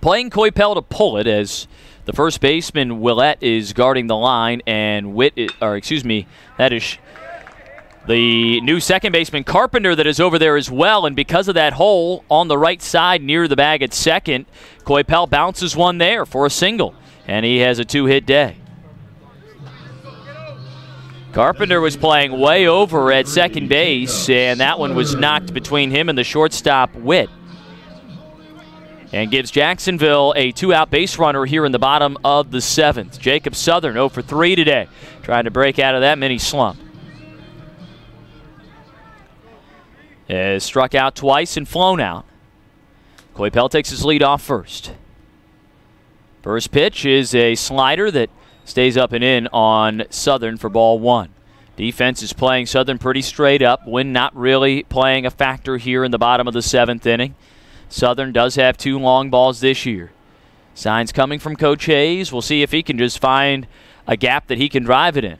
Playing Coypel to pull it as the first baseman Willett is guarding the line, and Witt, or excuse me, that is the new second baseman Carpenter that is over there as well. And because of that hole on the right side near the bag at second, Coypel bounces one there for a single, and he has a two-hit day. Carpenter was playing way over at second base, and that one was knocked between him and the shortstop Witt and gives Jacksonville a two out base runner here in the bottom of the seventh. Jacob Southern 0 for 3 today, trying to break out of that mini slump. Has struck out twice and flown out. Coypel takes his lead off first. First pitch is a slider that stays up and in on Southern for ball one. Defense is playing Southern pretty straight up. Win not really playing a factor here in the bottom of the seventh inning. Southern does have two long balls this year. Signs coming from Coach Hayes. We'll see if he can just find a gap that he can drive it in.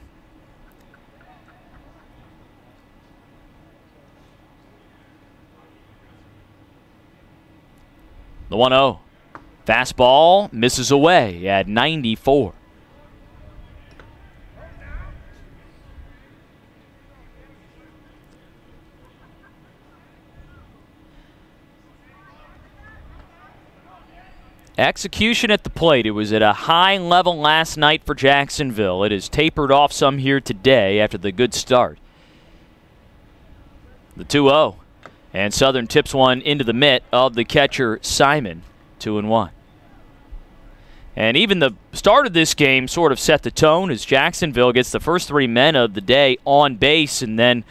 The 1 0. Fastball misses away at 94. Execution at the plate. It was at a high level last night for Jacksonville. It has tapered off some here today after the good start. The 2 0. And Southern tips one into the mitt of the catcher, Simon. 2 and 1. And even the start of this game sort of set the tone as Jacksonville gets the first three men of the day on base and then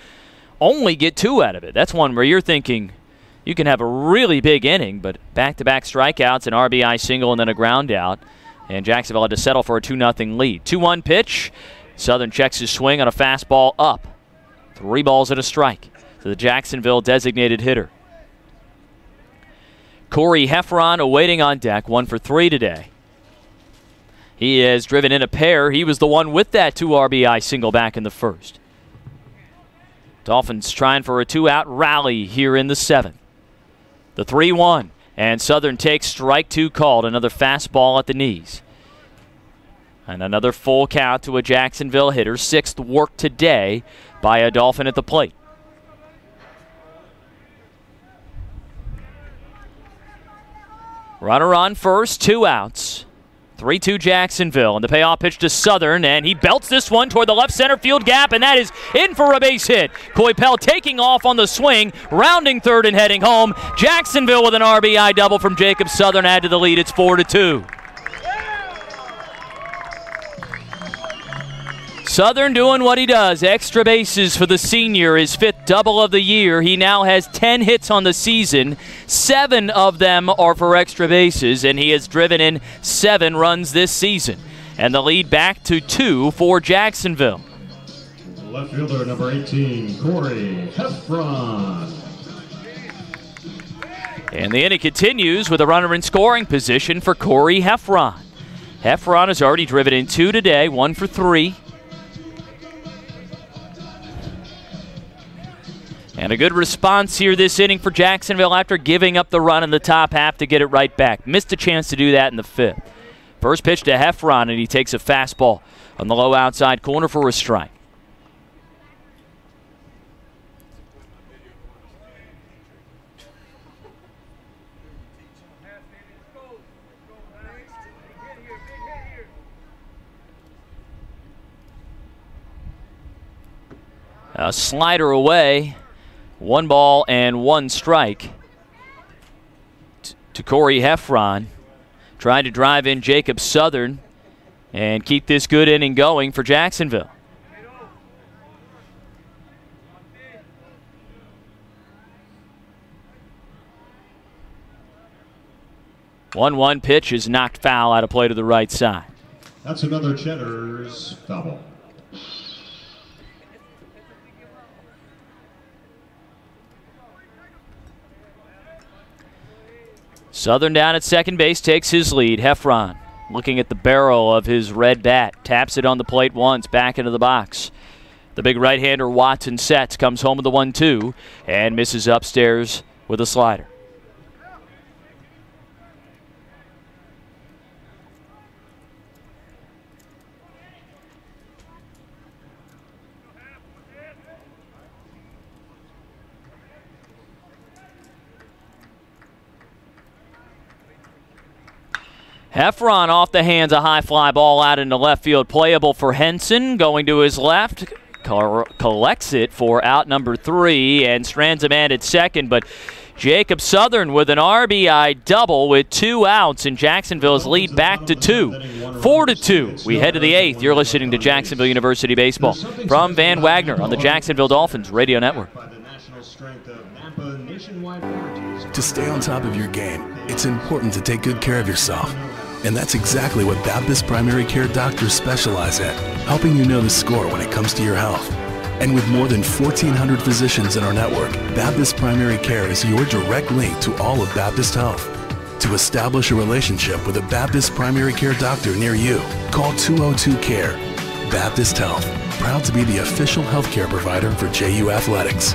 only get two out of it. That's one where you're thinking you can have a really big inning, but back to back strikeouts, an RBI single, and then a ground out. And Jacksonville had to settle for a 2 0 lead. 2 1 pitch. Southern checks his swing on a fastball up. Three balls and a strike to the Jacksonville designated hitter. Corey Heffron awaiting on deck, one for three today. He has driven in a pair. He was the one with that two RBI single back in the first. Dolphins trying for a two out rally here in the seventh. The 3 1. And Southern takes strike two called. Another fastball at the knees. And another full count to a Jacksonville hitter. Sixth work today by a Dolphin at the plate. Runner on first, two outs. 3 2 Jacksonville, and the payoff pitch to Southern, and he belts this one toward the left center field gap, and that is in for a base hit. Coypel taking off on the swing, rounding third and heading home. Jacksonville with an RBI double from Jacob Southern add to the lead. It's 4 to 2. Southern doing what he does. Extra bases for the senior, his fifth double of the year. He now has 10 hits on the season. Seven of them are for extra bases, and he has driven in seven runs this season. And the lead back to two for Jacksonville. Left fielder number 18, Corey Heffron. And the inning continues with a runner in scoring position for Corey Heffron. Heffron has already driven in two today, one for three. And a good response here this inning for Jacksonville after giving up the run in the top half to get it right back. Missed a chance to do that in the fifth. First pitch to Heffron, and he takes a fastball on the low outside corner for a strike. A slider away. One ball and one strike to Corey Heffron. Trying to drive in Jacob Southern and keep this good inning going for Jacksonville. One one pitch is knocked foul out of play to the right side. That's another Cheddar's foul ball. Southern down at second base takes his lead. Heffron looking at the barrel of his red bat, taps it on the plate once, back into the box. The big right hander Watson sets, comes home with the 1 2, and misses upstairs with a slider. Heffron off the hands, a high fly ball out into left field, playable for Henson, going to his left, collects it for out number three, and strands a man at second, but Jacob Southern with an RBI double with two outs, and Jacksonville's lead back to two. Four to two. We head to the eighth. You're listening to Jacksonville University Baseball from Van Wagner on the Jacksonville Dolphins Radio Network. To stay on top of your game, it's important to take good care of yourself. And that's exactly what Baptist Primary Care doctors specialize in, helping you know the score when it comes to your health. And with more than 1,400 physicians in our network, Baptist Primary Care is your direct link to all of Baptist Health. To establish a relationship with a Baptist Primary Care doctor near you, call 202-CARE. Baptist Health, proud to be the official healthcare provider for JU Athletics.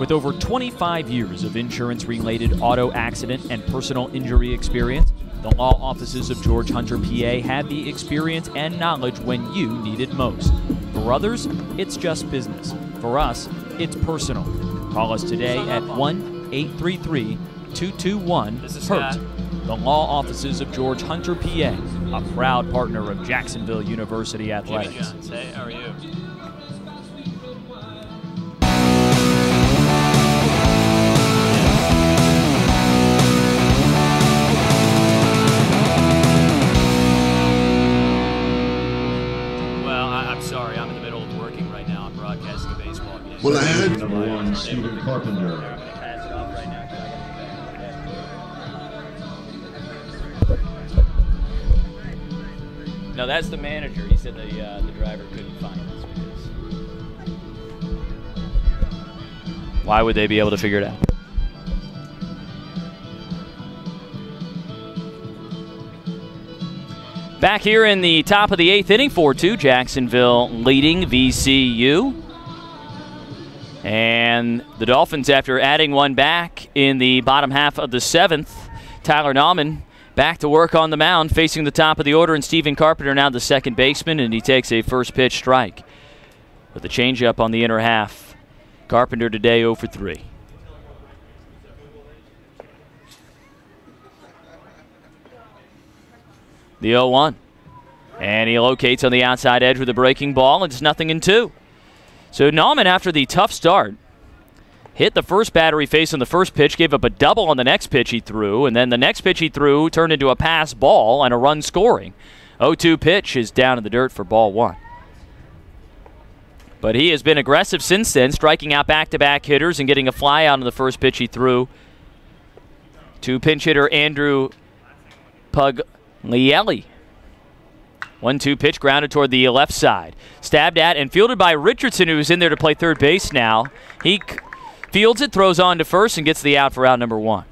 With over 25 years of insurance related auto accident and personal injury experience, the law offices of George Hunter PA had the experience and knowledge when you need it most. For others, it's just business. For us, it's personal. Call us today at 1 833 221 This HURT. The law offices of George Hunter, PA, a proud partner of Jacksonville University Athletics. Hey, how are you? Carpenter. No, that's the manager. He said the uh, the driver couldn't find us. Why would they be able to figure it out? Back here in the top of the eighth inning, 4 2, Jacksonville leading VCU. And the Dolphins, after adding one back in the bottom half of the seventh, Tyler Nauman back to work on the mound, facing the top of the order, and Stephen Carpenter now the second baseman, and he takes a first pitch strike with a changeup on the inner half. Carpenter today 0 for 3. The 0 1. And he locates on the outside edge with a breaking ball. And it's nothing in two. So Nauman, after the tough start, hit the first battery face on the first pitch, gave up a double on the next pitch he threw, and then the next pitch he threw turned into a pass ball and a run scoring. 0 2 pitch is down in the dirt for ball one. But he has been aggressive since then, striking out back to back hitters and getting a fly out on the first pitch he threw to pinch hitter Andrew Puglielli. One two pitch grounded toward the left side. Stabbed at and fielded by Richardson, who's in there to play third base now. He fields it, throws on to first, and gets the out for out number one.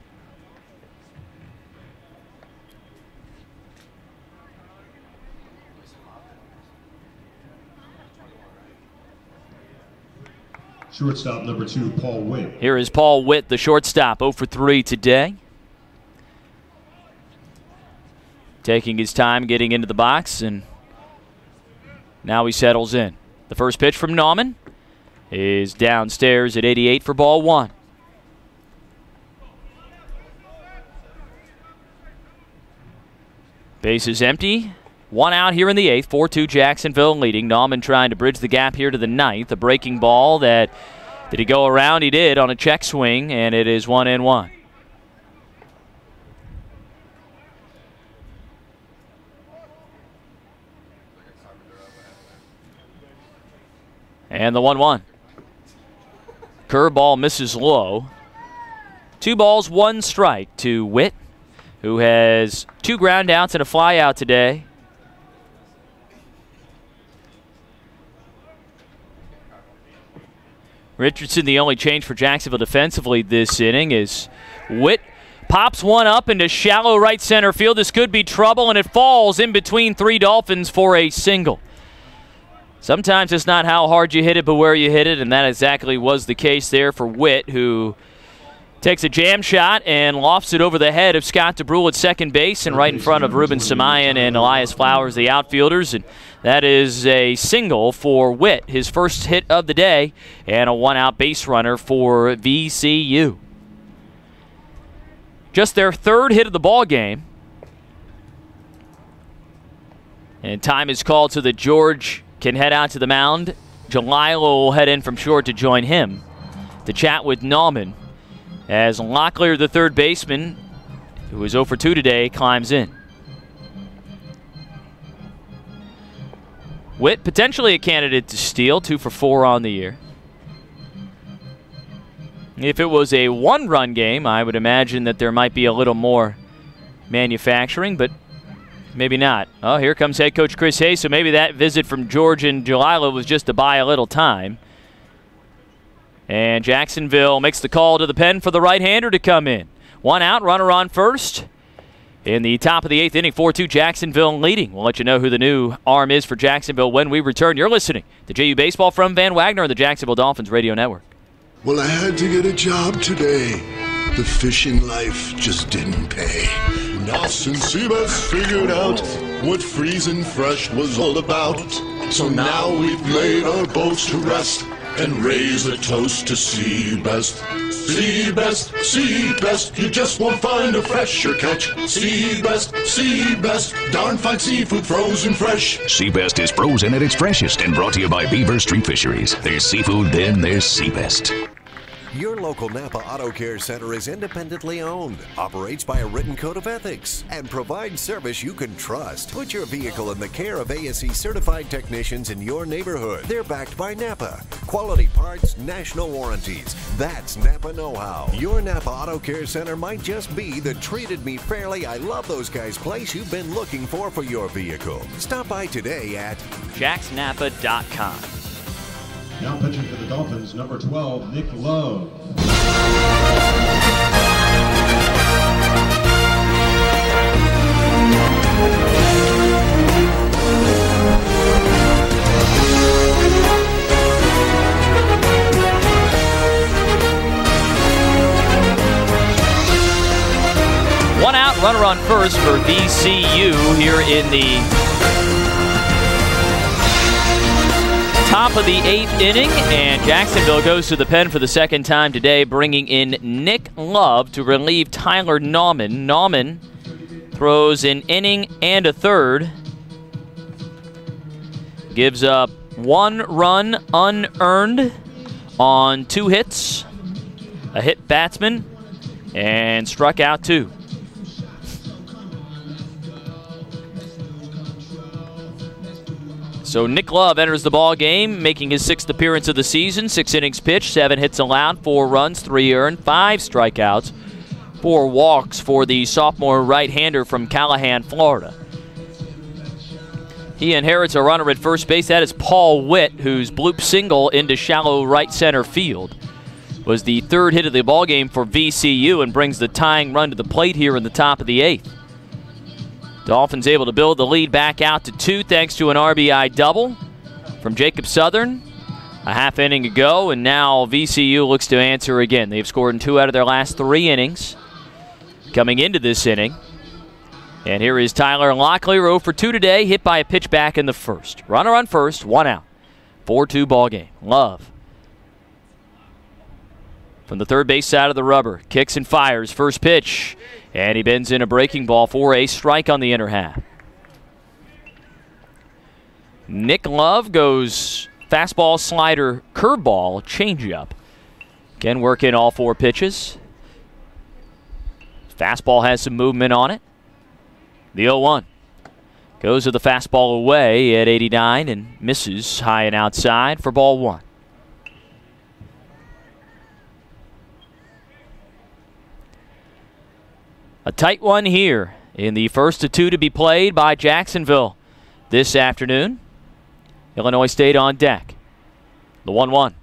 Shortstop number two, Paul Witt. Here is Paul Witt, the shortstop, 0 for 3 today. Taking his time getting into the box, and now he settles in. The first pitch from Nauman is downstairs at 88 for ball one. Base is empty. One out here in the eighth. 4 2 Jacksonville leading. Nauman trying to bridge the gap here to the ninth. A breaking ball that. Did he go around? He did on a check swing, and it is one and one. And the 1 1. Curveball misses low. Two balls, one strike to Witt, who has two ground outs and a fly out today. Richardson, the only change for Jacksonville defensively this inning is Witt pops one up into shallow right center field. This could be trouble, and it falls in between three Dolphins for a single. Sometimes it's not how hard you hit it, but where you hit it, and that exactly was the case there for Witt, who takes a jam shot and lofts it over the head of Scott DeBrule at second base and right in front of Ruben Samayan and Elias Flowers, the outfielders. And that is a single for Witt, his first hit of the day, and a one out base runner for VCU. Just their third hit of the ball game. And time is called to the George can head out to the mound. Jalila will head in from short to join him to chat with Nauman as Locklear, the third baseman, who is 0 for 2 today, climbs in. Witt, potentially a candidate to steal, 2 for 4 on the year. If it was a one run game, I would imagine that there might be a little more manufacturing, but maybe not. Oh, here comes head coach Chris Hayes, so maybe that visit from George and Jalila was just to buy a little time. And Jacksonville makes the call to the pen for the right hander to come in. One out, runner on first. In the top of the eighth inning, 4 2 Jacksonville leading. We'll let you know who the new arm is for Jacksonville when we return. You're listening to JU Baseball from Van Wagner on the Jacksonville Dolphins Radio Network. Well, I had to get a job today. The fishing life just didn't pay. Nas and Seabass figured out what freezing fresh was all about. So now we've laid our boats to rest and raise a toast to Seabest. Sea best, Seabest, you just won't find a fresher catch. Seabest, sea best, darn fine seafood frozen fresh. Seabest is frozen at its freshest and brought to you by Beaver Street Fisheries. There's seafood, then there's Seabest. Your local Napa Auto Care Center is independently owned, operates by a written code of ethics, and provides service you can trust. Put your vehicle in the care of ASE certified technicians in your neighborhood. They're backed by Napa. Quality parts, national warranties. That's Napa Know How. Your Napa Auto Care Center might just be the treated me fairly, I love those guys place you've been looking for for your vehicle. Stop by today at jacksnapa.com. Now pitching for the Dolphins, number 12, Nick Love. One out, runner on first for VCU here in the top of the eighth inning, and Jacksonville goes to the pen for the second time today, bringing in Nick Love to relieve Tyler Nauman. Nauman throws an inning and a third, gives up one run unearned on two hits, a hit batsman, and struck out two. So Nick Love enters the ball game, making his sixth appearance of the season. Six innings pitched, seven hits allowed, four runs, three earned, five strikeouts, four walks for the sophomore right-hander from Callahan, Florida. He inherits a runner at first base. That is Paul Witt, whose bloop single into shallow right center field was the third hit of the ball game for VCU and brings the tying run to the plate here in the top of the eighth. Dolphins able to build the lead back out to two thanks to an RBI double from Jacob Southern a half inning ago, and now VCU looks to answer again. They've scored in two out of their last three innings coming into this inning. And here is Tyler Locklear, 0 for 2 today, hit by a pitch back in the first. Runner on first, one out. 4 2 ball game. Love. From the third base side of the rubber, kicks and fires. First pitch. And he bends in a breaking ball for a strike on the inner half. Nick Love goes fastball, slider, curveball, changeup. Again, work in all four pitches. Fastball has some movement on it. The 0 1 goes to the fastball away at 89 and misses high and outside for ball one. A tight one here in the first of two to be played by Jacksonville this afternoon. Illinois State on deck. The 1 1.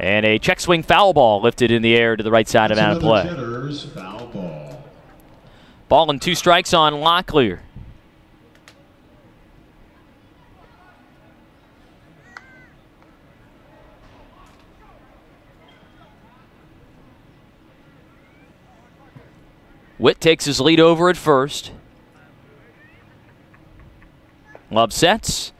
And a check swing foul ball lifted in the air to the right side of out of play. Cheddar's, ball. Ball and two strikes on Locklear. Witt takes his lead over at first. Love sets.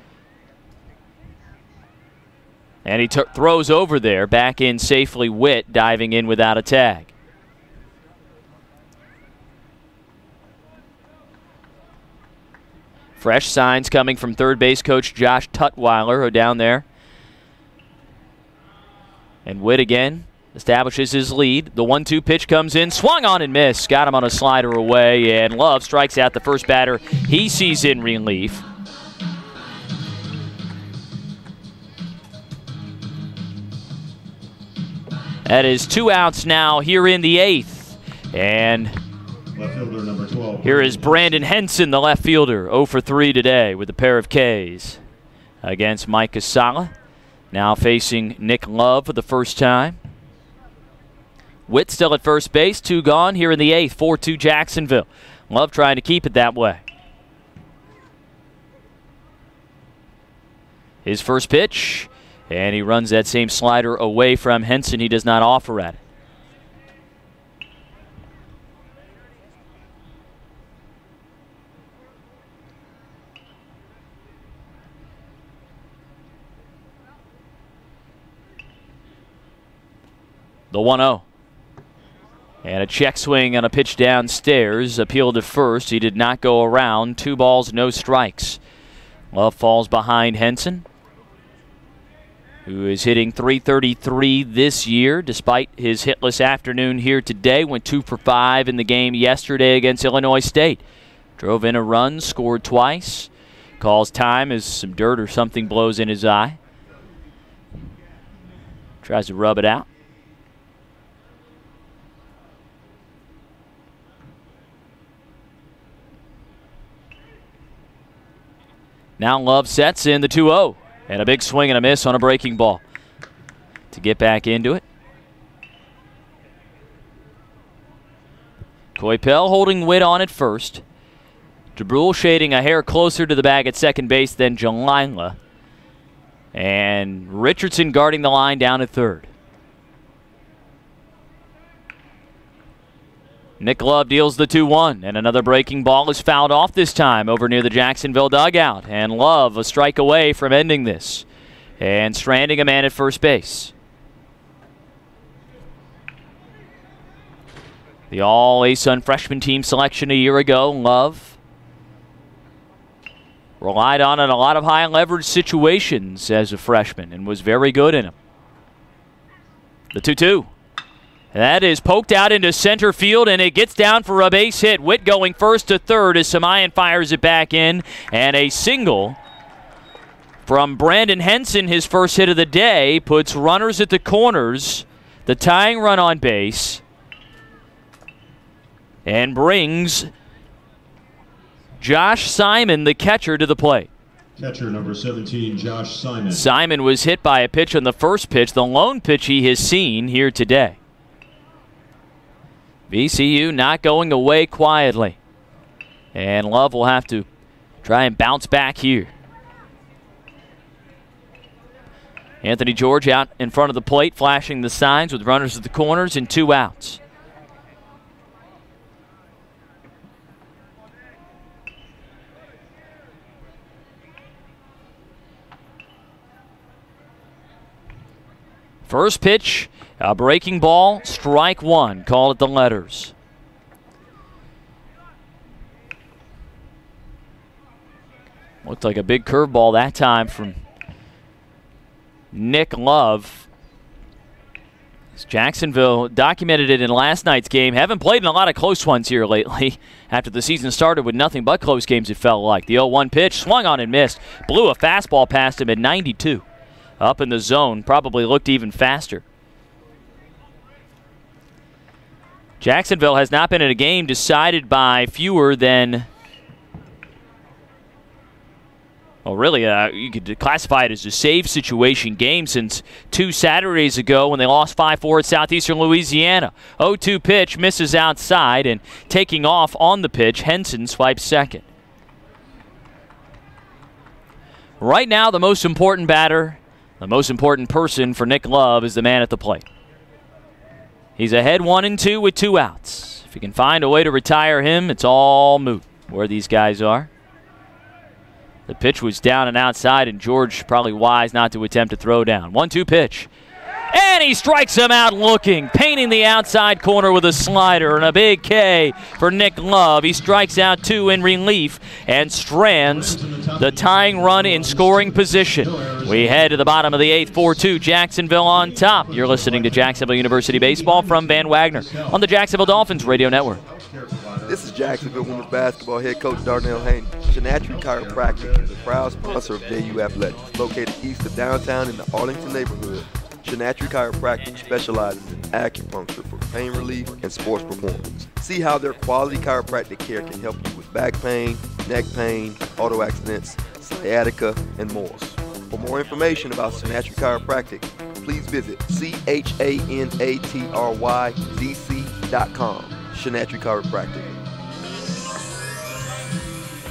And he throws over there, back in safely. Witt diving in without a tag. Fresh signs coming from third base coach Josh Tutwiler, who down there. And Witt again establishes his lead. The 1 2 pitch comes in, swung on and missed. Got him on a slider away, and Love strikes out the first batter he sees in relief. That is two outs now here in the eighth. And Left fielder number 12. here is Brandon Henson, the left fielder, 0 for 3 today with a pair of Ks against Mike Casala. Now facing Nick Love for the first time. Witt still at first base, two gone here in the eighth, 4 2 Jacksonville. Love trying to keep it that way. His first pitch, and he runs that same slider away from Henson. He does not offer at it. The 1 0. And a check swing on a pitch downstairs. Appealed to first. He did not go around. Two balls, no strikes. Love falls behind Henson, who is hitting 333 this year despite his hitless afternoon here today. Went two for five in the game yesterday against Illinois State. Drove in a run, scored twice. Calls time as some dirt or something blows in his eye. Tries to rub it out. Now Love sets in the 2 0. And a big swing and a miss on a breaking ball to get back into it. Coypel holding Witt on at first. DeBrule shading a hair closer to the bag at second base than Jalila. And Richardson guarding the line down at third. Nick Love deals the 2 1, and another breaking ball is fouled off this time over near the Jacksonville dugout. And Love a strike away from ending this and stranding a man at first base. The all ASUN freshman team selection a year ago, Love relied on in a lot of high leverage situations as a freshman and was very good in them. The 2 2. That is poked out into center field, and it gets down for a base hit. Witt going first to third as Samayan fires it back in, and a single from Brandon Henson, his first hit of the day, puts runners at the corners, the tying run on base, and brings Josh Simon, the catcher, to the plate. Catcher number 17, Josh Simon. Simon was hit by a pitch on the first pitch, the lone pitch he has seen here today. VCU not going away quietly. And Love will have to try and bounce back here. Anthony George out in front of the plate, flashing the signs with runners at the corners and two outs. First pitch, a breaking ball, strike one. Call it the letters. Looked like a big curveball that time from Nick Love. Jacksonville documented it in last night's game. Haven't played in a lot of close ones here lately. After the season started with nothing but close games, it felt like. The 0 1 pitch swung on and missed. Blew a fastball past him at 92 up in the zone, probably looked even faster. Jacksonville has not been in a game decided by fewer than. Well, really, uh, you could classify it as a save situation game since two Saturdays ago when they lost 5 4 at Southeastern Louisiana. 0 2 pitch misses outside, and taking off on the pitch, Henson swipes second. Right now, the most important batter the most important person for Nick Love is the man at the plate. He's ahead one and two with two outs. If you can find a way to retire him, it's all moot where these guys are. The pitch was down and outside, and George probably wise not to attempt to throw down. One two pitch. And he strikes him out looking, painting the outside corner with a slider and a big K for Nick Love. He strikes out two in relief and strands the tying run in scoring position. We head to the bottom of the eighth, 4 2, Jacksonville on top. You're listening to Jacksonville University Baseball from Van Wagner on the Jacksonville Dolphins Radio Network. This is Jacksonville women's basketball head coach Darnell Haney. Chanatry Chiropractic is a proud sponsor of JU Athletics, located east of downtown in the Arlington neighborhood. Chanatry Chiropractic specializes in acupuncture for pain relief and sports performance. See how their quality chiropractic care can help you with back pain, neck pain, auto accidents, sciatica, and more. For more information about Chanatry Chiropractic, please visit C-H-A-N-A-T-R-Y-D-C.com. Chanatry Chiropractic.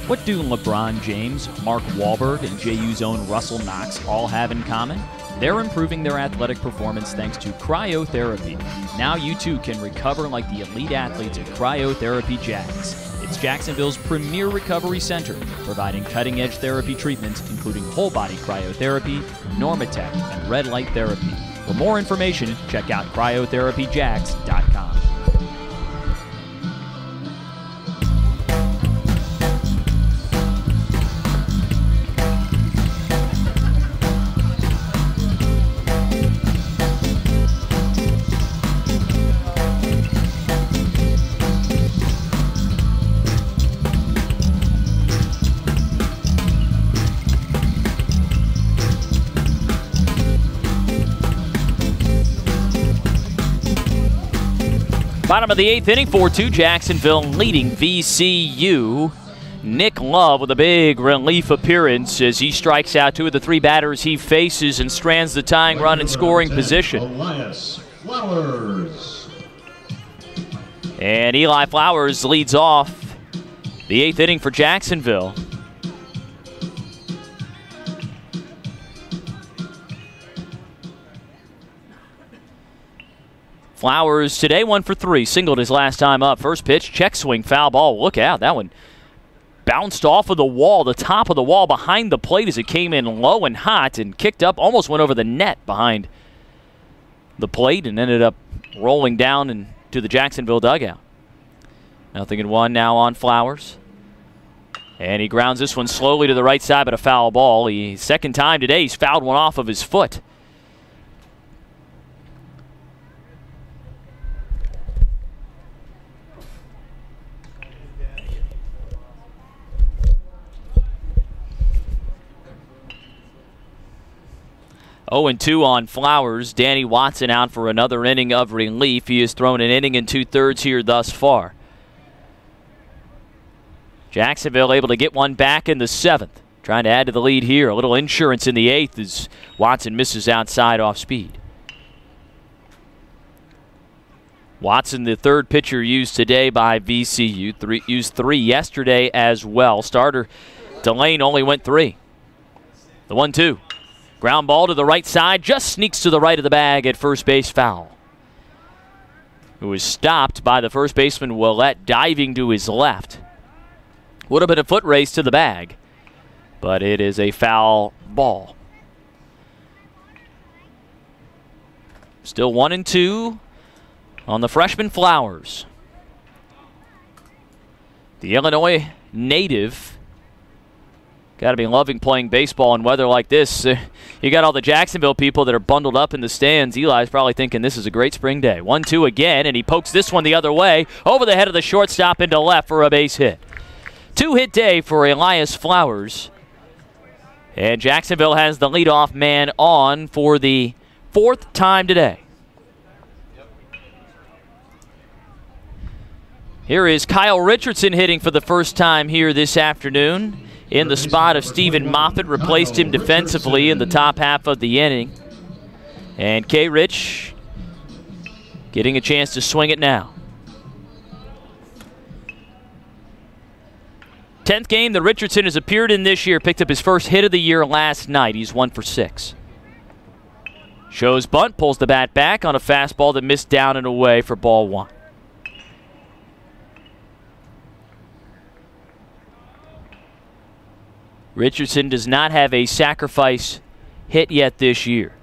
What do LeBron James, Mark Wahlberg, and JU's own Russell Knox all have in common? They're improving their athletic performance thanks to cryotherapy. Now you too can recover like the elite athletes at Cryotherapy Jax. It's Jacksonville's premier recovery center, providing cutting edge therapy treatments including whole body cryotherapy, Normatec, and red light therapy. For more information, check out cryotherapyjax.com. Bottom of the eighth inning, 4 2, Jacksonville leading VCU. Nick Love with a big relief appearance as he strikes out two of the three batters he faces and strands the tying run in scoring position. Elias Flowers. And Eli Flowers leads off the eighth inning for Jacksonville. Flowers today one for three, singled his last time up. First pitch, check swing, foul ball. Look out, that one bounced off of the wall, the top of the wall behind the plate as it came in low and hot and kicked up, almost went over the net behind the plate and ended up rolling down into the Jacksonville dugout. Nothing in one now on Flowers. And he grounds this one slowly to the right side, but a foul ball. He second time today he's fouled one off of his foot. Oh and 2 on Flowers. Danny Watson out for another inning of relief. He has thrown an inning and two thirds here thus far. Jacksonville able to get one back in the seventh. Trying to add to the lead here. A little insurance in the eighth as Watson misses outside off speed. Watson, the third pitcher used today by VCU, three, used three yesterday as well. Starter Delane only went three. The one two. Ground ball to the right side, just sneaks to the right of the bag at first base foul. Who was stopped by the first baseman Willette diving to his left. Would have been a foot race to the bag, but it is a foul ball. Still one and two on the freshman Flowers. The Illinois native got to be loving playing baseball in weather like this. you got all the Jacksonville people that are bundled up in the stands. Eli's probably thinking this is a great spring day. 1 2 again, and he pokes this one the other way over the head of the shortstop into left for a base hit. Two hit day for Elias Flowers. And Jacksonville has the leadoff man on for the fourth time today. Here is Kyle Richardson hitting for the first time here this afternoon in the spot of Stephen Moffitt, replaced him defensively in the top half of the inning. And K. Rich getting a chance to swing it now. Tenth game that Richardson has appeared in this year, picked up his first hit of the year last night. He's one for six. Shows bunt, pulls the bat back on a fastball that missed down and away for ball one. Richardson does not have a sacrifice hit yet this year.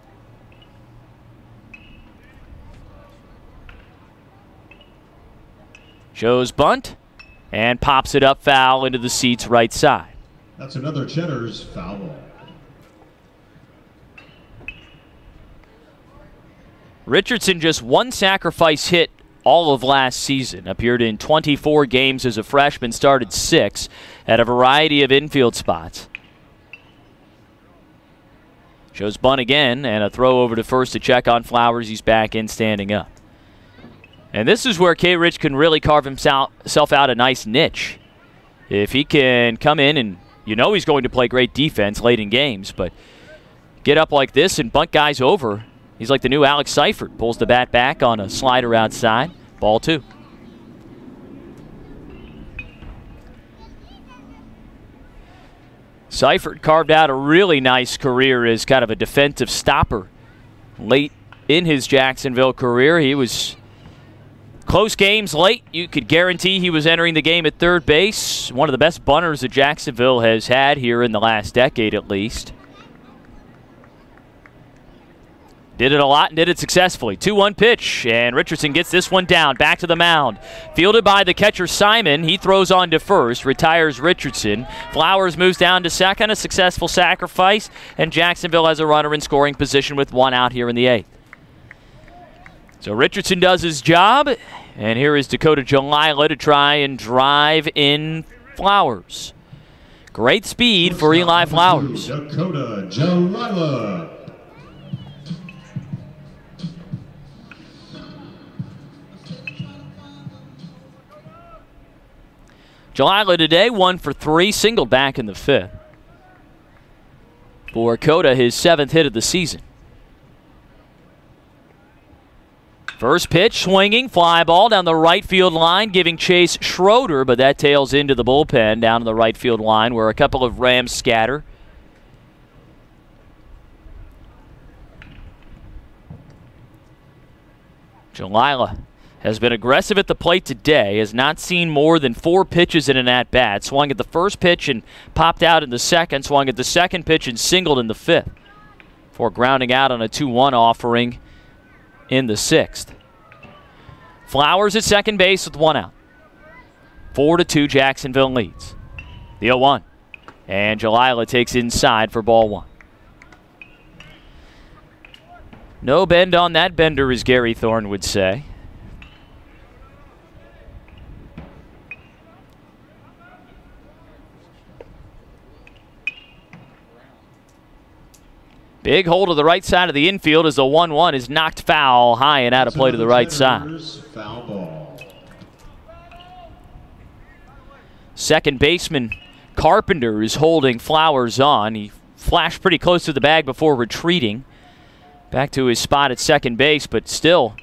Shows bunt and pops it up foul into the seats right side. That's another Cheddar's foul ball. Richardson just one sacrifice hit all of last season. Appeared in 24 games as a freshman, started six at a variety of infield spots. Shows bunt again and a throw over to first to check on Flowers. He's back in standing up. And this is where K. Rich can really carve himself out a nice niche. If he can come in and you know he's going to play great defense late in games, but get up like this and bunt guys over. He's like the new Alex Seifert. Pulls the bat back on a slider outside. Ball two. Seifert carved out a really nice career as kind of a defensive stopper late in his Jacksonville career. He was close games late. You could guarantee he was entering the game at third base. One of the best bunters that Jacksonville has had here in the last decade at least. Did it a lot and did it successfully. 2 1 pitch, and Richardson gets this one down. Back to the mound. Fielded by the catcher Simon. He throws on to first, retires Richardson. Flowers moves down to second, a successful sacrifice, and Jacksonville has a runner in scoring position with one out here in the eighth. So Richardson does his job, and here is Dakota Jalila to try and drive in Flowers. Great speed for Eli Flowers. Dakota Jalila. Jalila today, one for three, single back in the fifth. For Coda, his seventh hit of the season. First pitch swinging, fly ball down the right field line, giving chase Schroeder, but that tails into the bullpen down the right field line where a couple of Rams scatter. Jalila has been aggressive at the plate today, has not seen more than four pitches in an at bat. Swung at the first pitch and popped out in the second, swung at the second pitch and singled in the fifth before grounding out on a 2 1 offering in the sixth. Flowers at second base with one out. 4 to 2, Jacksonville leads. The 0 1. And Jalila takes inside for ball one. No bend on that bender, as Gary Thorne would say. Big hole to the right side of the infield as the 1 1 is knocked foul high and out of play to the right side. Second baseman Carpenter is holding Flowers on. He flashed pretty close to the bag before retreating back to his spot at second base, but still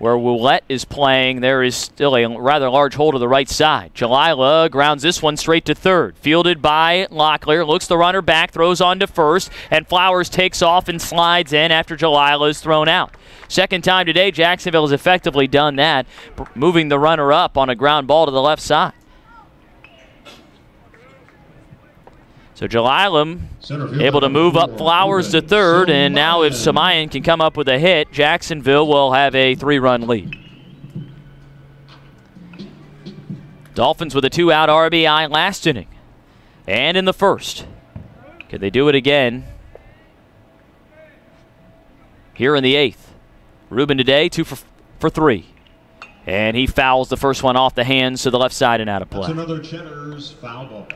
where Willette is playing, there is still a rather large hole to the right side. Jalila grounds this one straight to third. Fielded by Locklear, looks the runner back, throws on to first, and Flowers takes off and slides in after Jalila is thrown out. Second time today, Jacksonville has effectively done that, moving the runner up on a ground ball to the left side. So Jalilam able to move up Flowers to third, and now if Samayan can come up with a hit, Jacksonville will have a three-run lead. Dolphins with a two-out RBI last inning, and in the first. Can they do it again? Here in the eighth, Ruben today two for for three, and he fouls the first one off the hands to the left side and out of play. That's another Cheddar's foul ball.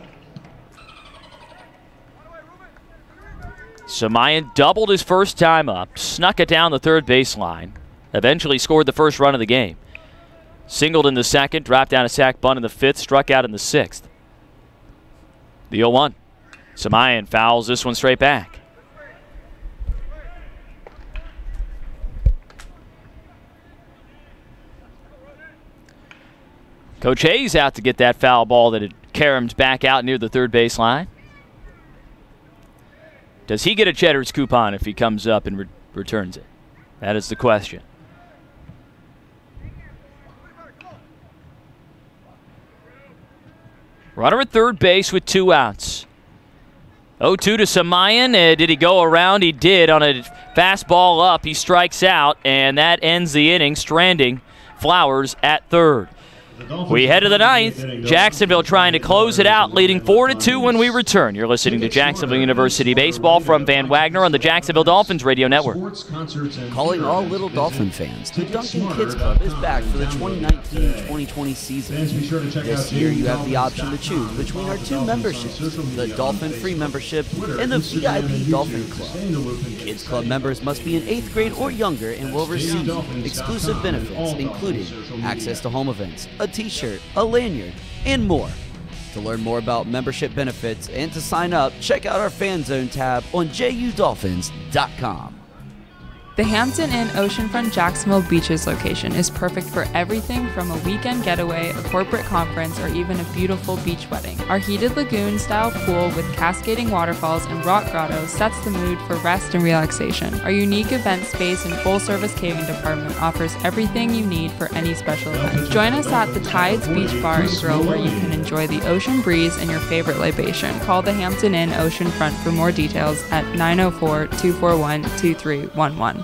Samayan doubled his first time up, snuck it down the third baseline, eventually scored the first run of the game. Singled in the second, dropped down a sac bunt in the fifth, struck out in the sixth. The 0 1. Samayan fouls this one straight back. Coach Hayes out to get that foul ball that had caromed back out near the third base line. Does he get a Cheddar's coupon if he comes up and re- returns it? That is the question. Runner at third base with two outs. 0 2 to Samayan. Uh, did he go around? He did on a fastball up. He strikes out, and that ends the inning, stranding Flowers at third. We head to the ninth. Jacksonville trying to close it out, leading 4 to 2 when we return. You're listening to Jacksonville University Baseball from Van Wagner on the Jacksonville Dolphins Radio Network. Calling all little Dolphin fans, the Duncan Kids Club is back for the 2019-2020 season. This year you have the option to choose between our two memberships, the Dolphin Free Membership and the VIP Dolphin Club. Kids Club members must be in 8th grade or younger and will receive exclusive benefits, including access to home events, a t-shirt, a lanyard, and more. To learn more about membership benefits and to sign up, check out our Fan Zone tab on JUDolphins.com. The Hampton Inn Oceanfront Jacksonville Beaches location is perfect for everything from a weekend getaway, a corporate conference, or even a beautiful beach wedding. Our heated lagoon style pool with cascading waterfalls and rock grottos sets the mood for rest and relaxation. Our unique event space and full service catering department offers everything you need for any special event. Join us at the Tides Beach Bar and Grill where you can enjoy the ocean breeze and your favorite libation. Call the Hampton Inn Oceanfront for more details at 904 241 2311.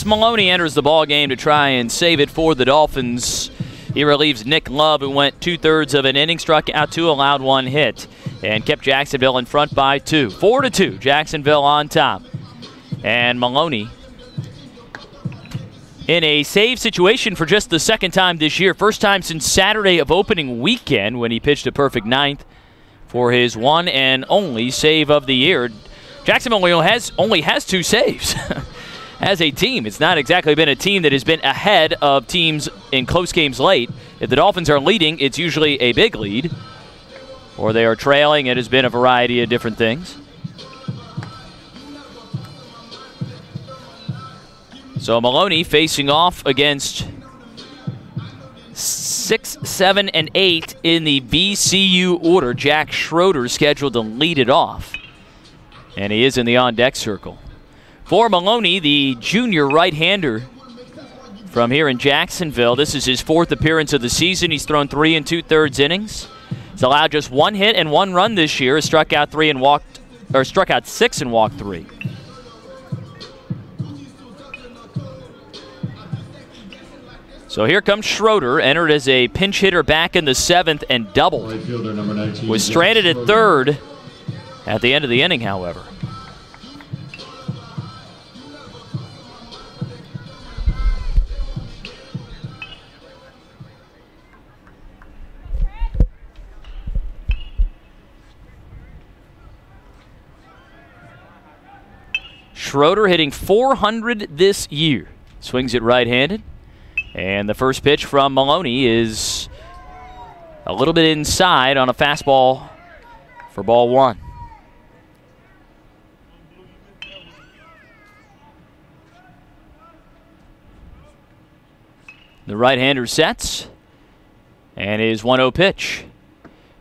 Chris Maloney enters the ball game to try and save it for the Dolphins. He relieves Nick Love, who went two thirds of an inning, struck out two, allowed one hit, and kept Jacksonville in front by two. Four to two, Jacksonville on top. And Maloney in a save situation for just the second time this year. First time since Saturday of opening weekend when he pitched a perfect ninth for his one and only save of the year. Jacksonville has only has two saves. As a team, it's not exactly been a team that has been ahead of teams in close games late. If the Dolphins are leading, it's usually a big lead, or they are trailing. It has been a variety of different things. So Maloney facing off against six, seven, and eight in the VCU order. Jack Schroeder scheduled to lead it off. And he is in the on deck circle. For Maloney, the junior right hander from here in Jacksonville, this is his fourth appearance of the season. He's thrown three and two thirds innings. He's allowed just one hit and one run this year. Has struck out three and walked, or struck out six and walked three. So here comes Schroeder, entered as a pinch hitter back in the seventh and doubled. Was stranded at third at the end of the inning, however. Schroeder hitting 400 this year. Swings it right handed. And the first pitch from Maloney is a little bit inside on a fastball for ball one. The right hander sets and his 1 0 pitch.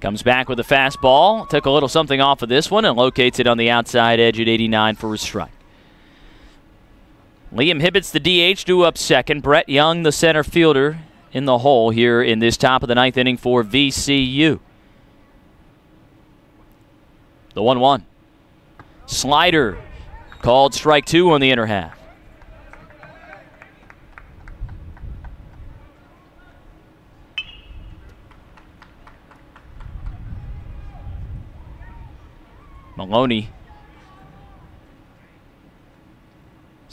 Comes back with a fastball. Took a little something off of this one and locates it on the outside edge at 89 for a strike. Liam Hibbett's the DH, due up second. Brett Young, the center fielder, in the hole here in this top of the ninth inning for VCU. The 1 1. Slider called strike two on the inner half. Maloney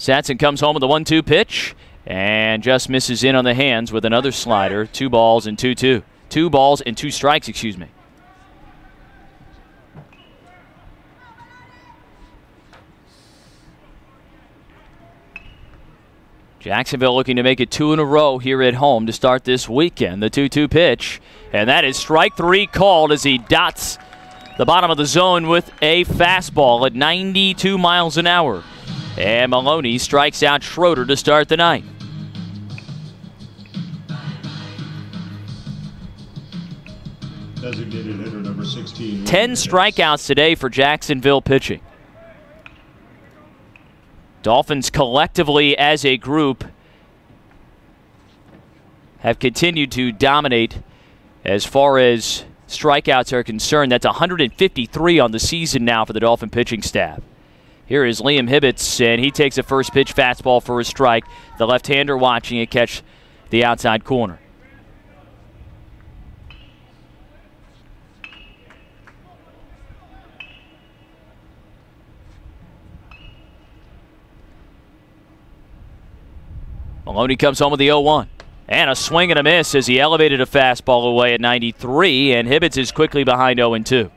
Satson comes home with a 1 2 pitch and just misses in on the hands with another slider. Two balls and 2 2. Two balls and two strikes, excuse me. Jacksonville looking to make it two in a row here at home to start this weekend. The 2 2 pitch, and that is strike three called as he dots the bottom of the zone with a fastball at 92 miles an hour. And Maloney strikes out Schroeder to start the night. Designated hitter number 16. 10 strikeouts today for Jacksonville pitching. Dolphins collectively as a group have continued to dominate as far as strikeouts are concerned. That's 153 on the season now for the Dolphin pitching staff. Here is Liam Hibbets, and he takes a first pitch fastball for a strike. The left hander watching it catch the outside corner. Maloney comes home with the 0 1. And a swing and a miss as he elevated a fastball away at 93, and Hibbets is quickly behind 0 2.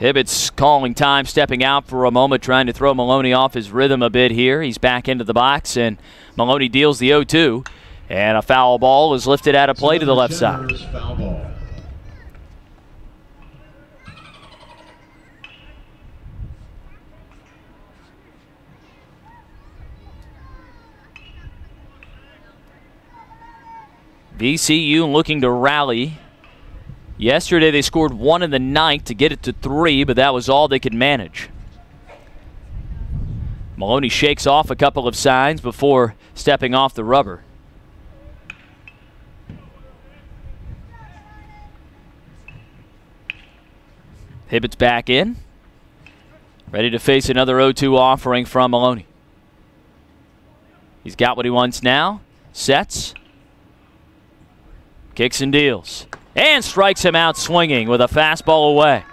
Hibbets calling time, stepping out for a moment, trying to throw Maloney off his rhythm a bit here. He's back into the box, and Maloney deals the 0 2. And a foul ball is lifted out of play to the left side. VCU looking to rally. Yesterday they scored one in the ninth to get it to three, but that was all they could manage. Maloney shakes off a couple of signs before stepping off the rubber. Hibbet's back in. Ready to face another 0-2 offering from Maloney. He's got what he wants now. Sets. Kicks and deals. And strikes him out swinging with a fastball away.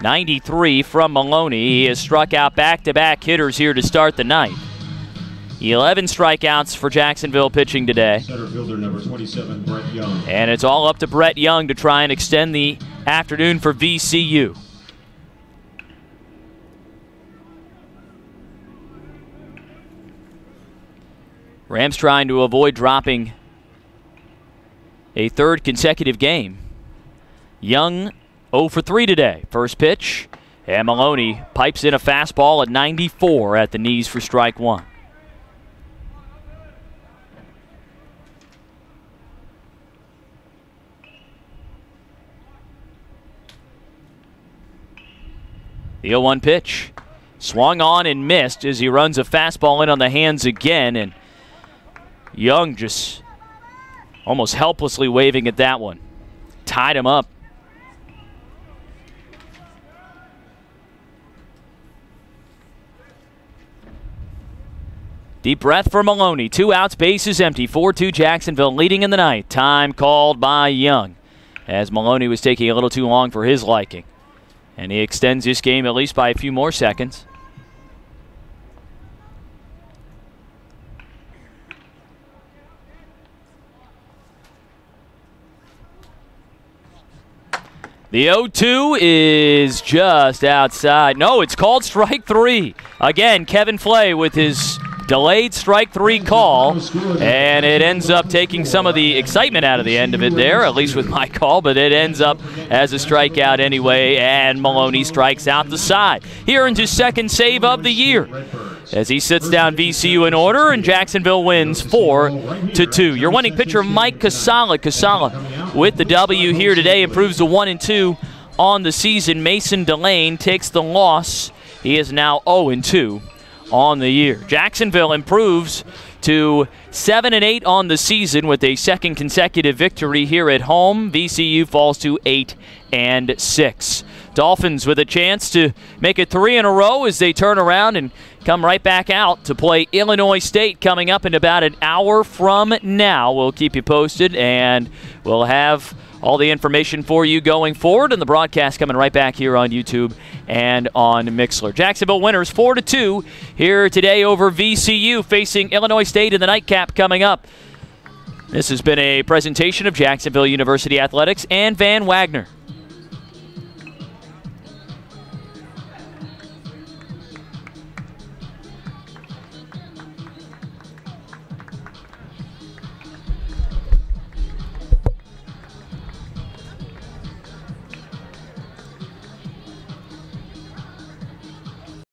93 from Maloney. He has struck out back to back hitters here to start the night. 11 strikeouts for Jacksonville pitching today. Center fielder number 27, Brett Young. And it's all up to Brett Young to try and extend the afternoon for VCU. Rams trying to avoid dropping a third consecutive game. Young 0 for 3 today. First pitch, and Maloney pipes in a fastball at 94 at the knees for strike one. The 0 1 pitch. Swung on and missed as he runs a fastball in on the hands again. And Young just almost helplessly waving at that one. Tied him up. Deep breath for Maloney. Two outs, bases empty. 4 2 Jacksonville leading in the night. Time called by Young as Maloney was taking a little too long for his liking. And he extends this game at least by a few more seconds. The 0 2 is just outside. No, it's called strike three. Again, Kevin Flay with his delayed strike three call, and it ends up taking some of the excitement out of the end of it there, at least with my call, but it ends up as a strikeout anyway, and Maloney strikes out the side. Here into second save of the year as he sits down VCU in order, and Jacksonville wins 4 to 2. Your winning pitcher, Mike Casala. Casala with the W here today improves to 1 and 2 on the season. Mason Delane takes the loss. He is now 0 and 2 on the year. Jacksonville improves to 7 and 8 on the season with a second consecutive victory here at home. VCU falls to 8 and 6. Dolphins with a chance to make it 3 in a row as they turn around and come right back out to play Illinois State coming up in about an hour from now. We'll keep you posted and we'll have all the information for you going forward and the broadcast coming right back here on YouTube and on Mixlr. Jacksonville winners 4 to 2 here today over VCU facing Illinois State in the nightcap coming up. This has been a presentation of Jacksonville University Athletics and Van Wagner.